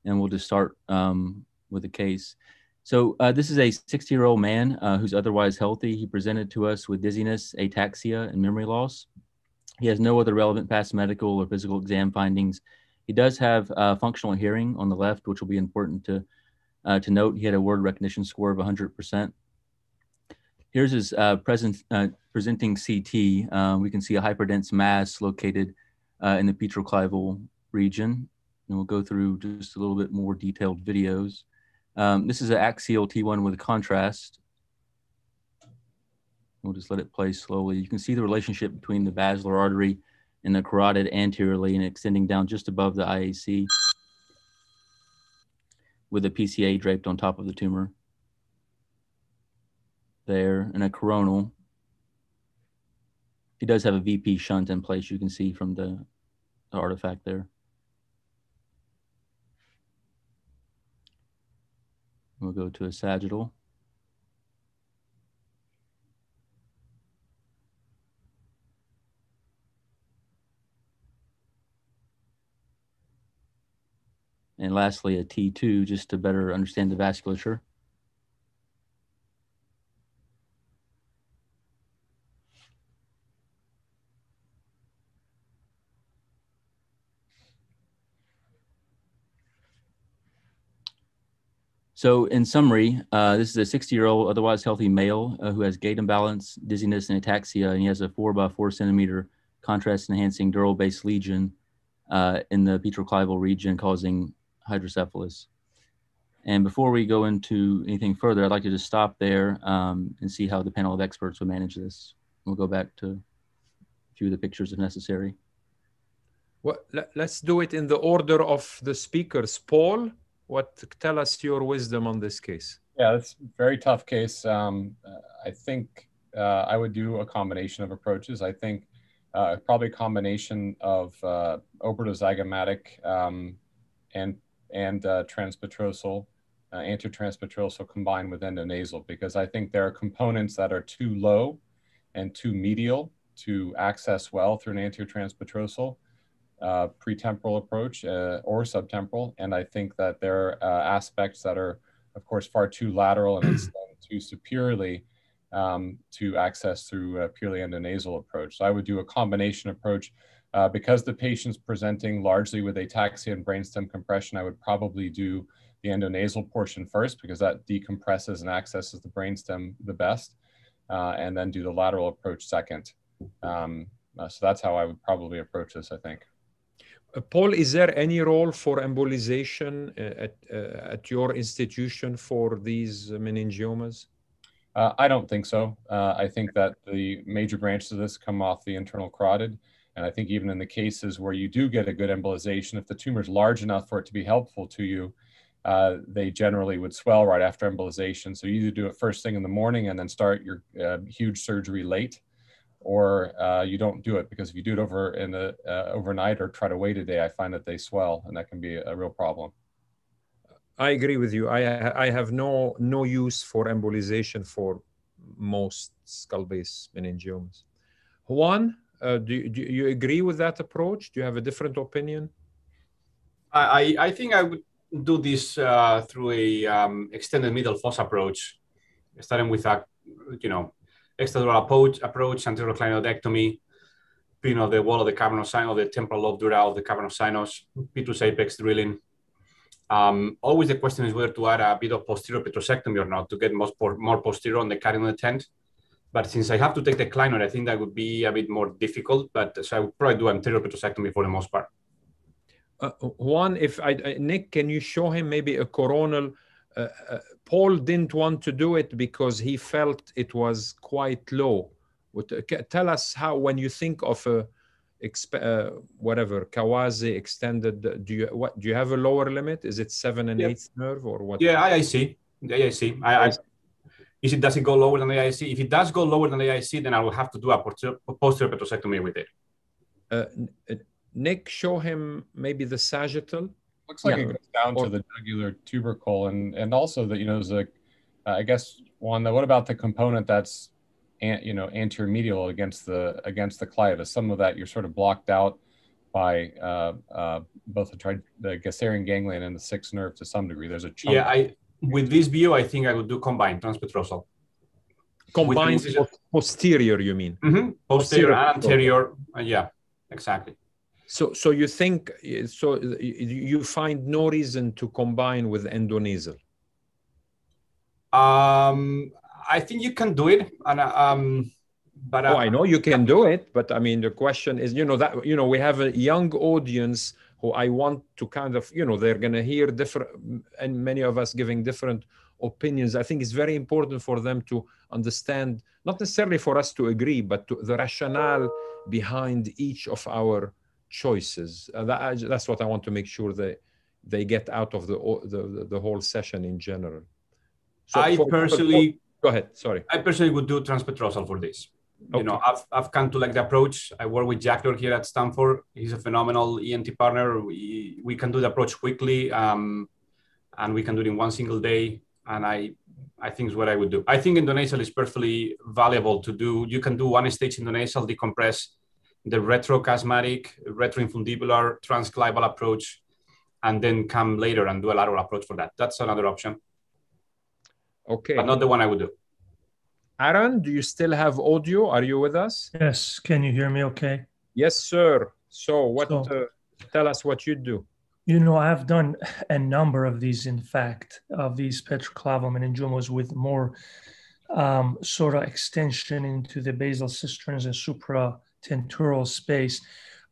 And we'll just start um, with a case. So uh, this is a 60 year old man uh, who's otherwise healthy. He presented to us with dizziness, ataxia, and memory loss. He has no other relevant past medical or physical exam findings. He does have uh, functional hearing on the left, which will be important to, uh, to note. He had a word recognition score of 100%. Here's his uh, present, uh, presenting CT. we can see a hyperdense mass located in the petroclival region. And we'll go through just a little bit more detailed videos. Um, this is an axial T1 with contrast. We'll just let it play slowly. You can see the relationship between the basilar artery and the carotid anteriorly and extending down just above the IAC with a PCA draped on top of the tumor. There, and a coronal. He does have a VP shunt in place, you can see from the, the artifact there. We'll go to a sagittal. And lastly, a T2 just to better understand the vasculature. So, in summary, uh, this is a 60 year old, otherwise healthy male uh, who has gait imbalance, dizziness, and ataxia, and he has a four by four centimeter contrast enhancing dural based lesion uh, in the petroclival region causing hydrocephalus. And before we go into anything further, I'd like to just stop there um, and see how the panel of experts will manage this. We'll go back to a few of the pictures if necessary. Well, let's do it in the order of the speakers. Paul, what tell us your wisdom on this case? Yeah, it's a very tough case. Um, I think uh, I would do a combination of approaches. I think uh, probably a combination of uh, orbitozygomatic um, and and uh, transpetrosal, uh, antitranspetrosal combined with endonasal, because I think there are components that are too low and too medial to access well through an anterior transpetrosal uh, pretemporal approach uh, or subtemporal. And I think that there are uh, aspects that are, of course, far too lateral and (clears throat) extend too superiorly um, to access through a purely endonasal approach. So I would do a combination approach. Uh, because the patient's presenting largely with ataxia and brainstem compression, I would probably do the endonasal portion first because that decompresses and accesses the brainstem the best, uh, and then do the lateral approach second. Um, uh, so that's how I would probably approach this, I think. Uh, Paul, is there any role for embolization uh, at, uh, at your institution for these meningiomas? Uh, I don't think so. Uh, I think that the major branches of this come off the internal carotid. And I think even in the cases where you do get a good embolization, if the tumor is large enough for it to be helpful to you, uh, they generally would swell right after embolization. So you either do it first thing in the morning and then start your huge surgery late, or uh, you don't do it because if you do it over in the uh, overnight or try to wait a day, I find that they swell and that can be a real problem. I agree with you. I I have no no use for embolization for most skull base meningiomas. Juan, uh, do, do you agree with that approach? Do you have a different opinion? I I think I would do this uh, through a um, extended middle fossa approach, starting with a you know extradural approach, approach anterior clinoidectomy, you know, the wall of the cavernous sinus, the temporal lobe dura of the cavernous sinus, petrous apex drilling. Um, always the question is whether to add a bit of posterior petrosectomy or not to get more, more posterior on the carotid tent. But since I have to take the clinoid, I think that would be a bit more difficult. But so I would probably do anterior petrosectomy for the most part. Uh, Juan, if I, Nick, can you show him maybe a coronal uh, uh, Paul didn't want to do it because he felt it was quite low. Uh, tell us how, when you think of a uh, whatever Kawase extended, do you what do you have a lower limit? Is it seven and eighth nerve or what? Yeah, IAC, the IAC. I, I, is it does it go lower than the IAC? If it does go lower than the IAC, then I will have to do a posterior petrosectomy with it. Uh, Nick, show him maybe the sagittal. Looks like yeah. it goes down or, to the jugular tubercle, and and also that you know there's a, uh, I guess one. What about the component that's and you know anterior medial against the against the clivus. Some of that you're sort of blocked out by uh, uh, both the, tri- the Gasserian ganglion and the sixth nerve to some degree. There's a chunk. Yeah, I with this view, I think I would do combined transpetrosal. Combined posterior, you mean? Mm-hmm. Posterior, posterior and anterior. Uh, yeah, exactly. So, so you think so? You find no reason to combine with endonasal. Um, I think you can do it, and um, but uh, oh, I know you can do it, but I mean the question is, you know that you know we have a young audience who I want to kind of you know they're going to hear different, and many of us giving different opinions. I think it's very important for them to understand, not necessarily for us to agree, but to, the rationale behind each of our choices. Uh, that, that's what I want to make sure they they get out of the the, the whole session in general. So I for, personally go ahead. Sorry. I personally would do transpetrosal for this. Okay. You know, I've, I've come to like the approach. I work with Jack Lord here at Stanford. He's a phenomenal ENT partner. We, we can do the approach quickly um, and we can do it in one single day. And I, I think is what I would do. I think endonasal is perfectly valuable to do. You can do one stage endonasal, decompress the retrochiasmatic, retroinfundibular, transclival approach, and then come later and do a lateral approach for that. That's another option. Okay. But not the one I would do. Aaron, do you still have audio? Are you with us? Yes. Can you hear me okay? Yes, sir. So, what? So, uh, tell us what you do. You know, I've done a number of these, in fact, of these petroclival meningiomas with more um, sort of extension into the basal cisterns and supratentorial space.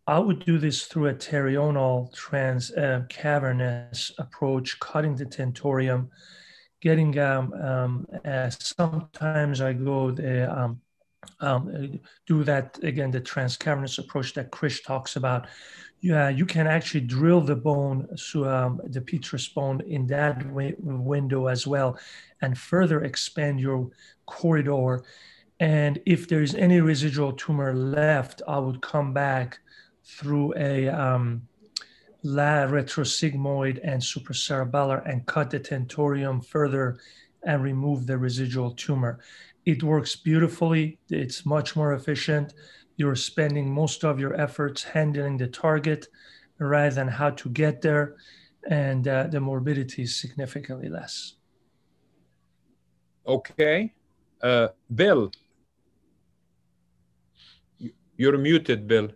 I would do this through a pterional trans uh, cavernous approach, cutting the tentorium getting um, um, uh, sometimes I go the, um, um, do that again the transcavernous approach that Chris talks about. Yeah, you can actually drill the bone, so um, the petrous bone in that window as well, and further expand your corridor. And if there's any residual tumor left, I would come back through a um, la retrosigmoid and supracerebellar and cut the tentorium further and remove the residual tumor. It works beautifully. It's much more efficient. You're spending most of your efforts handling the target rather than how to get there, and uh, the morbidity is significantly less. Okay. Uh, Bill, you're muted, Bill.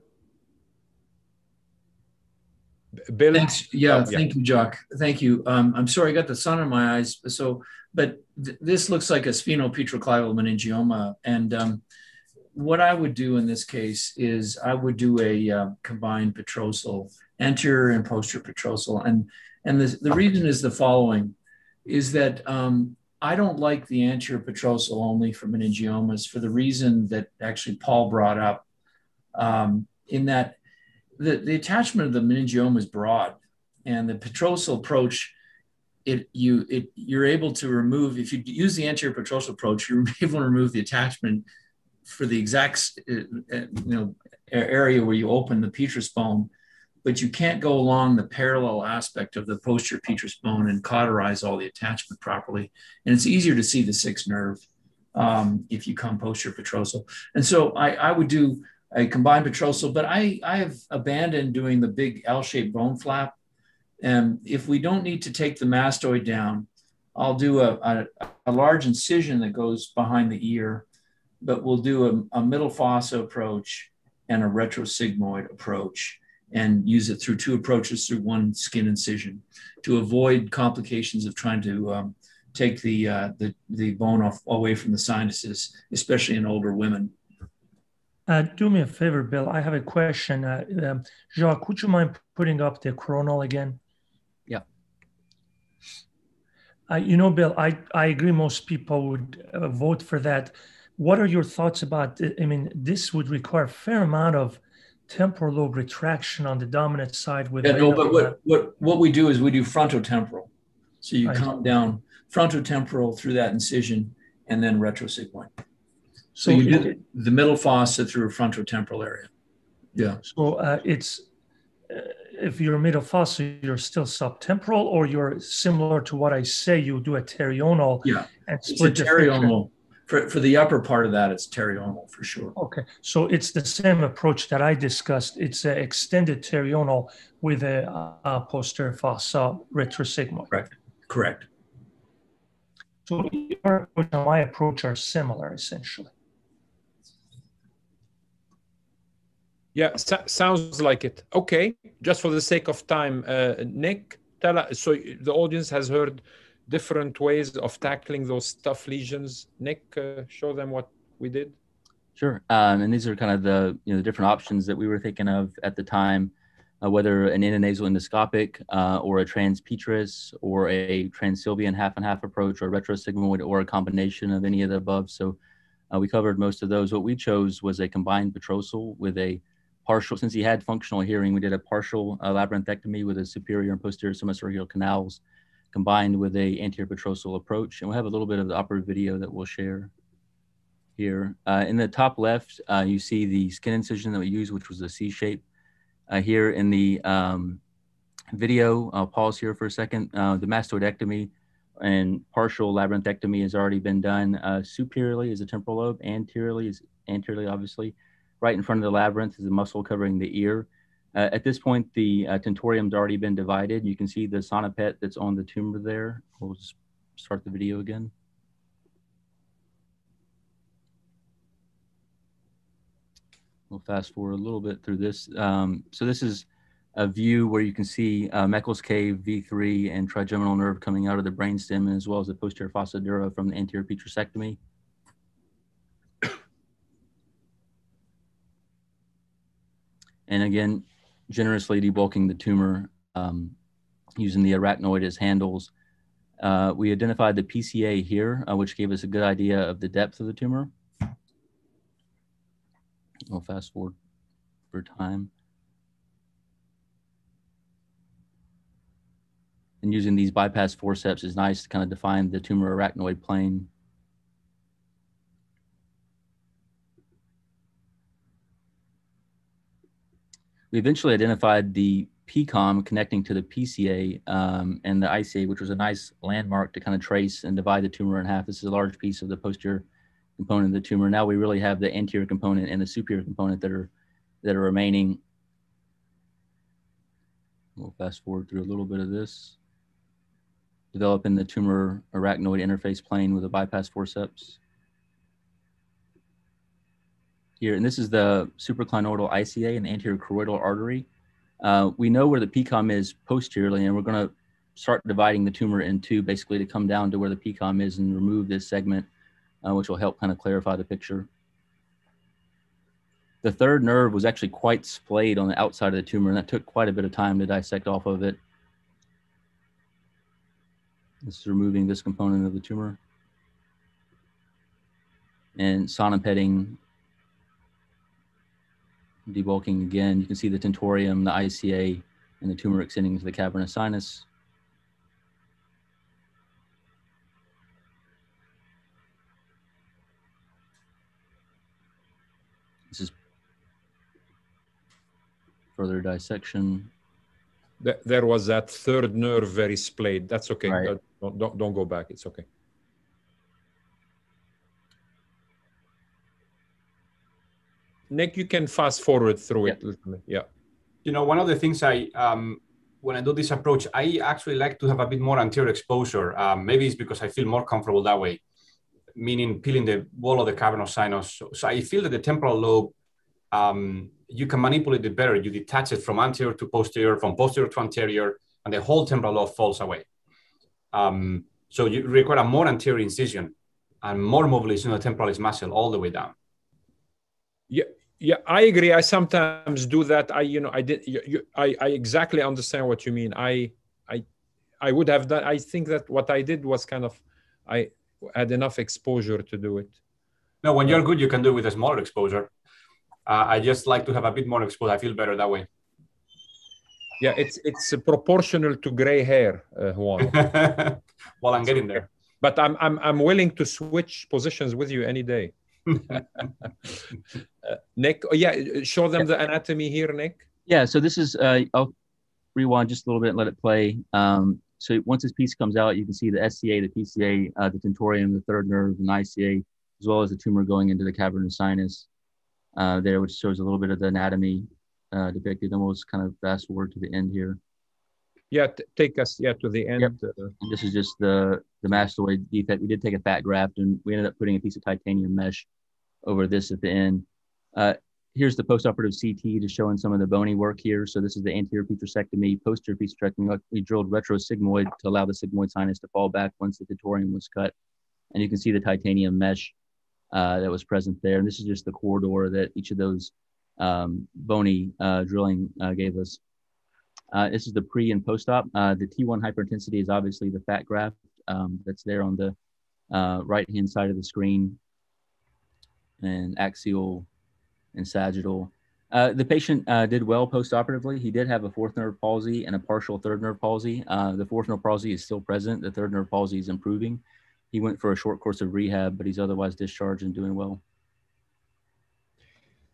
Bill? Thanks. Yeah, oh, thank you, Jacques. Thank you. Um, I'm sorry, I got the sun in my eyes. So, but th- this looks like a sphenopetroclival meningioma. And um, what I would do in this case is I would do a uh, combined petrosal, anterior and posterior petrosal. And, and the, the reason is the following, is that um, I don't like the anterior petrosal only for meningiomas for the reason that actually Paul brought up um, in that the, the attachment of the meningioma is broad, and the petrosal approach, it you it you're able to remove if you use the anterior petrosal approach, you're (laughs) able to remove the attachment for the exact uh, uh, you know area where you open the petrous bone, but you can't go along the parallel aspect of the posterior petrous bone and cauterize all the attachment properly. And it's easier to see the sixth nerve um, if you come posterior petrosal. And so I, I would do a combined petrosal, but I, I have abandoned doing the big L-shaped bone flap. And if we don't need to take the mastoid down, I'll do a, a, a large incision that goes behind the ear, but we'll do a, a middle fossa approach and a retrosigmoid approach and use it through two approaches through one skin incision to avoid complications of trying to um, take the, uh, the, the bone off away from the sinuses, especially in older women. Uh, do me a favor, Bill. I have a question. Uh, um, Jacques, would you mind putting up the coronal again? Yeah. Uh, you know, Bill, I, I agree most people would uh, vote for that. What are your thoughts about, I mean, this would require a fair amount of temporal lobe retraction on the dominant side with. Yeah, no, but what, what, what we do is we do frontotemporal. So you I come see. down frontotemporal through that incision and then retrosigmoid. So, you do the middle fossa through a frontotemporal area. Yeah. So uh, it's uh, if you're middle fossa, you're still subtemporal, or you're similar to what I say. You do a pterional. Yeah. And split it's pterional. for, for the upper part of that, it's pterional for sure. Okay, so it's the same approach that I discussed. It's an extended pterional with a, a posterior fossa retrosigmoid. Correct. Correct. So your approach and my approach are similar, essentially. Yeah, so, sounds like it. Okay, just for the sake of time, uh, Nick, tell us. So the audience has heard different ways of tackling those tough lesions. Nick, uh, show them what we did. Sure, um, and these are kind of the you know the different options that we were thinking of at the time, uh, whether an intranasal endoscopic uh, or a transpetrous or a transsylvian half and half approach or retrosigmoid or a combination of any of the above. So uh, we covered most of those. What we chose was a combined petrosal with a partial, since he had functional hearing, we did a partial uh, labyrinthectomy with a superior and posterior semicircular canals combined with a anterior petrosal approach. And we'll have a little bit of the upper video that we'll share here. Uh, in the top left, uh, you see the skin incision that we used, which was a C shape. Uh, here in the um, video, I'll pause here for a second. Uh, the mastoidectomy and partial labyrinthectomy has already been done. Uh, superiorly is the temporal lobe, anteriorly is anteriorly, obviously. Right in front of the labyrinth is the muscle covering the ear. Uh, at this point, the uh, tentorium's already been divided. You can see the sonopet that's on the tumor there. We'll just start the video again. We'll fast forward a little bit through this. Um, so this is a view where you can see uh, Meckel's cave, V3, and trigeminal nerve coming out of the brainstem, as well as the posterior fossa dura from the anterior petrosectomy. And again, generously debulking the tumor um, using the arachnoid as handles. Uh, we identified the PCA here, uh, which gave us a good idea of the depth of the tumor. We'll fast forward for time. And using these bypass forceps is nice to kind of define the tumor arachnoid plane. We eventually identified the PCOM connecting to the PCA um, and the ICA, which was a nice landmark to kind of trace and divide the tumor in half. This is a large piece of the posterior component of the tumor. Now we really have the anterior component and the superior component that are that are remaining. We'll fast forward through a little bit of this. Developing the tumor arachnoid interface plane with a bypass forceps here, and this is the supraclinoidal ICA and anterior choroidal artery. Uh, we know where the PCOM is posteriorly, and we're going to start dividing the tumor in two, basically to come down to where the PCOM is and remove this segment, uh, which will help kind of clarify the picture. The third nerve was actually quite splayed on the outside of the tumor, and that took quite a bit of time to dissect off of it. This is removing this component of the tumor. And sonopetting debulking again, you can see the tentorium, the ICA, and the tumor extending to the cavernous sinus. This is further dissection. There was that third nerve very splayed. That's okay. Right. Don't, don't, don't go back. It's okay. Nick, you can fast forward through yeah. it. Yeah. You know, one of the things I um, when I do this approach, I actually like to have a bit more anterior exposure. Um, maybe it's because I feel more comfortable that way, meaning peeling the wall of the cavernous sinus. So, so I feel that the temporal lobe, um, you can manipulate it better. You detach it from anterior to posterior, from posterior to anterior, and the whole temporal lobe falls away. Um, so you require a more anterior incision and more mobilization of the temporalis muscle all the way down. Yeah, yeah, I agree. I sometimes do that. I, you know, I did. You, you, I, I exactly understand what you mean. I, I, I would have done. I think that what I did was kind of, I had enough exposure to do it. No, when you're good, you can do it with a smaller exposure. Uh, I just like to have a bit more exposure. I feel better that way. Yeah, it's it's proportional to gray hair, uh, Juan. (laughs) well, I'm getting there. But I'm I'm I'm willing to switch positions with you any day. Uh, (laughs) Nick, oh, yeah, show them the anatomy here, Nick. Yeah, so this is, uh, I'll rewind just a little bit and let it play. Um, so once this piece comes out, you can see the SCA, the PCA, uh, the tentorium, the third nerve, and ICA, as well as the tumor going into the cavernous sinus uh, there, which shows a little bit of the anatomy uh, depicted. And we'll just kind of fast forward to the end here. Yeah, take us yeah to the end. Yep. Uh, this is just the the mastoid defect. We did take a fat graft, and we ended up putting a piece of titanium mesh over this at the end. Uh, here's the postoperative CT just showing some of the bony work here. So this is the anterior petrectomy, posterior petrectomy. We drilled retrosigmoid to allow the sigmoid sinus to fall back once the tentorium was cut. And you can see the titanium mesh uh, that was present there. And this is just the corridor that each of those um, bony uh, drilling uh, gave us. Uh, this is the pre and post op. Uh, the T1 hyperintensity is obviously the fat graft um, that's there on the right hand side of the screen and axial and sagittal. Uh, the patient uh, did well post-operatively. He did have a fourth nerve palsy and a partial third nerve palsy. Uh, the fourth nerve palsy is still present. The third nerve palsy is improving. He went for a short course of rehab, but he's otherwise discharged and doing well.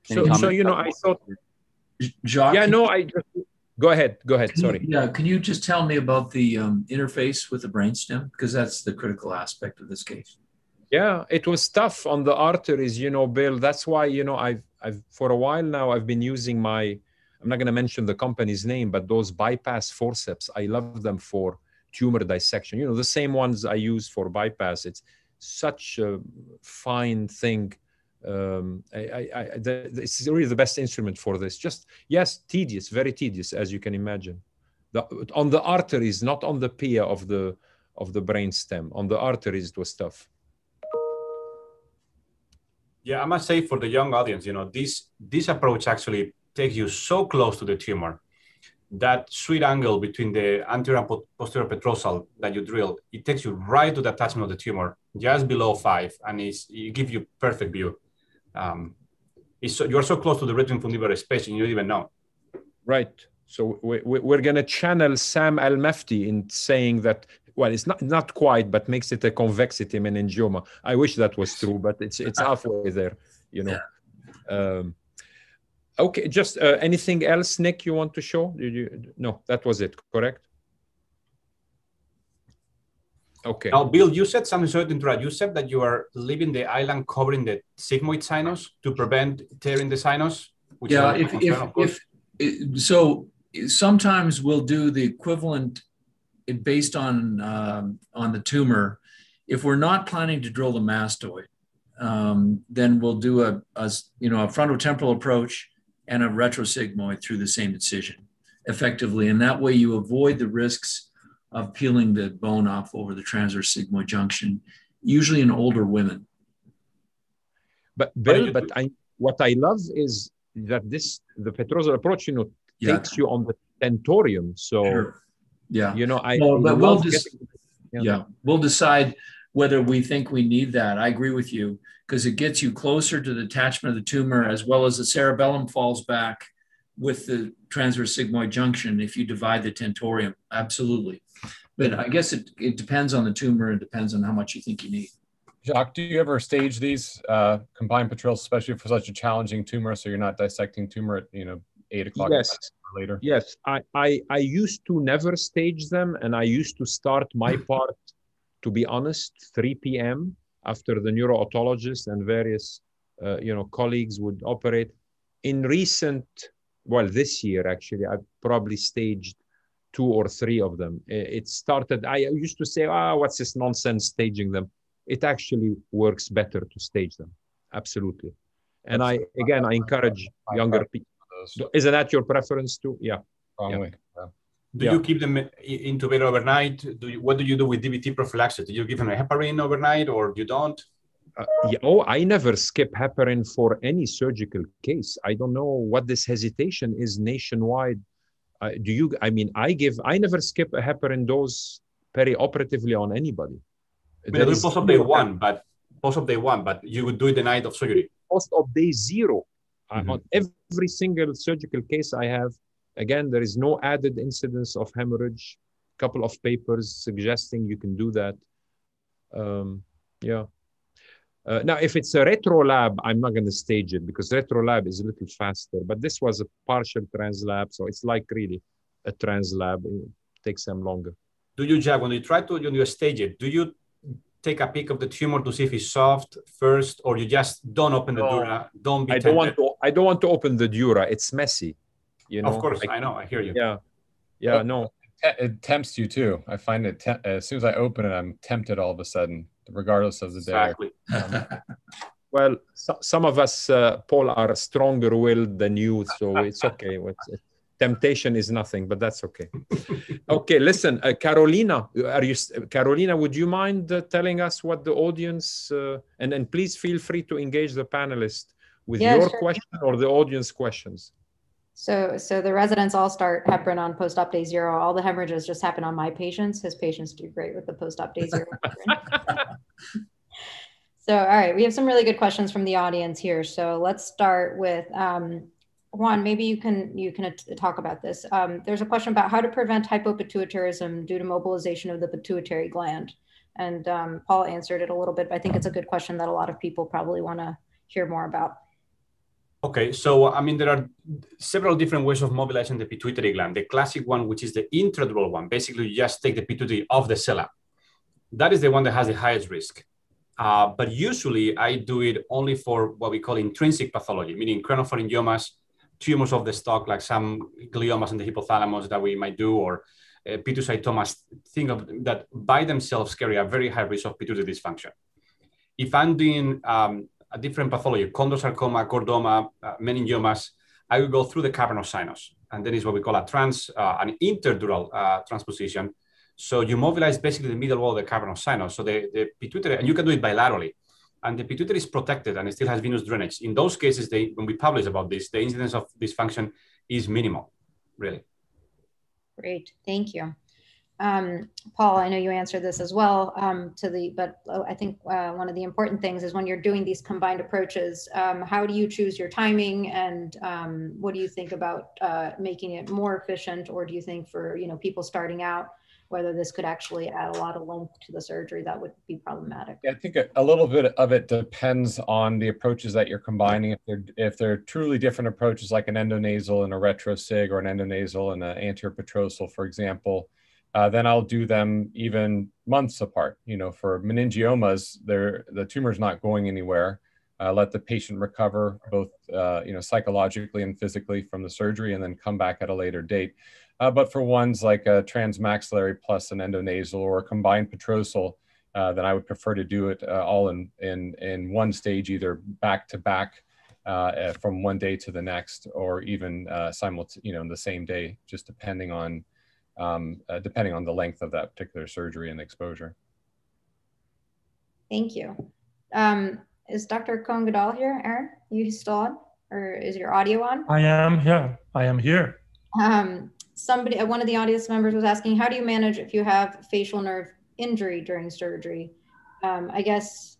so, so you know, I thought, Jacques, yeah, no, I just go ahead, go ahead. Sorry. You, yeah, can you just tell me about the um, interface with the brainstem because that's the critical aspect of this case. Yeah, it was tough on the arteries, you know, Bill. That's why you know I've I've for a while now I've been using my I'm not going to mention the company's name, but those bypass forceps, I love them for tumor dissection. You know, the same ones I use for bypass. It's such a fine thing. Um, I, I, I, the, it's really the best instrument for this. Just yes, tedious, very tedious, as you can imagine. The, on the arteries, not on the pia of the of the brain stem. On the arteries, it was tough. Yeah, I must say for the young audience, you know, this this approach actually takes you so close to the tumor. That sweet angle between the anterior and posterior petrosal that you drill, it takes you right to the attachment of the tumor, just below five, and it gives you perfect view. Um, it's so, you're so close to the retroinfundibular space, and you don't even know. Right. So we, we, we're going to channel Sam Al Mefty in saying that well, it's not not quite, but makes it a convexity meningioma. I wish that was true, but it's it's (laughs) halfway there, you know. Um, okay, just uh, anything else, Nick? You want to show? Did you? No, that was it. Correct. Okay. Now, Bill, you said something so interrupt. You said that you are leaving the island covering the sigmoid sinus to prevent tearing the sinus. yeah, if, if, if, so, sometimes we'll do the equivalent based on um, on the tumor, if we're not planning to drill the mastoid, um, then we'll do a, a you know a frontotemporal approach and a retrosigmoid through the same incision effectively, and that way you avoid the risks of peeling the bone off over the transverse sigmoid junction, usually in older women. But Bill, but I what I love is that this the Petrosal approach, you know, yeah. takes you on the tentorium. So sure. Yeah. You know, I well, but we'll just yeah. yeah, we'll decide whether we think we need that. I agree with you because it gets you closer to the attachment of the tumor as well as the cerebellum falls back with the transverse sigmoid junction if you divide the tentorium. Absolutely. But I guess it, it depends on the tumor. It depends on how much you think you need. Jacques, do you ever stage these uh, combined petrels, especially for such a challenging tumor, so you're not dissecting tumor at you know eight o'clock? Yes, later? Yes, I, I, I used to never stage them, and I used to start my part, to be honest, 3 p.m. after the neurotologist and various, uh, you know, colleagues would operate. In recent, well, this year actually, I've probably staged two or three of them. It started. I used to say, "Ah, oh, what's this nonsense staging them?" It actually works better to stage them. Absolutely. And I again, I encourage younger people isn't that your preference too? Yeah. Strongly. Yeah. Do yeah. you keep them intubated overnight? Do you, what do you do with DVT prophylaxis? Do you give them a heparin overnight or you don't? Uh, oh, I never skip heparin for any surgical case. I don't know what this hesitation is nationwide. Uh, do you? I mean, I give. I never skip a heparin dose perioperatively on anybody. I mean, post op day one, but post op day one, but you would do it the night of surgery. Post op day zero. Mm-hmm. on every single surgical case I have, again, there is no added incidence of hemorrhage. Couple of papers suggesting you can do that. Um, yeah. Uh, now, if it's a retrolab, I'm not going to stage it because retrolab is a little faster. But this was a partial translab, so it's like really a translab. It takes them longer. Do you, Jack, when you try to when you stage it, do you take a peek of the tumor to see if it's soft first, or you just don't open the no, dura? Don't be. I don't want to. I don't want to open the dura. It's messy. You know. Of course, I, I know. I hear you. Yeah. Yeah. no. It tempts you too. I find it te- as soon as I open it, I'm tempted all of a sudden, regardless of the day. Exactly. (laughs) well, so, some of us, uh, Paul, are stronger willed than you, so it's okay. (laughs) It's, temptation is nothing, but that's okay. okay, listen, uh, Carolina, are you Carolina? Would you mind uh, telling us what the audience uh, and and please feel free to engage the panelist with yeah, your sure. question or the audience questions. So, so the residents all start heparin on post-op day zero. All the hemorrhages just happen on my patients. His patients do great with the post-op day zero. (laughs) so, all right, we have some really good questions from the audience here. So let's start with um, Juan, maybe you can you can talk about this. Um, there's a question about how to prevent hypopituitarism due to mobilization of the pituitary gland, and um, Paul answered it a little bit. But I think it's a good question that a lot of people probably want to hear more about. Okay, so I mean there are several different ways of mobilizing the pituitary gland. The classic one, which is the intradural one, basically you just take the pituitary off the sella. That is the one that has the highest risk. Uh, but usually I do it only for what we call intrinsic pathology, meaning craniopharyngiomas tumors of the stalk, like some gliomas in the hypothalamus that we might do, or uh, pituitary think of that by themselves carry a very high risk of pituitary dysfunction. If I'm doing um, a different pathology, chondrosarcoma, chordoma, uh, meningiomas, I will go through the cavernous sinus, and then is what we call a trans, uh, an interdural uh, transposition. So you mobilize basically the middle wall of the cavernous sinus. So the, the pituitary, and you can do it bilaterally and the pituitary is protected and it still has venous drainage. In those cases, they, when we publish about this, the incidence of dysfunction is minimal, really. Great, thank you. Um, Paul, I know you answered this as well um, to the, but uh, I think uh, one of the important things is when you're doing these combined approaches, um, how do you choose your timing and um, what do you think about uh, making it more efficient or do you think for, you know, people starting out, whether this could actually add a lot of length to the surgery that would be problematic. Yeah, I think a, a, little bit of it depends on the approaches that you're combining. If they're if they're truly different approaches, like an endonasal and a retrosig, or an endonasal and an anterior petrosal, for example, uh, then I'll do them even months apart. You know, for meningiomas, they're, the tumor's not going anywhere. Uh, let the patient recover both uh, you know psychologically and physically from the surgery and then come back at a later date uh, but for ones like a transmaxillary plus an endonasal or a combined petrosal, uh, then I would prefer to do it uh, all in, in, in one stage, either back to back from one day to the next, or even uh, simultaneously, you know, in the same day, just depending on um, depending on the length of that particular surgery and exposure. Thank you. Um, is Dr. Cohen Gadol here, Aaron? You still on, or is your audio on? I am here. I am here. Um, somebody, uh, one of the audience members was asking, how do you manage if you have facial nerve injury during surgery? Um, I guess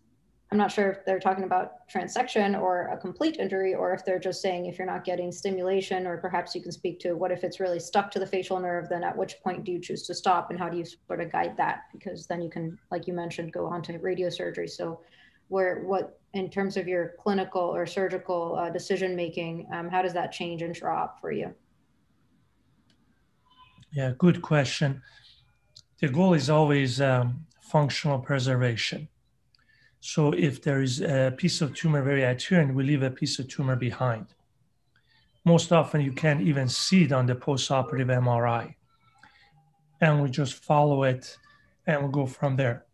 I'm not sure if they're talking about transection or a complete injury, or if they're just saying if you're not getting stimulation, or perhaps you can speak to what if it's really stuck to the facial nerve, then at which point do you choose to stop and how do you sort of guide that? Because then you can, like you mentioned, go on to radiosurgery. So where, what, in terms of your clinical or surgical uh, decision making, um, how does that change intra-op for you? Yeah, good question. The goal is always um, functional preservation. So if there is a piece of tumor very adherent, we leave a piece of tumor behind. Most often you can't even see it on the postoperative MRI. And we just follow it and we go from there.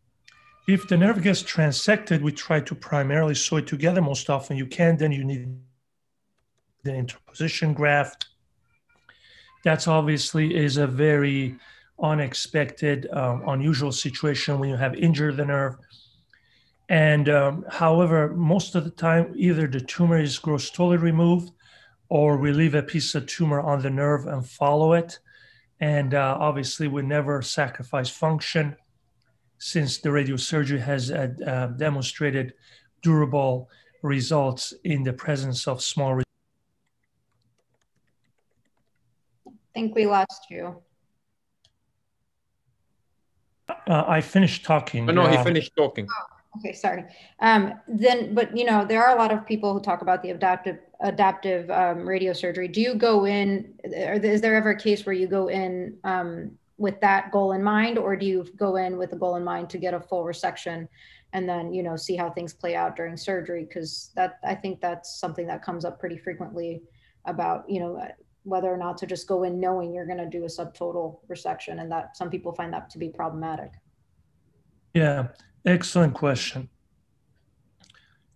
If the nerve gets transected, we try to primarily sew it together. Most often you can, then you need the interposition graft that's obviously is a very unexpected, um, unusual situation when you have injured the nerve. And um, however, most of the time, either the tumor is gross totally removed or we leave a piece of tumor on the nerve and follow it. And uh, obviously, we never sacrifice function since the radiosurgery has uh, uh, demonstrated durable results in the presence of small I think we lost you. Uh, I finished talking. Oh, no, he finished talking. Oh, okay, sorry. Um, then, but you know, there are a lot of people who talk about the adaptive adaptive um, radiosurgery. Do you go in? Or is there ever a case where you go in um, with that goal in mind, or do you go in with a goal in mind to get a full resection and then, you know, see how things play out during surgery? Because that I think that's something that comes up pretty frequently about, you know, whether or not to just go in knowing you're going to do a subtotal resection, and that some people find that to be problematic. Yeah, excellent question.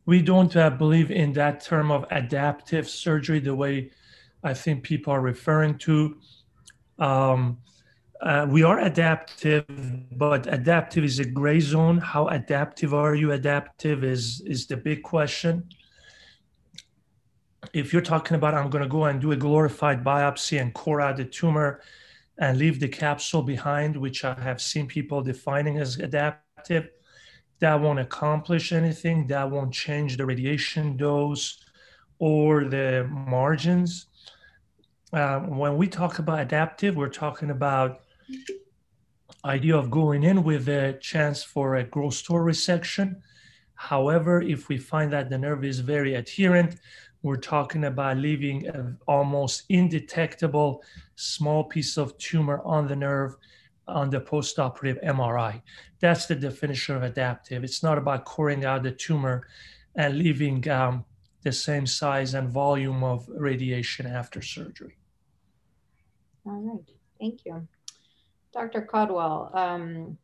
We don't uh, believe in that term of adaptive surgery the way I think people are referring to. Um, uh, we are adaptive, but adaptive is a gray zone. How adaptive are you? Adaptive is is the big question. If you're talking about I'm going to go and do a glorified biopsy and core out the tumor and leave the capsule behind, which I have seen people defining as adaptive, that won't accomplish anything. That won't change the radiation dose or the margins. Uh, when we talk about adaptive, we're talking about idea of going in with a chance for a gross store resection. However, if we find that the nerve is very adherent, we're talking about leaving an almost indetectable small piece of tumor on the nerve on the postoperative MRI. That's the definition of adaptive. It's not about coring out the tumor and leaving um, the same size and volume of radiation after surgery. All right, thank you. Dr. Couldwell, um,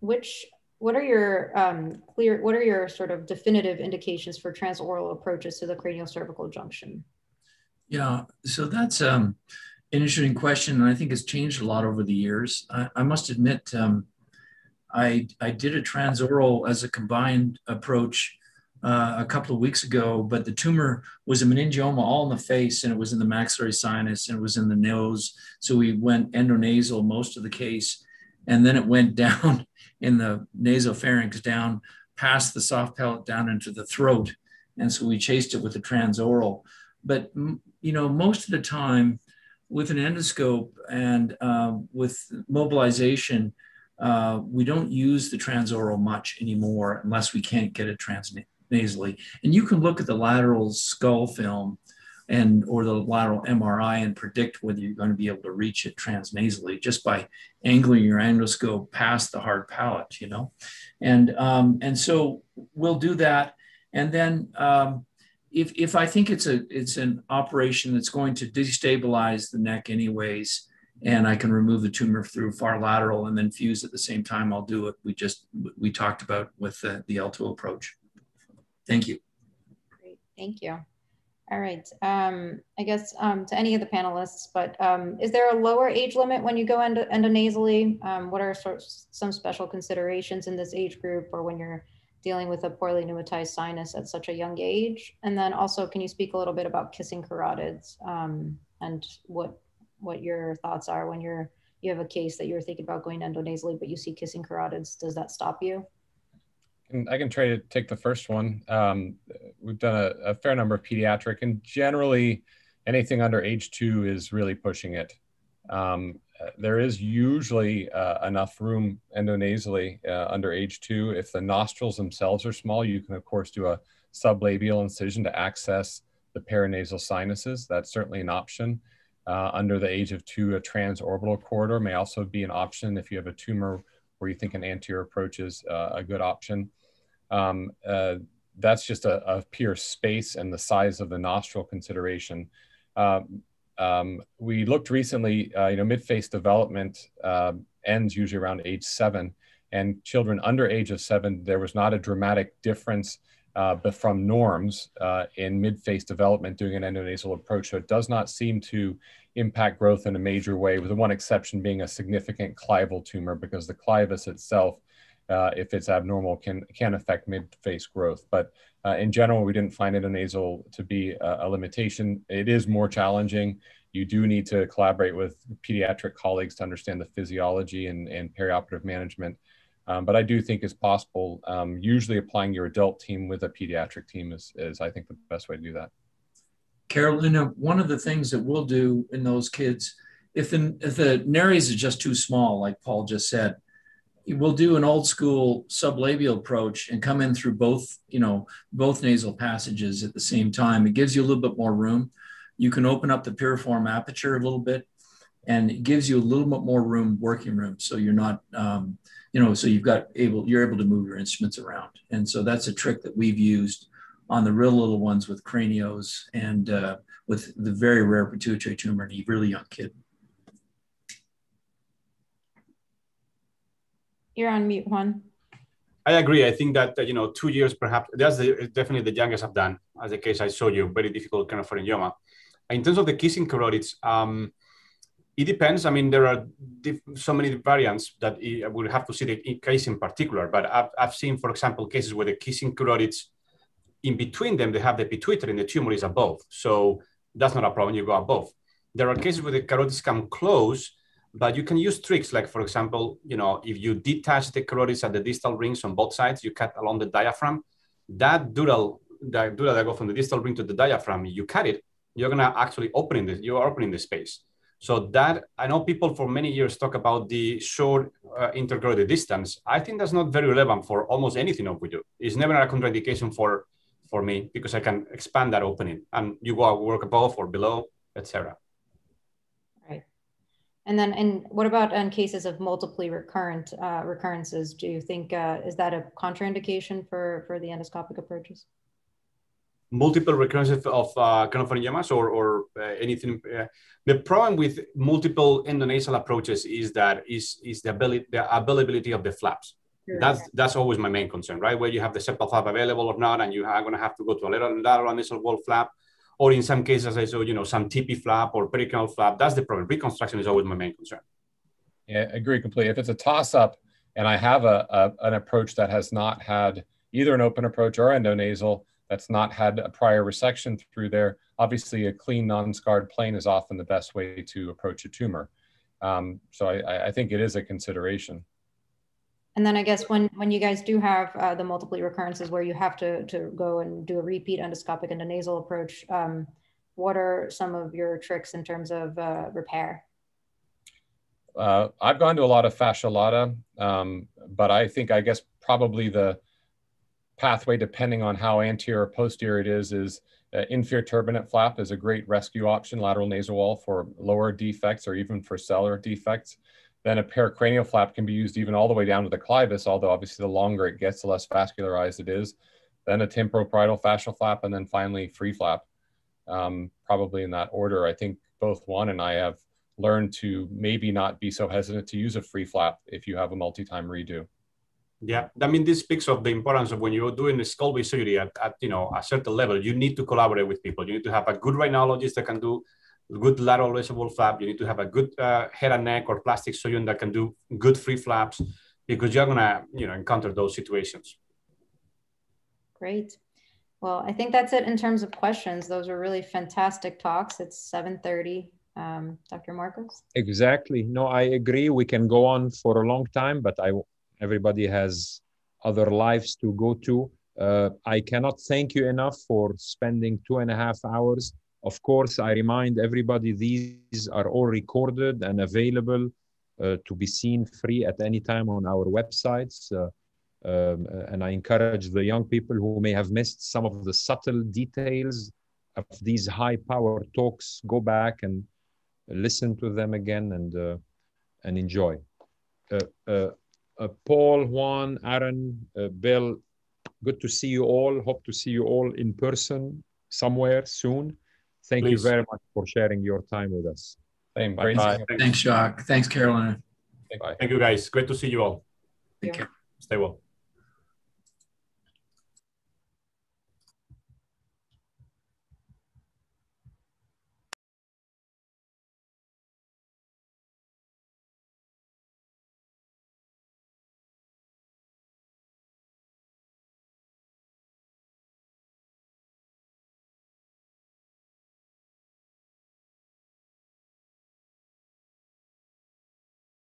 which what are your um, clear what are your sort of definitive indications for transoral approaches to the cranial-cervical junction? Yeah, so that's um, an interesting question, and I think it's changed a lot over the years. I, I must admit, um, I I did a transoral as a combined approach uh, a couple of weeks ago, but the tumor was a meningioma all in the face and it was in the maxillary sinus and it was in the nose. So we went endonasal most of the case. And then it went (laughs) down in the nasopharynx, down past the soft palate, down into the throat. And so we chased it with a transoral. But, you know, most of the time with an endoscope and uh, with mobilization, uh, we don't use the transoral much anymore unless we can't get it transnasally. And you can look at the lateral skull film and or the lateral MRI and predict whether you're going to be able to reach it transnasally just by angling your endoscope past the hard palate, you know. And um, and so we'll do that. And then um, if if I think it's a it's an operation that's going to destabilize the neck anyways, and I can remove the tumor through far lateral and then fuse at the same time, I'll do it. We just we talked about with the, the L2 approach. Thank you. Great, thank you. All right, um, I guess um, to any of the panelists, but um, is there a lower age limit when you go endo endonasally? Um, what are sort some special considerations in this age group or when you're dealing with a poorly pneumatized sinus at such a young age? And then also, can you speak a little bit about kissing carotids um, and what what your thoughts are when you're you have a case that you're thinking about going endonasally, but you see kissing carotids? Does that stop you? I can try to take the first one. Um, we've done a, a, fair number of pediatric, and generally, anything under age two is really pushing it. Um, there is usually uh, enough room endonasally uh, under age two. If the nostrils themselves are small, you can, of course, do a sublabial incision to access the paranasal sinuses. That's certainly an option. Uh, under the age of two, a transorbital corridor may also be an option if you have a tumor where you think an anterior approach is uh, a good option um, uh, that's just a, a, pure space and the size of the nostril consideration. Um, we looked recently, uh, you know, mid-face development uh, ends usually around age seven, and children under age of seven, there was not a dramatic difference uh, but from norms uh, in mid-face development doing an endonasal approach. So it does not seem to impact growth in a major way, with the one exception being a significant clival tumor because the clivus itself uh, if it's abnormal, can can affect mid-face growth. But uh, in general, we didn't find endonasal to be a, a, limitation. It is more challenging. You do need to collaborate with pediatric colleagues to understand the physiology and, and perioperative management. Um, but I do think it's possible. Um, usually, applying your adult team with a pediatric team is, is, I think, the best way to do that. Carolina, one of the things that we'll do in those kids, if the, if the nares is just too small, like Paul just said, we'll do an old school sublabial approach and come in through both, you know, both nasal passages at the same time. It gives you a little bit more room. You can open up the piriform aperture a little bit and it gives you a little bit more room, working room. So you're not, um, you know, so you've got able, you're able to move your instruments around. And so that's a trick that we've used on the real little ones with cranios and uh, with the very rare pituitary tumor in a really young kid. You're on mute, Juan. I agree. I think that, uh, you know, two years perhaps, that's the, definitely the youngest I've done, as the case I showed you, very difficult craniopharyngioma. In terms of the kissing carotids, um, it depends. I mean, there are so many variants that we'll have to see the case in particular. But I've, I've seen, for example, cases where the kissing carotids, in between them, they have the pituitary and the tumor is above. So that's not a problem. You go above. There are cases where the carotids come close, but you can use tricks. Like, for example, you know, if you detach the carotids at the distal rings on both sides, you cut along the diaphragm. That dural, that dural that go from the distal ring to the diaphragm, you cut it, you're gonna actually open the, you're opening the space. So that I know people for many years talk about the short uh, distance. I think that's not very relevant for almost anything that we do. It's never a contraindication for for me because I can expand that opening and you go work above or below, etc. And then, and what about in cases of multiply recurrent uh, recurrences? Do you think uh, is that a contraindication for for the endoscopic approaches? multiple recurrences of uh, craniopharyngioma or, or uh, anything. Uh, the problem with multiple endonasal approaches is that is, is the, ability, the availability of the flaps. Sure. That's that's always my main concern, right? Where you have the septal flap available or not, and you are going to have to go to a lateral, lateral nasal wall flap, or in some cases, I saw you know some TP flap or pericardial flap. That's the problem. Reconstruction is always my main concern. Yeah, agree completely. If it's a toss up, and I have a, a an approach that has not had either an open approach or endonasal, that's not had a prior resection through there, obviously a clean non-scarred plane is often the best way to approach a tumor. Um, so I, I, think it is a consideration. And then I guess when, when you guys do have uh, the multiple recurrences where you have to, to go and do a repeat endoscopic endonasal approach, um, what are some of your tricks in terms of uh, repair? Uh, I've gone to a lot of fascia lata, um, but I think I guess probably the pathway, depending on how anterior or posterior it is, is uh, inferior turbinate flap is a great rescue option, lateral nasal wall for lower defects or even for sellar defects. Then a pericranial flap can be used even all the way down to the clivus, although obviously the longer it gets, the less vascularized it is. Then a temporoparietal fascial flap, and then finally free flap. Um, probably in that order. I think both Juan and I have learned to maybe not be so hesitant to use a free flap if you have a multi-time redo. Yeah, I mean, this speaks of the importance of when you're doing a skull surgery at, at, you know a certain level. You need to collaborate with people. You need to have a good rhinologist that can do good lateral raisable flap. You need to have a good uh, head and neck or plastic surgeon that can do good free flaps because you're gonna you know encounter those situations. Great. Well, I think that's it in terms of questions. Those were really fantastic talks. It's 7:30. Um, Dr. Morcos. Exactly. No, I agree. We can go on for a long time, but I everybody has other lives to go to. Uh, I cannot thank you enough for spending two and a half hours. Of course, I remind everybody these are all recorded and available uh, to be seen free at any time on our websites. Uh, um, and I encourage the young people who may have missed some of the subtle details of these high power talks, go back and listen to them again and, uh, and enjoy. Uh, uh, uh, Paul, Juan, Aaron, uh, Bill, good to see you all. Hope to see you all in person somewhere soon. Thank Please. you very much for sharing your time with us. Same. Bye. Bye. Thanks, Jacques. Thanks, Carolina. Bye. Thank you, guys. Great to see you all. Take care. Stay well.